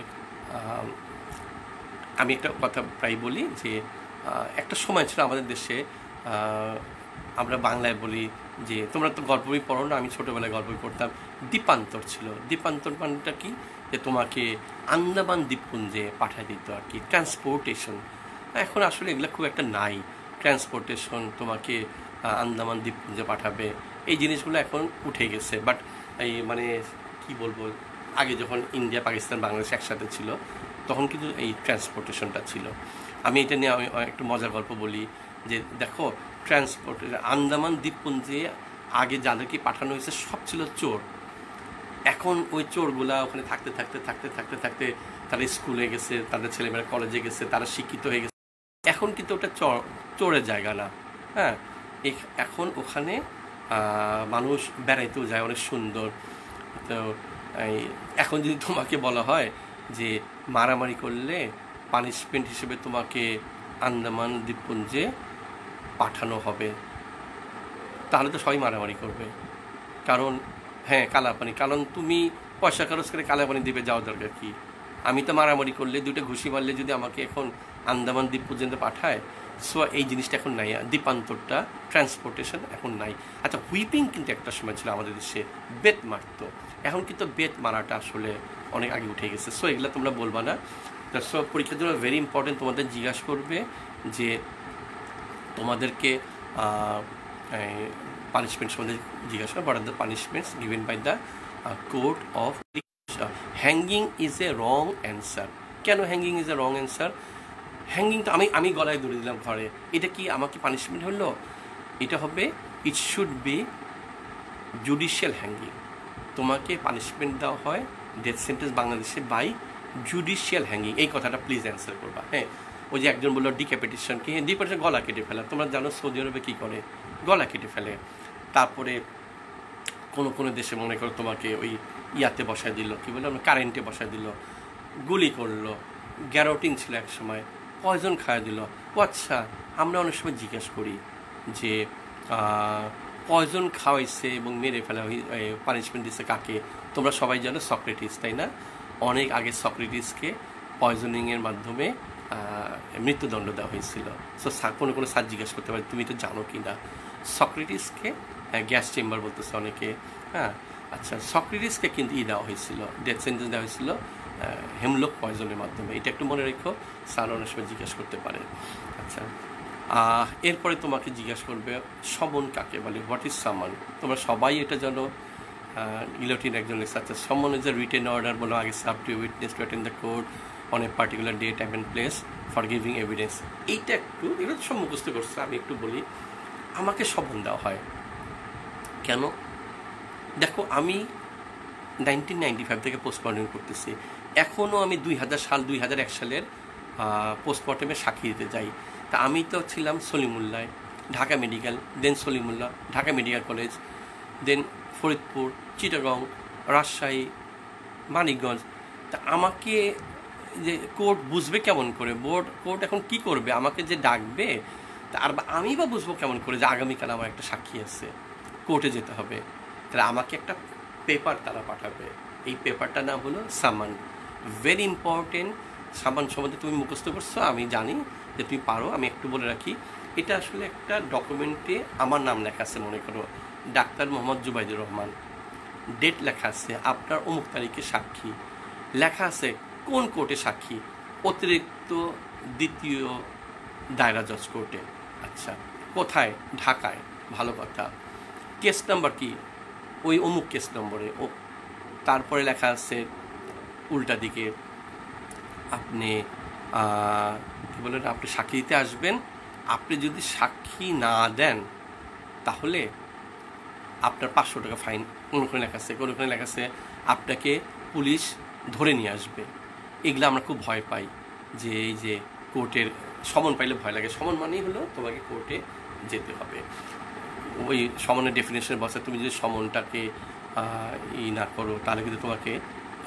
Speaker 1: আমি একটা কথা প্রায় বলি যে একটা সময় ছিল আমাদের দেশে আমরা বাংলায় বলি যে, তোমরা তো গল্প বই পড়ো না, আমি ছোটোবেলায় গল্প বই পড়তাম। দ্বীপান্তর ছিল। দ্বীপান্তর মানটা কি? যে, তোমাকে আন্দামান দ্বীপপুঞ্জে পাঠায় দিত আর কি। ট্রান্সপোর্টেশন এখন আসলে এগুলো খুব একটা নাই। ট্রান্সপোর্টেশন তোমাকে আন্দামান দ্বীপপুঞ্জে পাঠাবে, এই জিনিসগুলো এখন উঠে গেছে। বাট এই মানে কি বলব, আগে যখন ইন্ডিয়া, পাকিস্তান, বাংলাদেশ একসাথে ছিল, তখন কিন্তু এই ট্রান্সপোর্টেশনটা ছিল। আমি এটা নিয়ে আমি একটু মজার গল্প বলি, যে দেখো ট্রান্সপোর্ট আন্দামান দ্বীপপুঞ্জে আগে যাদেরকে পাঠানো হয়েছে সব ছিল চোর। এখন ওই চোরগুলা ওখানে থাকতে থাকতে থাকতে থাকতে থাকতে তারা স্কুলে গেছে, তাদের ছেলেমেয়েরা কলেজে গেছে, তারা শিক্ষিত হয়ে গেছে। এখন কিন্তু ওটা চর, চোরের জায়গা না। হ্যাঁ? এখন ওখানে মানুষ বেড়াইতেও যায়, অনেক সুন্দর। তো এখন যদি তোমাকে বলা হয় যে মারামারি করলে পানিশমেন্ট হিসেবে তোমাকে আন্দামান দ্বীপপুঞ্জে পাঠানো হবে, তাহলে তো সবাই মারামারি করবে। কারণ হ্যাঁ কালাপানি। কারণ তুমি পয়সা খরচ করে কালাপানি দ্বীপে যাওয়া দরকার কি? আমি তো মারামারি করলে দুটো ঘুষি মারলে যদি আমাকে এখন আন্দামান দ্বীপ পর্যন্ত পাঠায় সো এই জিনিসটা এখন নাই। দ্বীপান্তরটা ট্রান্সপোর্টেশন এখন নাই। আচ্ছা হুইপিং কিন্তু একটা সময় ছিল আমাদের দেশে, বেত মারত। এখন কিন্তু বেত মারাটা আসলে অনেক আগে উঠে গেছে। সো এগুলো তোমরা বলবা না। সো পরীক্ষার জন্য ভেরি ইম্পর্টেন্ট তোমাদের জিজ্ঞাসা করবে যে তোমাদেরকে পানিশমেন্ট সম্বন্ধে জিজ্ঞাসা করবে are the punishments given by the court of hanging is a wrong answer কেন hanging is a wrong answer hanging তো আমি আমি গলায় ধরে দিলাম ঘরে। এটা কি আমাকে পানিশমেন্ট হলো? এটা হবে it should be judicial hanging তোমাকে পানিশমেন্ট দেওয়া হয় ডেথ সেন্টেন্স বাংলাদেশে বাই জুডিশিয়াল হ্যাঙ্গিং এই কথাটা প্লিজ অ্যান্সার করবা হ্যাঁ? ওই যে একজন বলল ডিক্যাপিটেশন কি হ্যাঁ ডিক্যাপিটেশন গলা কেটে ফেলা। তোমরা জানো সৌদি আরবে কী করে? গলা কেটে ফেলে। তারপরে কোনো কোনো দেশে মনে করো তোমাকে ওই ইয়াতে বসায় দিল, কী বলল কারেন্টে বসায় দিল, গুলি করল। গ্যারোটিন ছিল এক সময়। পয়জন খাওয়া দিল। ও আচ্ছা আমরা অনেক সময় জিজ্ঞেস করি যে পয়জন খাওয়াইছে এবং মেরে ফেলা পানিশমেন্ট দিচ্ছে কাকে? তোমরা সবাই জানো সক্রেটিস তাই না? অনেক আগে সক্রেটিসকে পয়জনিংয়ের মাধ্যমে মৃত্যুদণ্ড দেওয়া হয়েছিল। সো কোনো কোনো স্যার জিজ্ঞেস করতে পারে, তুমি তো জানো কি না? সক্রেটিসকে গ্যাস চেম্বার বলতেছে অনেকে হ্যাঁ? আচ্ছা সক্রেটিসকে কিন্তু ই দেওয়া হয়েছিল ডেথ সেন্টেন্স দেওয়া হয়েছিল হেমলোক পয়জনের মাধ্যমে। এটা একটু মনে রেখো স্যার অনেক সময় জিজ্ঞাসা করতে পারে। আচ্ছা এরপরে তোমাকে জিজ্ঞাসা করবে, সমন কাকে বলে? হোয়াট ইজ সামান তোমরা সবাই এটা জানো। ইলেকট্রিন একজন আচ্ছা সমন ইজ এ রিটেন অর্ডার বলো, আগে sub to witness to attend the court on a particular day time and place for giving evidence এইটা একটু, এগুলো সব মুখস্থ করছে, আমি একটু বলি। আমাকে সমন দেওয়া হয়। কেন? দেখো, আমি নাইনটিন নাইনটি ফাইভ থেকে পোস্টমর্টম করতেছি। এখনও আমি দুই হাজার সাল, দুই হাজার এক সালের পোস্টমর্টমে সাক্ষী দিতে যাই তা আমি তো ছিলাম সলিমুল্লায়, Dhaka medical then Salimullah, Dhaka medical college then Faridpur, Chittagong, Rajshahi, Manikganj. তা আমাকে যে কোর্ট বুঝবে কেমন করে? বোর্ড, কোর্ট এখন কি করবে? আমাকে যে ডাকবে আর আমি বা বুঝব কেমন করে যে আগামীকাল আমার একটা সাক্ষী আছে? কোর্টে যেতে হবে। তাহলে আমাকে একটা পেপার তারা পাঠাবে। এই পেপারটার নাম হলো সামান। ভেরি ইম্পর্টেন্ট সাবান সম্বন্ধে তুমি মুখস্থ করছ, আমি জানি যে তুমি পারো, আমি একটু বলে রাখি। এটা আসলে একটা ডকুমেন্টে আমার নাম লেখা আছে, মনে করো, ডাক্তার মোহাম্মদ জুবাইদুর রহমান। ডেট লেখা আছে, আপনার অমুক তারিখে সাক্ষী। লেখা আছে, কোন কোর্টে সাক্ষী? অতিরিক্ত দ্বিতীয় দায়রা জজ কোর্টে। আচ্ছা কোথায়? ঢাকায়। ভালো কথা। কেস নাম্বার কি? ওই অমুক কেস নম্বরে ও, তারপরে লেখা আছে উল্টা দিকে আপনি কী বলেন আপনি সাক্ষী দিতে আসবেন। আপনি যদি সাক্ষী না দেন, তাহলে আপনার পাঁচশো টাকা ফাইন কোনোখানে লেখা আছে কোনোখানে লেখা আছে, আপনাকে পুলিশ ধরে নিয়ে আসবে। এগুলো আমরা খুব ভয় পাই যে এই যে কোর্টের, সমন পাইলে ভয় লাগে। সমন মানেই হলো তোমাকে কোর্টে যেতে হবে। ওই সমনের ডেফিনেশন বসে তুমি যদি সমনটাকে ই না করো, তাহলে কিন্তু তোমাকে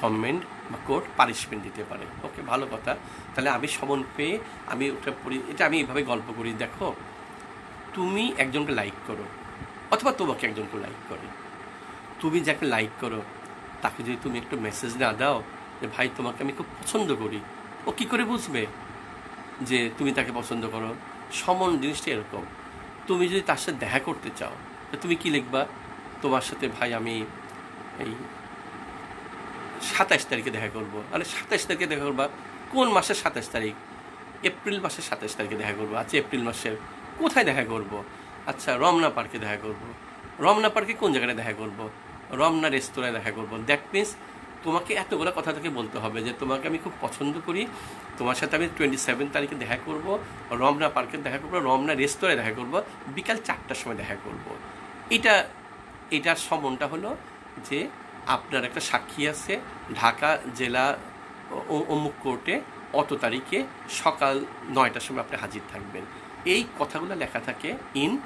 Speaker 1: গভর্নমেন্ট বা কোর্ট পানিশমেন্ট দিতে পারে। ওকে ভালো কথা। তাহলে আমি সমন পেয়ে আমি ওটা পড়ি, এটা আমি এইভাবে গল্প করি, দেখো, তুমি একজনকে লাইক করো, অথবা তোমাকে একজনকে লাইক করে। তুমি যাকে লাইক করো, তাকে যদি তুমি একটু মেসেজ না দাও যে, ভাই, তোমাকে আমি খুব পছন্দ করি। ও কি করে বুঝবে যে, তুমি তাকে পছন্দ করো? সমন জিনিসটা এরকম। তুমি যদি তার সাথে দেখা করতে চাও তুমি কি লিখবা? তোমার সাথে, ভাই, আমি এই সাতাশ তারিখে দেখা করব। আরে সাতাশ তারিখে দেখা করবা। কোন মাসের সাতাশ তারিখ? এপ্রিল মাসের সাতাশ তারিখে দেখা করব। আচ্ছা এপ্রিল মাসের কোথায় দেখা করব? আচ্ছা রমনা পার্কে দেখা করব। রমনা পার্কে কোন জায়গায় দেখা করব? রমনা রেস্তোরাঁয় দেখা করব। দ্যাট মিনস তোমাকে এতগুলো কথা থেকে বলতে হবে যে তোমাকে আমি খুব পছন্দ করি। তোমার সাথে আমি টোয়েন্টি সেভেন তারিখে দেখা করব, রমনা পার্কে দেখা করব, রমনা রেস্তোরাঁয় দেখা করব, বিকাল চারটার সময় দেখা করব। এটা, এটার সমনটা হলো যে আপনার একটা সাক্ষী আছে, ঢাকা জেলা অমুক কোর্টে, অত তারিখে সকাল নয়টার সময় আপনি হাজির থাকবেন। এই কথাগুলো লেখা থাকে ইন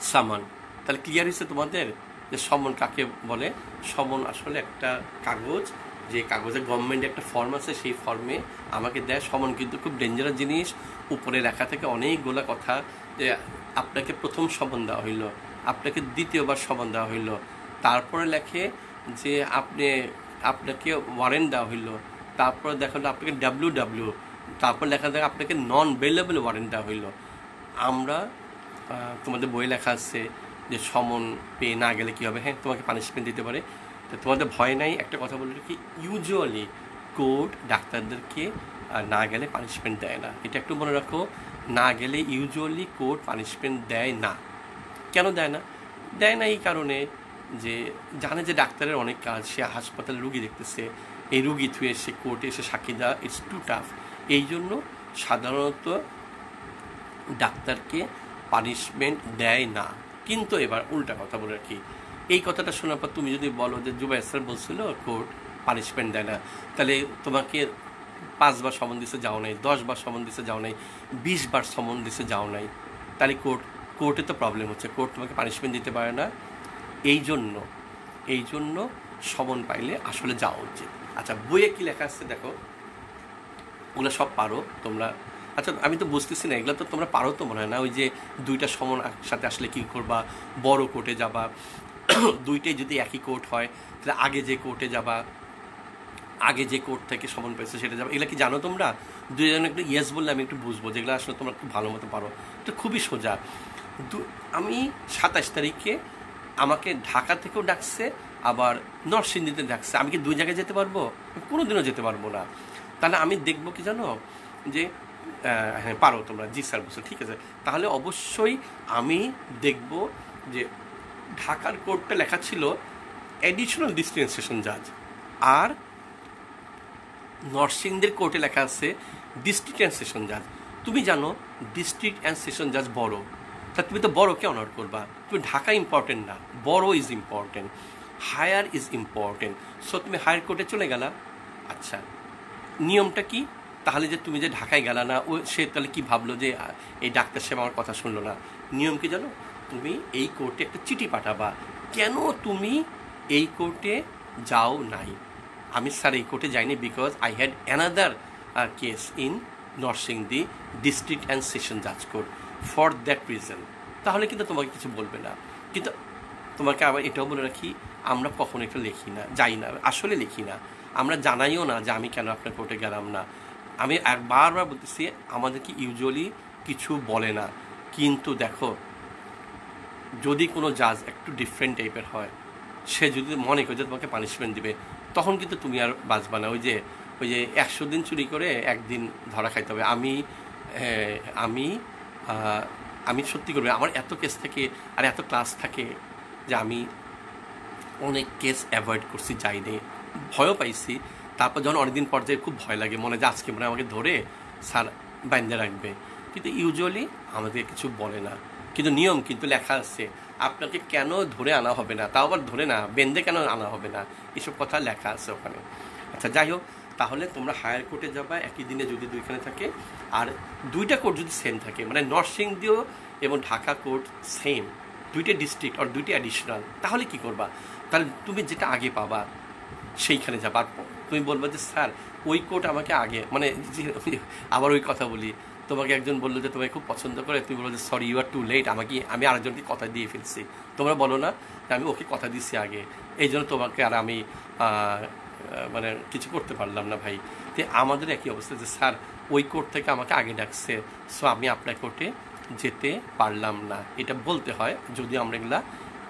Speaker 1: সামান। তাহলে ক্লিয়ার হয়েছে তোমাদের? যে সমন কাকে বলে? সমন আসলে একটা কাগজ, যে কাগজে গভর্নমেন্টে একটা ফর্ম আছে, সেই ফর্মে আমাকে দেয়। সমন কিন্তু খুব ডেঞ্জারাস জিনিস। উপরে লেখা থেকে অনেকগুলো কথা যে আপনাকে প্রথম সমন দেওয়া হইল, আপনাকে দ্বিতীয়বার সমন দেওয়া হইল। তারপরে লেখে যে আপনি, আপনাকে ওয়ারেন্ট দেওয়া হইল। তারপরে দেখা হলো আপনাকে ডাব্লিউ ডাব্লিউ তারপর লেখা থাকে আপনাকে নন বেলেবল ওয়ারেন্ট দেওয়া হইল। আমরা তোমাদের বই লেখা আছে যে সমন পেয়ে না গেলে কী হবে? হ্যাঁ তোমাকে পানিশমেন্ট দিতে পারে। তো তোমাদের ভয় নাই, একটা কথা বলল কি ইউজুয়ালি কোর্ট ডাক্তারদেরকে না গেলে পানিশমেন্ট দেয় না। এটা একটু মনে রাখো, না গেলে ইউজুয়ালি কোর্ট পানিশমেন্ট দেয় না। কেন দেয় না? দেয় না এই কারণে যে জানে যে ডাক্তারের অনেক কাজ, সে হাসপাতালে রুগী দেখতেছে, এই রুগী থুয়ে সে কোর্টে এসে সাক্ষী দেওয়া ইটস টু টাফ এই জন্য সাধারণত ডাক্তারকে পানিশমেন্ট দেয় না। কিন্তু এবার উল্টা কথা বলে রাখি। এই কথাটা শোনার পর তুমি যদি বলো যে জুবাই স্যার বলছিল, কোর্ট পানিশমেন্ট দেয় না। তাহলে তোমাকে পাঁচবার সমন দিতে যাও নাই। দশবার সমন দিতে যাও নাই। বিশবার সমন দিতে যাও নাই। তাহলে কোর্ট, কোর্টে তো প্রবলেম হচ্ছে। কোর্ট তোমাকে পানিশমেন্ট দিতে পারে না। এই জন্য এই জন্য সমন পাইলে আসলে যাওয়া উচিত। আচ্ছা বইয়ে কি লেখা আছে দেখো? ওগুলো সব পারো তোমরা। আচ্ছা আমি তো বুঝতেছি না, এগুলো তো তোমরা পারো তো মনে হয় না? ওই যে দুইটা সমন একসাথে আসলে কি করবা? বড় কোর্টে যাবা, দুইটাই যদি একই কোর্ট হয়, তাহলে আগে যে কোর্টে যাবা, আগে যে কোর্ট থেকে সমন পেয়েছে সেটা যাবে। এগুলো কি জানো তোমরা? দুজন একটু ইয়েস বললে আমি একটু বুঝব, যেগুলো আসলে তোমরা খুব ভালো মতো পারো। এটা খুবই সোজা। আমি সাতাশ তারিখে আমাকে ঢাকা থেকেও ডাকছে, আবার নরসিংদীতে ডাকছে। আমি কি দুই জায়গায় যেতে পারব? কোনো দিনও যেতে পারব না। তাহলে আমি দেখব কি জানো? যে হ্যাঁ পারো তোমরা। জি স্যার, বলছো, ঠিক আছে। তাহলে অবশ্যই আমি দেখব যে, ঢাকার কোর্টটা লেখা ছিল অ্যাডিশনাল ডিস্টেন্সেশন জাজ আর নরসিংদের কোর্টে লেখা আছে ডিস্ট্রিক্ট অ্যান্ড সেশন জাজ তুমি জানো ডিস্ট্রিক্ট অ্যান্ড সেশন জাজ বড়। তা তুমি তো বড়কে অনার করবা? তুমি ঢাকা ইম্পর্টেন্ট না, বড় is important higher is important so তুমি হায়ার কোর্টে চলে গেলা। আচ্ছা নিয়মটা কি? তাহলে যে তুমি যে ঢাকায় গেলা না, ও সে তাহলে কি ভাবলো যে এই ডাক্তার সাহেব আমার কথা শুনলো না? নিয়ম কি জানো? তুমি এই কোর্টে একটা চিঠি পাঠাবা। কেন তুমি এই কোর্টে যাও নাই? আমি স্যার এই কোর্টে যাইনি because I had another case in Narsingdi district and session জাজ কোর্ট ফর দ্যাট রিজন তাহলে কিন্তু তোমাকে কিছু বলবে না। কিন্তু তোমাকে আবার এটাও বলে রাখি আমরা কখনো এটা লিখি না যাই না আসলে লিখি না। আমরা জানাইও না যে আমি কেন আপনার কোর্টে গেলাম না। আমি এক বারবার বলতেছি আমাদেরকে ইউজুয়ালি কিছু বলে না। কিন্তু দেখো যদি কোনো জাজ একটু ডিফারেন্ট টাইপের হয় সে যদি মনে করে যে তোমাকে পানিশমেন্ট দিবে তখন কিন্তু তুমি আর বাঁচবা না। ওই যে ওই যে একশো দিন চুরি করে একদিন ধরা খাইতে হবে। আমি আমি আহ, আমি সত্যি করবে, আমার এত কেস থাকে আর এত ক্লাস থাকে যে আমি অনেক কেস অ্যাভয়েড করছি, যাইনি। ভয়ও পাইছি। তারপর যখন অনেকদিন পর্যায়ে খুব ভয় লাগে, মনে যে আজকে মনে আমাকে ধরে স্যার বাইন্দে রাখবে। কিন্তু ইউজুয়ালি আমাদের কিছু বলে না। কিন্তু নিয়ম কিন্তু লেখা আছে। আপনাকে কেন ধরে আনা হবে না? তাও আবার ধরে না, বেঁধে কেন আনা হবে না? এসব কথা লেখা আছে ওখানে। আচ্ছা যাই হোক তাহলে তোমরা হায়ার কোর্টে যাবা, একই দিনে যদি দুইখানে থাকে। আর দুইটা কোর্ট যদি সেম থাকে মানে নরসিংদীও এবং ঢাকা কোর্ট সেম দুইটা ডিস্ট্রিক্ট আর দুইটা অ্যাডিশনাল তাহলে কি করবা? তাহলে তুমি যেটা আগে পাবা, সেইখানে যাবা। তুমি বলবা যে, স্যার, ওই কোর্ট আমাকে আগে মানে আবার ওই কথা বলি। তোমাকে একজন বলল যে, তোমাকে খুব পছন্দ করে। তুমি বলো যে sorry you are too late আমাকে, আমি আরেকজনকে কথা দিয়ে ফেলছি। তোমরা বলো না আমি ওকে কথা দিচ্ছি আগে। এই জন্য তোমাকে আর আমি মানে কিছু করতে পারলাম না ভাই। তো আমাদের একই অবস্থা যে, স্যার, ওই কোর্ট থেকে আমাকে আগে ডাকছে, সো আমি আপনার কোর্টে যেতে পারলাম না। এটা বলতে হয় যদি আমরা এগুলা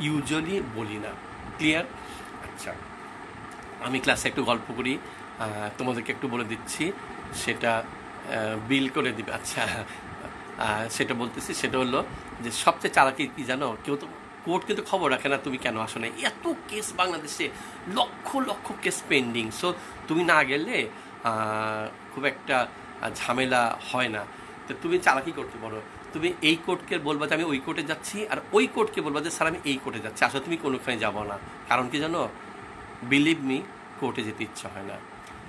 Speaker 1: ইউজুয়ালি বলি না। ক্লিয়ার আচ্ছা। আমি ক্লাসে একটু গল্প করি তোমাদেরকে একটু বলে দিচ্ছি। সেটা বিল করে দিবে। আচ্ছা। সেটা বলতেছি, সেটা হলো যে, সবচেয়ে চালাকি কি জানো? কেউ তো কোর্ট কিন্তু খবর রাখে না, তুমি কেন আসো না এত কেস বাংলাদেশে, lakh lakh case pending so তুমি না গেলে খুব একটা ঝামেলা হয় না। তো তুমি চালাকি করতে পারো। তুমি এই কোর্টকে বলবা যে, আমি ওই কোর্টে যাচ্ছি, আর ওই কোর্টকে বলবা যে, স্যার, আমি এই কোর্টে যাচ্ছি। আসলে তুমি কোনোখানে যাব না। কারণ কি জানো? বিলিভ মি কোর্টে যেতে ইচ্ছা হয় না।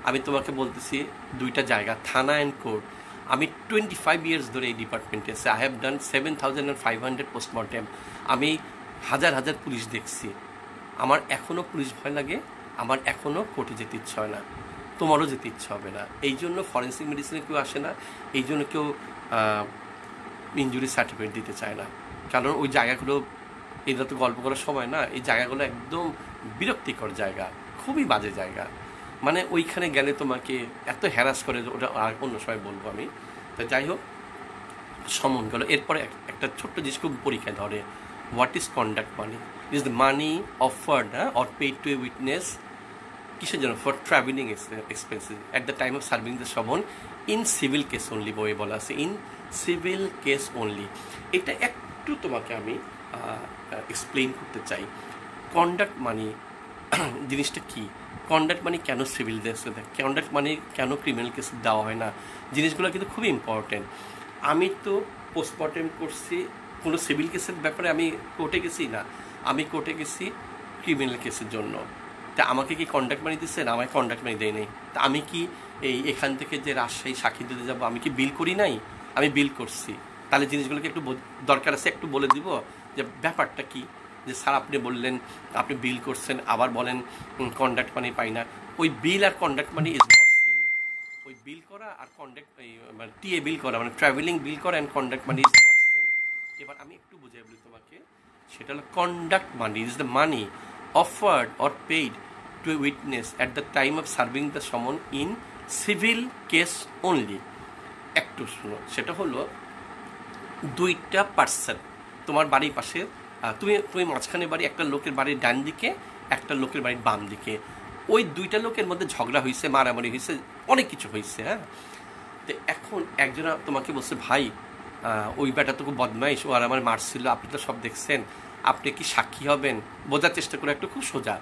Speaker 1: আমি তোমাকে বলতেছি, দুইটা জায়গা, থানা অ্যান্ড কোর্ট আমি টোয়েন্টি ফাইভ ইয়ার্স ধরে এই ডিপার্টমেন্টে আছি। I have done seven thousand and five hundred postmortem আমি হাজার হাজার পুলিশ দেখছি। আমার এখনও পুলিশ ভয় লাগে, আমার এখনও কোর্টে যেতে ইচ্ছা হয় না। তোমারও যেতে ইচ্ছা হবে না। এই জন্য ফরেন্সিক মেডিসিনে কেউ আসে না, এই জন্য কেউ ইঞ্জুরি সার্টিফিকেট দিতে চায় না। কারণ ওই জায়গাগুলো এটা তো গল্প করার সময় না, এই জায়গাগুলো একদম বিরক্তিকর জায়গা, খুবই বাজে জায়গা। মানে ওইখানে গেলে তোমাকে এত হ্যারাস করে, ওটা আর অন্য সময় বলব আমি। তো যাই হোক, সমন গেল। এরপরে এক- একটা ছোট্ট জিনিস খুব পরীক্ষায় ধরে। What is conduct money is the money offered or paid to a witness কিসের জন্য? For travelling expenses at the time of serving the summon in civil case only বই বলা আছে। ইন সিভিল কেস অনলি এটা একটু তোমাকে আমি explain করতে চাই। কন্ডাক্ট মানি জিনিসটা কি? কন্ডাক্ট মানি কেন সিভিল কেসে দেয় কন্ডাক্ট মানি কেন ক্রিমিনাল কেসে দেওয়া হয় না? জিনিসগুলো কিন্তু খুবই ইম্পর্টেন্ট আমি তো পোস্টমর্টেম করছি কোনো সিভিল কেসের ব্যাপারে আমি কোর্টে গেছি না। আমি কোর্টে গেছি ক্রিমিনাল কেসের জন্য। তা আমাকে কি কন্ট্যাক্ট মানি দিচ্ছেন আমাকে কন্ট্যাক্ট মানি দেয় নাই। তা আমি কি এই এখান থেকে যে রাজশাহী সাক্ষী দিতে যাব, আমি কি বিল করি নাই? আমি বিল করছি। তাহলে জিনিসগুলোকে একটু দরকার আছে, একটু বলে দিব যে ব্যাপারটা কি? যে স্যার আপনি বললেন, আপনি বিল করছেন, আবার বলেন কন্ট্যাক্ট মানি পাই না। ওই বিল আর কন্ট্যাক্ট মানি ইজ নট ওই বিল করা আর কন্ট্যাক্ট মানে টিএ বিল করা মানে ট্রাভেলিং বিল করা অ্যান্ড কন্ট্যাক্ট মানি ইজ এবার আমি একটু বুঝিয়ে বলি তোমাকে, সেটা হলো conduct money is the money offered or paid to witness at the time of serving the summon in civil case only একটু শুনো, সেটা হলো দুইটা পার্সন তোমার বাড়ির পাশে তুমি তুমি মাঝখানে বাড়ি, একটা লোকের বাড়ির ডান দিকে, একটা লোকের বাড়ির বাম দিকে। ওই দুইটা লোকের মধ্যে ঝগড়া হয়েছে মারামারি হয়েছে অনেক কিছু হয়েছে হ্যাঁ? তো এখন একজনা তোমাকে বলছে, ভাই ওই বেটা তো খুব বদমাইশ, ও আর আমার মারছিল, আপনি তো সব দেখছেন। আপনি কি সাক্ষী হবেন? বোঝার চেষ্টা করে একটু খুব সোজা।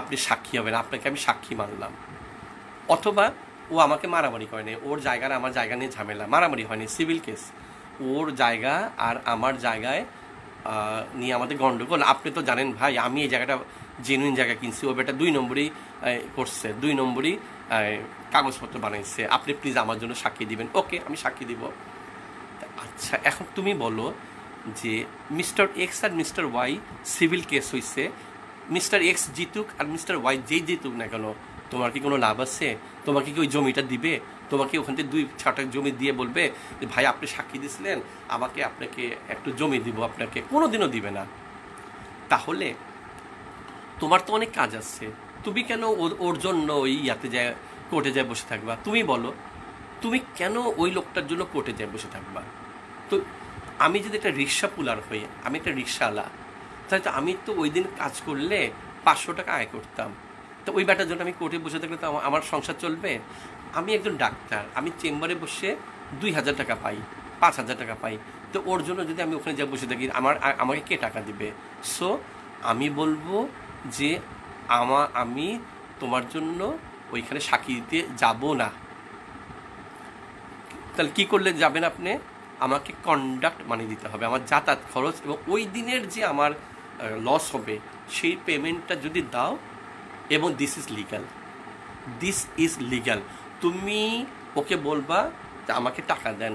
Speaker 1: আপনি সাক্ষী হবেন, আপনাকে আমি সাক্ষী মানলাম। অথবা ও আমাকে মারামারি করেনি ওর জায়গার আমার জায়গা নিয়ে ঝামেলা। মারামারি হয়নি, সিভিল কেস। ওর জায়গা আর আমার জায়গায় নিয়ে আমাদের গণ্ডগোল আপনি তো জানেন ভাই, আমি এই জায়গাটা জেনুইন জায়গা কিনছি। ও বেটা দুই নম্বরই করছে, দুই নম্বরই কাগজপত্র বানাইছে। আপনি প্লিজ আমার জন্য সাক্ষী দিবেন। ওকে আমি সাক্ষী দিব। আচ্ছা এখন তুমি বলো যে মিস্টার এক্স আর মিস্টার ওয়াই সিভিল কেস হইছে। মিস্টার এক্স জিতুক আর মিস্টার ওয়াই যেই জিতুক না কেন, তোমার কি কোনো লাভ আছে? তোমাকে কি ওই জমিটা দিবে? তোমাকে ওখান থেকে দুই ছটা জমি দিয়ে বলবে যে, ভাই, আপনি সাক্ষী দিছিলেন, আমাকে আপনাকে একটু জমি দিব, আপনাকে কোনো দিনও দিবে না তাহলে তোমার তো অনেক কাজ আছে। তুমি কেন ওর- ওর জন্য ওই ইয়াতে যায়, কোর্টে যায় বসে থাকবা? তুমি বলো, তুমি কেন ওই লোকটার জন্য কোর্টে যায় বসে থাকবা? তো আমি যদি একটা রিক্সা পুলার হই, আমি একটা রিক্সাওয়ালা, তাহলে তো আমি তো ওই দিন কাজ করলে পাঁচশো টাকা আয় করতাম। তো ওই ব্যাটার জন্য আমি কোর্টে বসে থাকলে তো আমার- সংসার চলবে। আমি একজন ডাক্তার, আমি চেম্বারে বসে দুই হাজার টাকা পাই, পাঁচ হাজার টাকা পাই। তো ওর জন্য যদি আমি ওখানে যা বসে থাকি, আমার, আমাকে কে টাকা দিবে? সো আমি বলব যে আমা, আমি তোমার জন্য ওইখানে সাক্ষী দিতে যাব না। তাহলে কী করলে যাবেন আপনি? আমাকে কন্ডাক্ট মানি দিতে হবে, আমার যাতায়াত খরচ এবং ওই দিনের যে আমার লস হবে, সেই পেমেন্টটা যদি দাও, এবং this is legal this is legal তুমি ওকে বলবা যে আমাকে টাকা দেন।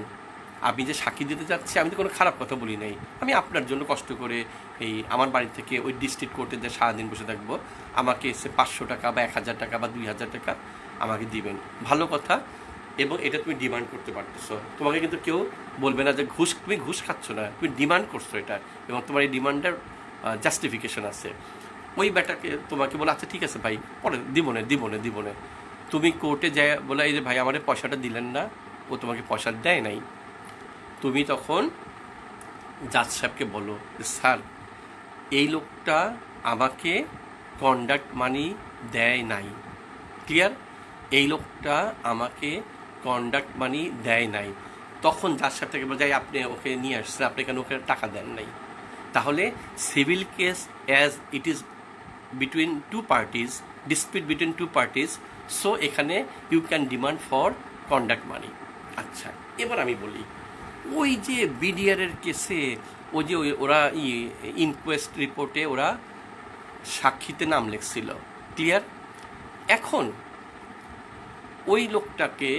Speaker 1: আমি যে সাক্ষী দিতে যাচ্ছি, আমি তো কোনো খারাপ কথা বলি নাই। আমি আপনার জন্য কষ্ট করে এই আমার বাড়ি থেকে ওই ডিস্ট্রিক্ট কোর্টে যে সারাদিন বসে থাকব, আমাকে এসে পাঁচশো টাকা বা এক হাজার টাকা বা দুই হাজার টাকা আমাকে দিবেন। ভালো কথা, এবং এটা তুমি ডিমান্ড করতে পারতেছো। তোমাকে কিন্তু কেউ বলবে না যে ঘুষ, তুমি ঘুষ খাচ্ছ না, তুমি ডিমান্ড করছ এটা, এবং তোমার এই ডিমান্ডের জাস্টিফিকেশন আছে। ওই ব্যাটাকে তোমাকে বলে আচ্ছা ঠিক আছে ভাই, পরে দিবনে দিবনে দিব না দিব না তুমি কোর্টে যায় বলে, এই যে ভাই, আমার পয়সাটা দিলেন না, ও তোমাকে পয়সা দেয় নাই। তুমি তখন জাজ সাহেবকে বলো স্যার, এই লোকটা আমাকে কন্ডাক্ট মানি দেয় নাই। ক্লিয়ার এই লোকটা আমাকে কন্ডাক্ট মানি দেয় নাই। তখন জাজ সাহেব থেকে বলে, যাই, আপনি ওকে নিয়ে আসছেন, আপনি কেন ওকে টাকা দেন নাই? তাহলে civil case as it is between two parties dispute between two parties so এখানে you can demand for conduct money আচ্ছা এবার আমি বলি, ওই যে বিডিআরের কেসে, ওই যে ওরা ইনকোয়েস্ট রিপোর্টে ওরা সাক্ষীতে নাম লিখছিল ক্লিয়ার এখন ওই লোকটাকে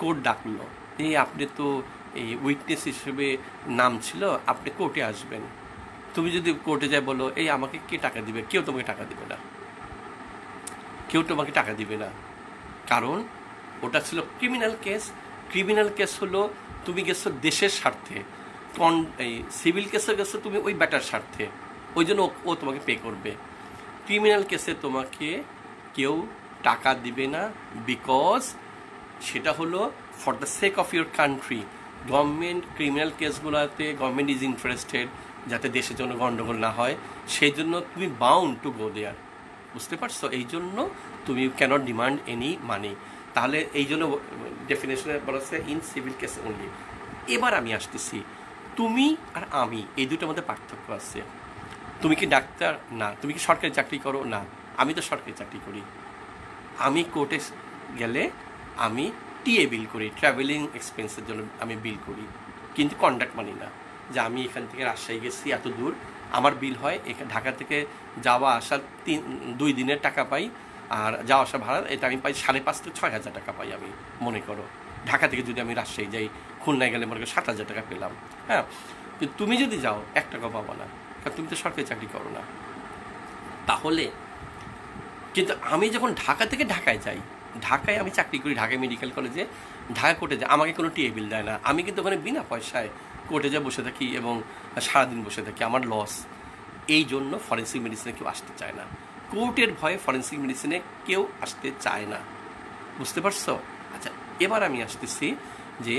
Speaker 1: কোর্ট ডাকলো এই আপনি তো এই উইটনেস হিসেবে নাম ছিল, আপনি কোর্টে আসবেন। তুমি যদি কোর্টে যায় বলো, এই আমাকে কে টাকা দিবে? কেউ তোমাকে টাকা দিবে না। কেউ তোমাকে টাকা দিবে না। কারণ ওটা ছিল ক্রিমিনাল কেস ক্রিমিনাল কেস হলো তুমি গেছো দেশের স্বার্থে। কন, এই সিভিল কেসে গেছো তুমি ওই ব্যাটার স্বার্থে। ওই জন্য ও- ও তোমাকে পে করবে। ক্রিমিনাল কেসে তোমাকে কেউ টাকা দিবে না বিকজ সেটা হলো for the sake of your country government criminal কেসগুলোতে government is interested যাতে দেশের জন্য গণ্ডগোল না হয়, সেই জন্য তুমি বাউন্ড টু গো দেয়ার বুঝতে পারছ? এই জন্য তুমি ক্যানট ডিমান্ড এনি মানি তাহলে এই জন্য ডেফিনেশনে বলা ইন সিভিল কেস অনলি এবার আমি আসতেছি, তুমি আর আমি, এই দুটোর মধ্যে পার্থক্য আছে। তুমি কি ডাক্তার? না। তুমি কি সরকারি চাকরি করো? না। আমি তো সরকারি চাকরি করি। আমি কোর্টে গেলে আমি টিএ বিল করি ট্রাভেলিং এক্সপেন্সের জন্য আমি বিল করি। কিন্তু কন্ডাক্ট মানি না। যে আমি এখান থেকে রাজশাহী গেছি এত দূর, আমার বিল হয় এখানে ঢাকা থেকে যাওয়া আসার তিন, দুই দিনের টাকা পাই, আর যাওয়া আসা ভাড়া, এটা আমি পাই সাড়ে পাঁচ থেকে ছয় হাজার টাকা পাই আমি, মনে করো। ঢাকা থেকে যদি আমি রাজশাহী যাই, খুলনায় গেলে মনে করো সাত হাজার টাকা পেলাম হ্যাঁ? কিন্তু তুমি যদি যাও, এক টাকা পাবো না, কারণ তুমি তো সরকারি চাকরি করো না। তাহলে, কিন্তু আমি যখন ঢাকা থেকে ঢাকায় যাই ঢাকায় আমি চাকরি করি ঢাকা মেডিকেল কলেজে ঢাকা কোর্টে যায় আমাকে কোনো টিএ বিল দেয় না। আমি কিন্তু ওখানে বিনা পয়সায় কোর্টে যা বসে থাকি এবং সারাদিন বসে থাকি, আমার লস এই জন্য ফরেন্সিক মেডিসিনে কেউ আসতে চায় না। কোর্টের ভয়ে ফরেন্সিক মেডিসিনে কেউ আসতে চায় না। বুঝতে পারছ? আচ্ছা এবার আমি আসতেছি যে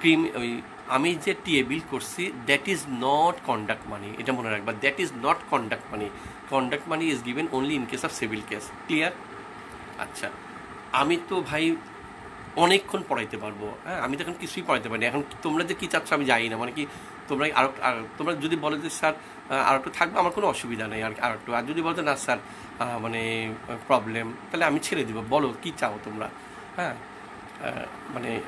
Speaker 1: ক্রিম, ওই আমি যে টিএ বিল করছি that is not conduct money এটা মনে রাখবা that is not conduct money conduct money is given only in case of civil case clear আচ্ছা। আমি তো ভাই অনেকক্ষণ পড়াইতে পারব। হ্যাঁ আমি তো এখন কিছুই পড়াইতে পারি। এখন তোমরা যে কী চাচ্ছ আমি জানি না। মানে কি তোমরা আরও আর- তোমরা যদি বলো যে, স্যার আর একটু থাকবে, আমার কোনো অসুবিধা নেই আর আর একটু। আর যদি বলতো না, স্যার মানে প্রবলেম তাহলে আমি ছেড়ে দিব। বলো, কি চাও তোমরা? হ্যাঁ মানে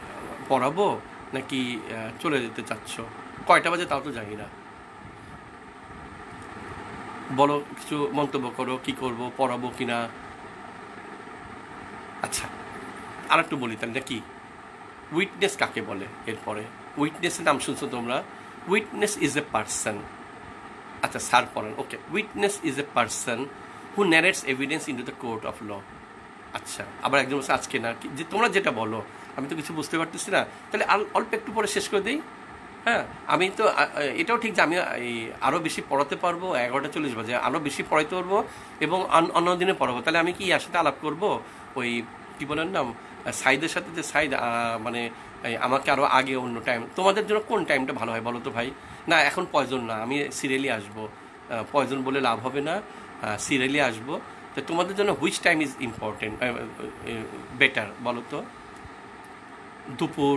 Speaker 1: পড়াবো নাকি চলে যেতে চাচ্ছ? কয়টা বাজে তাও তো জানি না। বলো, কিছু মন্তব্য করো, কি করব, পড়াবো কি না আচ্ছা আর একটু বলি তাহলে কি? উইটনেস কাকে বলে এরপরে? উইটনেসের নাম শুনছো তোমরা? উইটনেস ইজ এ পার্সন আচ্ছা স্যার পড়েন। Okay witness is a person who narrates evidence into the court of law আচ্ছা আবার একজন বলছে, আজকে না যে তোমরা যেটা বলো, আমি তো কিছু বুঝতে পারতেছি না। তাহলে অল্প একটু পরে শেষ করে দিই। হ্যাঁ আমি তো এটাও ঠিক যে আমি আরও বেশি পড়াতে পারব, এগারোটা চল্লিশ বাজে আরও বেশি পড়াইতে পারব এবং অন্য দিনে পড়াবো। তাহলে আমি কি ইয়ার সাথে আলাপ করব? ওই কি বলেন না সাইদের সাথে যে সাইদ মানে আমাকে আরও আগে অন্য টাইম তোমাদের জন্য কোন টাইমটা ভালো হয় বলো তো ভাই? না, এখন পয়জন না, আমি সিরিয়ালি আসব। পয়জন বলে লাভ হবে না সিরিয়ালি আসব। তো তোমাদের জন্য which time is important better বলো তো? দুপুর,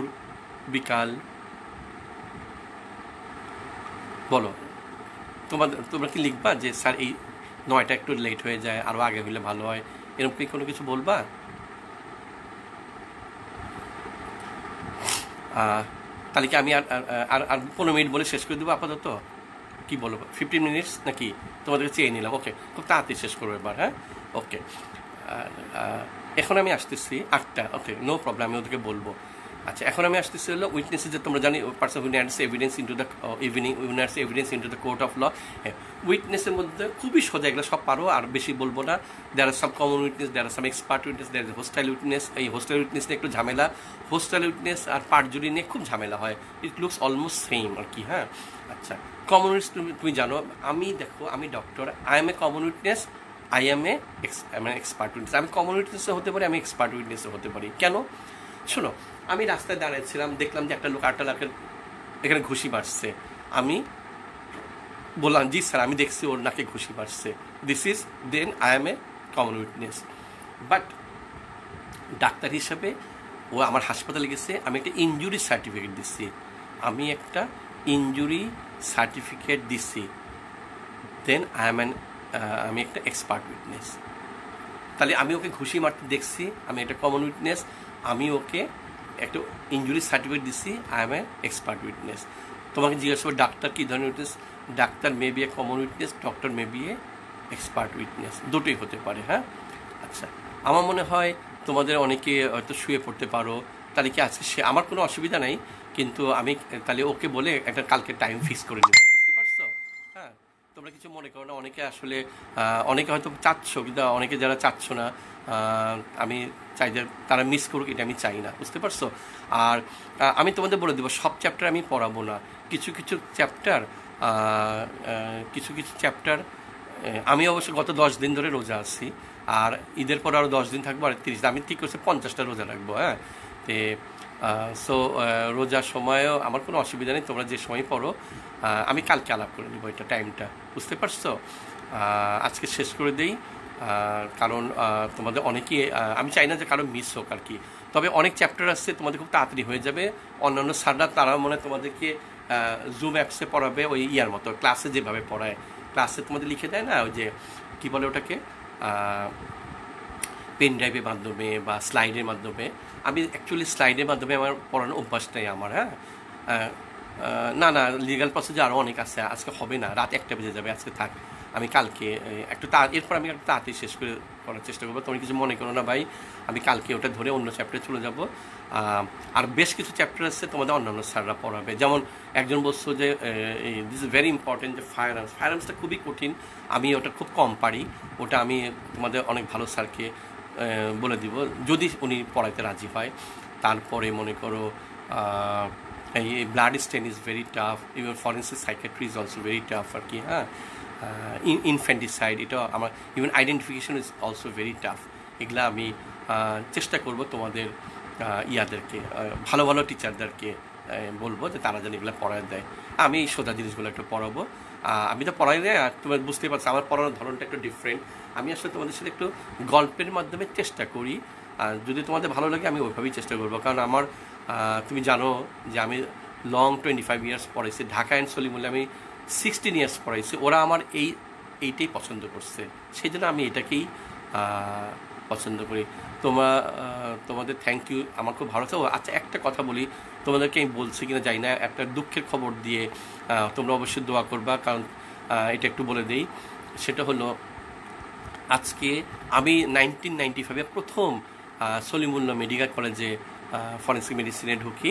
Speaker 1: বিকাল বলো। তোমার তোমরা কি লিখবা যে, স্যার, এই নয়টা একটু লেট হয়ে যায় আরও আগে হলে ভালো হয় এরকম কি কোনো কিছু বলবা? তাহলে কি আমি আর, আর- আর পনেরো মিনিট বলে শেষ করে দেবো আপাতত? কি বলব ফিফটিন মিনিটস নাকি? তোমাদেরকে চেয়ে নিলাম। ওকে খুব তাড়াতাড়ি শেষ করব এবার হ্যাঁ? ওকে এখন আমি আসতেছি আটটা। ওকে নো প্রবলেম আমি ওদেরকে বলব। আচ্ছা এখন আমি আসতেছি হলো উইটনেসেস যে তোমরা জানি person who hands evidence into the evening winners evidence into the court of law হ্যাঁ উইটনেসের মধ্যে খুবই সোজা এগুলো সব পারো, আর বেশি বলব না। There are some common witness there are some expert witness there hostile witness এই হোস্টাইল উইটনেস নিয়ে একটু ঝামেলা। হোস্টাইল উইটনেস আর পারজুরি নিয়ে খুব ঝামেলা হয়। ইট লুকস অলমোস্ট সেম আর কি হ্যাঁ? আচ্ছা কমন উইটনেস তুমি জানো, আমি দেখো, আমি doctor I am a common witness I am a মানে এক্সপার্ট উইটনেস আমি কমন উইটনেসও হতে পারি, আমি এক্সপার্ট উইটনেসও হতে পারি। কেন? শোনো আমি রাস্তায় দাঁড়িয়েছিলাম দেখলাম যে একটা লোক আটটা লাখের এখানে ঘুষি মারছে আমি বললাম, জি স্যার, আমি দেখছি ওর নাকে ঘুষি মারছে this is then I am a common witness but doctor হিসাবে ও আমার হাসপাতালে গেছে, আমি একটা ইনজুরি সার্টিফিকেট দিচ্ছি আমি একটা ইনজুরি সার্টিফিকেট দিচ্ছি দেন আই এম অ্যান আমি একটা এক্সপার্ট উইটনেস তাহলে আমি ওকে ঘুষি মারতে দেখছি, আমি একটা কমন উইটনেস আমি ওকে একটা ইঞ্জুরি সার্টিফিকেট দিচ্ছি I am a expert witness তোমাকে জিজ্ঞাসা করব ডাক্তার কী ধরনের witness doctor may be a common witness doctor may be a expert witness দুটোই হতে পারে হ্যাঁ? আচ্ছা আমার মনে হয় তোমাদের অনেকে হয়তো শুয়ে পড়তে পারো, তাহলে কি আজকে সে, আমার কোনো অসুবিধা নাই, কিন্তু আমি তাহলে ওকে বলে একটা কালকে টাইম ফিক্স করে নেব তোমরা কিছু মনে করো না, অনেকে আসলে অনেকে হয়তো চাচ্ছ, কিন্তু অনেকে যারা চাচ্ছ না আমি চাই যে তারা মিস করুক, এটা আমি চাই না, বুঝতে পারছ? আর আমি তোমাদের বলে দেবো, সব চ্যাপ্টার আমি পড়াবো না। কিছু কিছু চ্যাপ্টার কিছু কিছু চ্যাপ্টার আমি অবশ্য গত দশ দিন ধরে রোজা আছি, আর ঈদের পর আরও দশ দিন থাকব, আর তিরিশ আমি ঠিক করছি পঞ্চাশটা রোজা রাখব হ্যাঁ? তে সো রোজার সময়ও আমার কোনো অসুবিধা নেই, তোমরা যে সময় পড়ো আমি কালকে আলাপ করে নিবো এটা টাইমটা বুঝতে পারছ? আজকে শেষ করে দেই। কারণ তোমাদের অনেকেই আমি চাই না যে কারও মিস হোক আর কি। তবে অনেক চ্যাপ্টার আসছে তোমাদের খুব তাড়াতাড়ি হয়ে যাবে। অন্যান্য স্যাররা, তারা মনে তোমাদেরকে জুম অ্যাপসে পড়াবে ওই ইয়ার মতো ক্লাসে যেভাবে পড়ায়। ক্লাসে তোমাদের লিখে দেয় না ওই যে, কী বলে ওটাকে? পেন ড্রাইভের মাধ্যমে বা স্লাইডের মাধ্যমে। আমি অ্যাকচুয়ালি স্লাইডের মাধ্যমে আমার পড়ানোর অভ্যাস নেই আমার হ্যাঁ? না না লিগাল প্রসিজার আরও অনেক আছে, আজকে হবে না, রাত একটা বেজে যাবে, আজকে থাক, আমি কালকে একটু তা, এরপর আমি একটু তাড়াতাড়ি শেষ করে করার চেষ্টা করব। তুমি কিছু মনে করো না ভাই, আমি কালকে ওটা ধরে অন্য চ্যাপ্টারে চলে যাব। আর বেশ কিছু চ্যাপ্টার আছে তোমাদের অন্যান্য স্যাররা পড়াবে। যেমন একজন বলছো যে দিস ইজ ভেরি ইম্পর্টেন্ট যে ফায়ার আর্মস ফায়ার আর্মসটা খুবই কঠিন, আমি ওটা খুব কম পারি, ওটা আমি তোমাদের অনেক ভালো স্যারকে বলে দিব, যদি উনি পড়াইতে রাজি হয়। তারপরে মনে করো blood stain is very tough even forensic psychiatry is also very tough আর কি হ্যাঁ ইনফ্যান্টিসাইড এটা আমার even identification is also very tough এগুলা আমি চেষ্টা করব তোমাদের ইয়াদেরকে ভালো ভালো টিচারদেরকে বলব যে তারা যেন এগুলো পড়ায় দেয় আমি সোজা জিনিসগুলো একটু পড়াবো আমি তো পড়াই দেয় আর তোমার বুঝতেই পারছ, আমার পড়ানোর ধরনটা একটু ডিফারেন্ট আমি আসলে তোমাদের সাথে একটু গল্পের মাধ্যমে চেষ্টা করি। আর যদি তোমাদের ভালো লাগে, আমি ওইভাবেই চেষ্টা করব। কারণ আমার তুমি জানো যে আমি লং টোয়েন্টি ফাইভ ইয়ার্স পড়াইছি। ঢাকা অ্যান্ড সলিমুল্লে আমি সিক্সটিন ইয়ার্স পড়াইছি। ওরা আমার এই এইটাই পছন্দ করছে। সেই জন্য আমি এটাকেই পছন্দ করি। তোমার তোমাদের থ্যাংক ইউ আমার খুব ভালো লাগছে। আচ্ছা একটা কথা বলি। তোমাদেরকে আমি বলছি কিনা জানি না। একটা দুঃখের খবর দিয়ে তোমরা অবশ্যই দোয়া করবা। কারণ এটা একটু বলে দেই। সেটা হলো আজকে আমি নাইনটিন নাইনটি ফাইভে প্রথম আহ, সলিমুল্লাহ মেডিকেল কলেজে ফরেন্সিক মেডিসিনে ঢুকি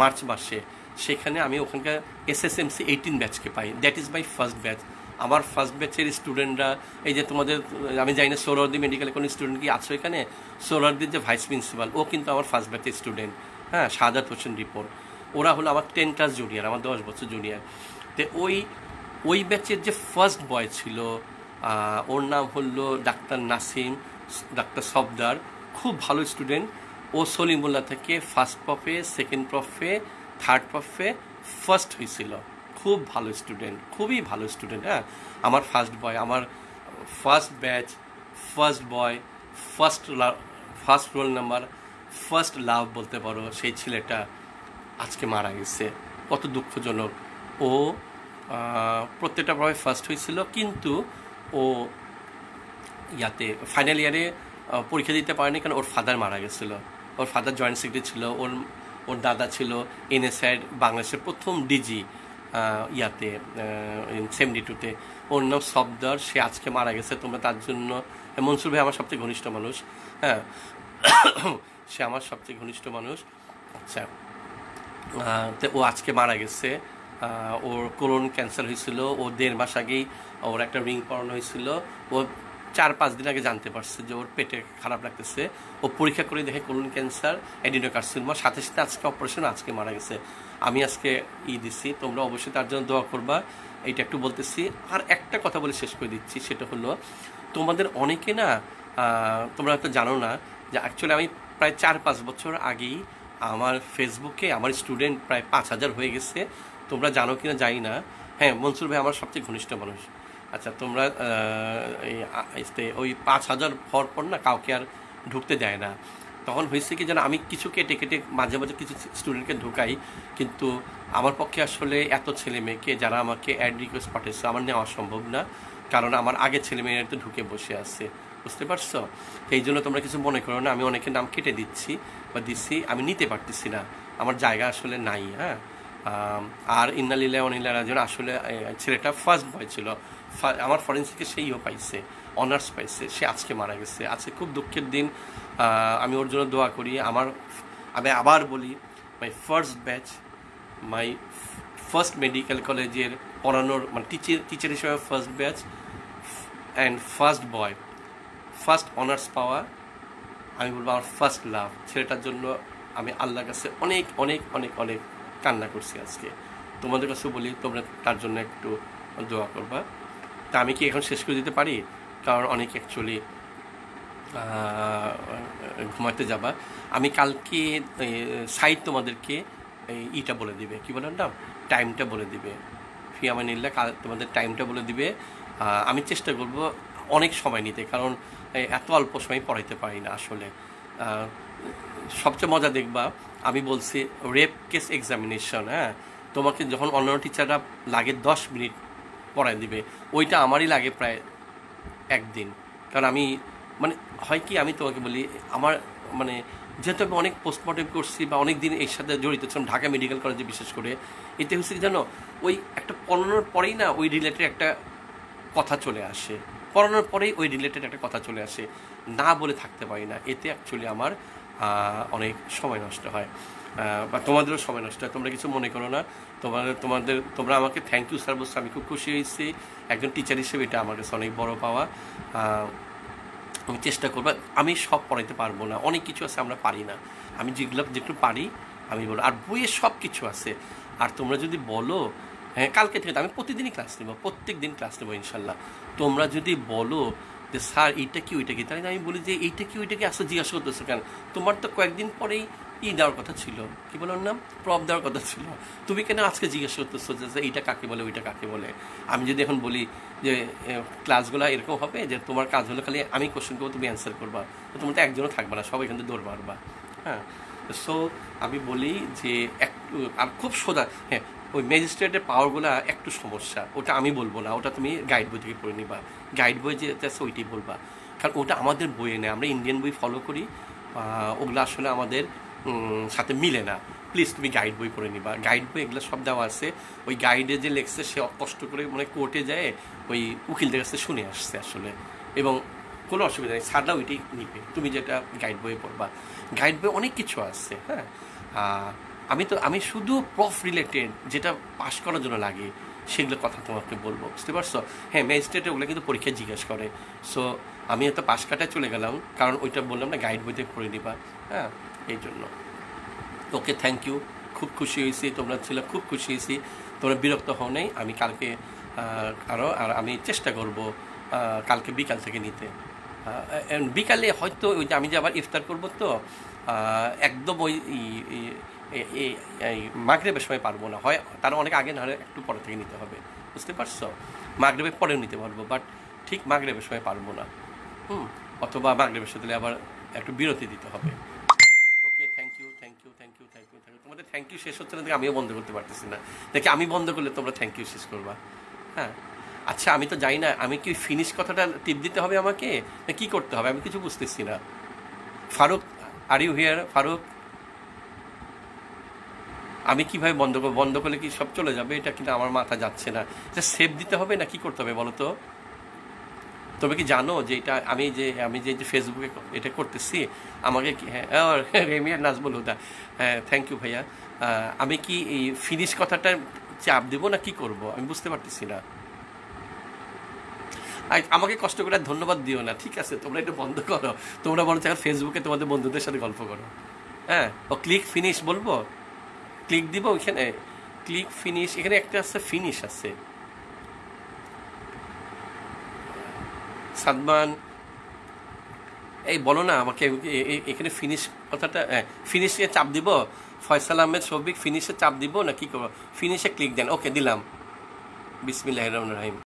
Speaker 1: মার্চ মাসে। সেখানে আমি ওখানকার এসএসএমসি এইটিন ব্যাচকে পাই। That is my first batch আমার ফার্স্ট ব্যাচের স্টুডেন্টরা এই যে তোমাদের, আমি জানি না সৌরদি মেডিকেলে কোনো স্টুডেন্ট কি আছো এখানে? সৌরদির যে ভাইস প্রিন্সিপাল ও কিন্তু আমার ফার্স্ট ব্যাচের স্টুডেন্ট হ্যাঁ সাদাত হোসেন রিপোর্ট। ওরা হলো আমার টেন ক্লাস জুনিয়র আমার দশ বছর জুনিয়র তো ওই ওই ব্যাচের যে ফার্স্ট বয় ছিল ওর নাম হলো ডাক্তার নাসিম, ডাক্তার সবদার খুব ভালো স্টুডেন্ট ও সলিমুল্লাহ থেকে first prof second prof third prof first হয়েছিল। খুব ভালো স্টুডেন্ট খুবই ভালো স্টুডেন্ট হ্যাঁ? আমার ফার্স্ট বয় আমার first batch first boy first first roll number first love বলতে পারো, সেই ছেলেটা আজকে মারা গেছে। কত দুঃখজনক। ও প্রত্যেকটা প্রভাবে ফার্স্ট হয়েছিল, কিন্তু ও ইয়াতে ফাইনাল ইয়ারে পরীক্ষা দিতে পারেনি, কারণ ওর ফাদার মারা গেছিল। ওর ফাদার জয়েন্ট সেক্রেটারি ছিল, ওর ওর দাদা ছিল এনএসআইয়ের বাংলাদেশের প্রথম ডিজি ইয়াতে সেভেন্টি টুতে ওর নাম সবদার সে আজকে মারা গেছে, তোমরা তার জন্য মনসুর ভাই আমার সবচেয়ে ঘনিষ্ঠ মানুষ হ্যাঁ। সে আমার সবচেয়ে ঘনিষ্ঠ মানুষ। আচ্ছা তো ও আজকে মারা গেছে। ওর কোলন ক্যান্সার হয়েছিল, ও দেড় মাস আগেই ওর একটা রিং পড়ানো হয়েছিল। ও চার পাঁচ দিন আগে জানতে পারছে যে ওর পেটে খারাপ লাগতেছে। ও পরীক্ষা করে দেখে কোলন ক্যান্সার, অ্যাডিনোকার্সিনোমা, সাথে সাথে আজকে অপারেশন, আজকে মারা গেছে। আমি আজকে ই দিছি, তোমরা অবশ্যই তার জন্য দোয়া করবা। এইটা একটু বলতেছি। আর একটা কথা বলে শেষ করে দিচ্ছি, সেটা হলো, তোমাদের অনেকে না তোমরা হয়তো জানো না যে অ্যাকচুয়ালি আমি প্রায় চার পাঁচ বছর আগেই আমার ফেসবুকে আমার স্টুডেন্ট প্রায় পাঁচ হাজার হয়ে গেছে। তোমরা জানো কিনা জানি না। হ্যাঁ মনসুর ভাই আমার সবচেয়ে ঘনিষ্ঠ মানুষ। আচ্ছা তোমরা ওই পাঁচ হাজার হওয়ার পর না কাউকে আর ঢুকতে দেয় না। তখন হয়েছে কি যেন আমি কিছু কেটে কেটে মাঝে মাঝে কিছু স্টুডেন্টকে ঢুকাই, কিন্তু আমার পক্ষে আসলে এত ছেলে মেয়েকে যারা আমাকে অ্যাড রিকোয়েস্ট পাঠিয়েছে আমার নেওয়া সম্ভব না, কারণ আমার আগের ছেলে মেয়েরা তো ঢুকে বসে আছে। বুঝতে পারছ? এই জন্য তোমরা কিছু মনে করো না, আমি অনেকের নাম কেটে দিচ্ছি বা দিচ্ছি আমি নিতে পারতেছি না। আমার জায়গা আসলে নাই হ্যাঁ? আর ইন্নালিল্লা অনিল্লা রাজন আসলে ছেলেটা ফার্স্ট বয় ছিল। আমার ফরেন্সিকে সেইও পাইছে, অনার্স পাইছে, সে আজকে মারা গেছে। আজকে খুব দুঃখের দিন আমি ওর জন্য দোয়া করি। আমার, আমি আবার বলি my first batch my first medical কলেজের পড়ানোর মানে টিচার টিচার হিসেবে first batch and first boy first honours পাওয়া, আমি বলব আমার ফার্স্ট লাভ ছেলেটার জন্য আমি আল্লাহর কাছে অনেক অনেক অনেক অনেক কান্না করছি আজকে। তোমাদের কাছে বলি, তোমরা তার জন্য একটু দোয়া করবা। তা আমি কি এখন শেষ করে দিতে পারি? কারণ অনেক অ্যাকচুয়ালি ঘুমাতে যাবা। আমি কালকে সাইড তোমাদেরকে ইটা বলে দিবে। কি বলেন না টাইমটা বলে দিবে। ফিয়ামানিল্লা কাল তোমাদের টাইমটা বলে দিবে। আমি চেষ্টা করব অনেক সময় নিতে, কারণ এত অল্প সময় পড়াইতে পারি না আসলে। সবচেয়ে মজা দেখবা, আমি বলছি রেপ কেস এক্সামিনেশন হ্যাঁ? তোমাকে যখন অন্যান্য টিচাররা লাগে দশ মিনিট পড়ায় দিবে। ওইটা আমারই লাগে প্রায় একদিন। কারণ আমি মানে হয় কি, আমি তোমাকে বলি, আমার মানে যেহেতু আমি অনেক পোস্টমর্টম করছি বা অনেক দিন এর সাথে জড়িত ছিলাম, ঢাকা মেডিকেল কলেজে বিশেষ করে, এতে হচ্ছে জানো, ওই একটা পড়ানোর পরেই না ওই রিলেটেড একটা কথা চলে আসে। পড়ানোর পরেই ওই রিলেটেড একটা কথা চলে আসে। না বলে থাকতে পারি না। এতে অ্যাকচুয়ালি আমার অনেক সময় নষ্ট হয়। বা তোমাদেরও সময় নষ্ট হয়, তোমরা কিছু মনে করো না। তোমাদের তোমাদের, তোমরা আমাকে থ্যাংক ইউ স্যার বলছো, আমি খুব খুশি হয়েছি। একজন টিচার হিসেবে এটা আমার কাছে অনেক বড় পাওয়া। আমি চেষ্টা করব, আমি সব পড়াইতে পারব না, অনেক কিছু আছে আমরা পারি না। আমি যেগুলো যেগুলো পারি, আমি বলব। আর বইয়ে সব কিছু আছে। আর তোমরা যদি বলো হ্যাঁ কালকে থেকে আমি প্রতিদিনই ক্লাস নেব প্রত্যেক দিন ক্লাস নেব, ইনশাল্লাহ। তোমরা যদি বলো যে স্যার এইটা কি, ওইটা কি? তাহলে আমি বলি যে, এইটা কি, ওইটা কি? আসলে জিজ্ঞাসা করতেছো কেন? তোমার তো কয়েকদিন পরেই ই দেওয়ার কথা ছিল? কি বলার নাম? প্রপ দেওয়ার কথা ছিল। তুমি কেন আজকে জিজ্ঞেস করতেছো যে এইটা কাকে বলে, ওইটা কাকে বলে? আমি যদি এখন বলি যে ক্লাসগুলো এরকম হবে যে, তোমার কাজ হলো খালি আমি কোশ্চেন করব, তুমি অ্যান্সার করবা। তো তোমার তো একজনও থাকবে না সবাই থেকে দৌড় মারবা। হ্যাঁ? সো আমি বলি যে, একটু, আর খুব সোজা হ্যাঁ ওই ম্যাজিস্ট্রেটের পাওয়ারগুলো একটু সমস্যা। ওটা আমি বলব না, ওটা তুমি গাইড বই থেকে পড়ে নিবা। গাইড বই যে আছে, ওইটাই বলবা। কারণ ওটা আমাদের বইয়ে নেই, আমরা ইন্ডিয়ান বই ফলো করি। ওগুলো আসলে আমাদের সাথে মিলে না। প্লিজ তুমি গাইড বই পড়ে নিবা। গাইড বই এগুলো সব দেওয়া আছে। ওই গাইডে যে লেখছে, সে কষ্ট করে মানে কোর্টে যায়, ওই উকিলদের কাছে শুনে আসছে আসলে। এবং কোনো অসুবিধা নেই ছাড়লা ওইটাই নিবে। তুমি যেটা গাইড বইয়ে পড়বা। গাইড বই অনেক কিছু আছে হ্যাঁ? আমি তো, আমি শুধু প্রফ রিলেটেড যেটা পাশ করার জন্য লাগে, সেগুলো কথা তোমাকে বলব। বুঝতে পারছ? হ্যাঁ ম্যাজিস্ট্রেটে ওগুলো কিন্তু পরীক্ষায় জিজ্ঞেস করে। সো আমি হয়তো পাশ কাটায় চলে গেলাম, কারণ ওইটা বললাম না গাইড বইতে পড়ে নিবা হ্যাঁ? এই জন্য। ওকে থ্যাংক ইউ খুব খুশি হয়েছি, তোমরা ছিল খুব খুশি হয়েছি। তোমরা বিরক্ত হও নাই, আমি কালকে আরও আর আমি চেষ্টা করব কালকে বিকাল থেকে নিতে। বিকালে হয়তো ওই যে আমি যে আবার ইফতার করব তো একদম ওই মাগরেবের সময় পারব না। হয়, তার অনেক আগে না হলে একটু পরে থেকে নিতে হবে। বুঝতে পারছ? মাগরেবের পরেও নিতে পারব বাট ঠিক মাগরেবের সময় পারব না। হুম, অথবা মাগরেবের সাথে আবার একটু বিরতি দিতে হবে okay thank you thank you thank you thank you thank you শেষ হচ্ছে না, দেখে আমিও বন্ধ করতে পারতেছি না। দেখে আমি বন্ধ করলে তোমরা থ্যাংক ইউ শেষ করবা। হ্যাঁ। আচ্ছা আমি তো জানি না, আমি কি ফিনিশ কথাটা টিপ দিতে হবে আমাকে? না কি করতে হবে? আমি কিছু বুঝতেছি না। Faruk are you here Faruk? আমি কীভাবে বন্ধ করব? বন্ধ করলে কি সব চলে যাবে? এটা কিন্তু আমার মাথা যাচ্ছে না। সেভ দিতে হবে না কি করতে হবে বলো তো? তবে কি জানো যে এটা আমি যে আমি যে ফেসবুকে এটা করতেছি, আমাকে হ্যাঁ রেমিয়ার নাজবুল হুদা হ্যাঁ থ্যাংক ইউ ভাইয়া। আমি কি এই ফিনিশ কথাটা চাপ দেবো না কি করব? আমি বুঝতে পারতেছি না। আমাকে কষ্ট করে ধন্যবাদ দিও না, ঠিক আছে? তোমরা একটু বন্ধ করো। তোমরা বলছো এখন ফেসবুকে তোমাদের বন্ধুদের সাথে গল্প করো। হ্যাঁ ও ক্লিক ফিনিশ বলব? ক্লিক দিব ওইখানে? ক্লিক ফিনিশ এখানে একটা আছে ফিনিশ আছে। সাদমান, এই বলো না আমাকে এখানে ফিনিশ কথাটা ফিনিশে চাপ দিব? ফয়সাল আহমেদ শফিক ফিনিশে চাপ দিব না কি? করব ফিনিশে ক্লিক দেন। ওকে দিলাম। বিসমিল্লাহ রহমান রাহিম।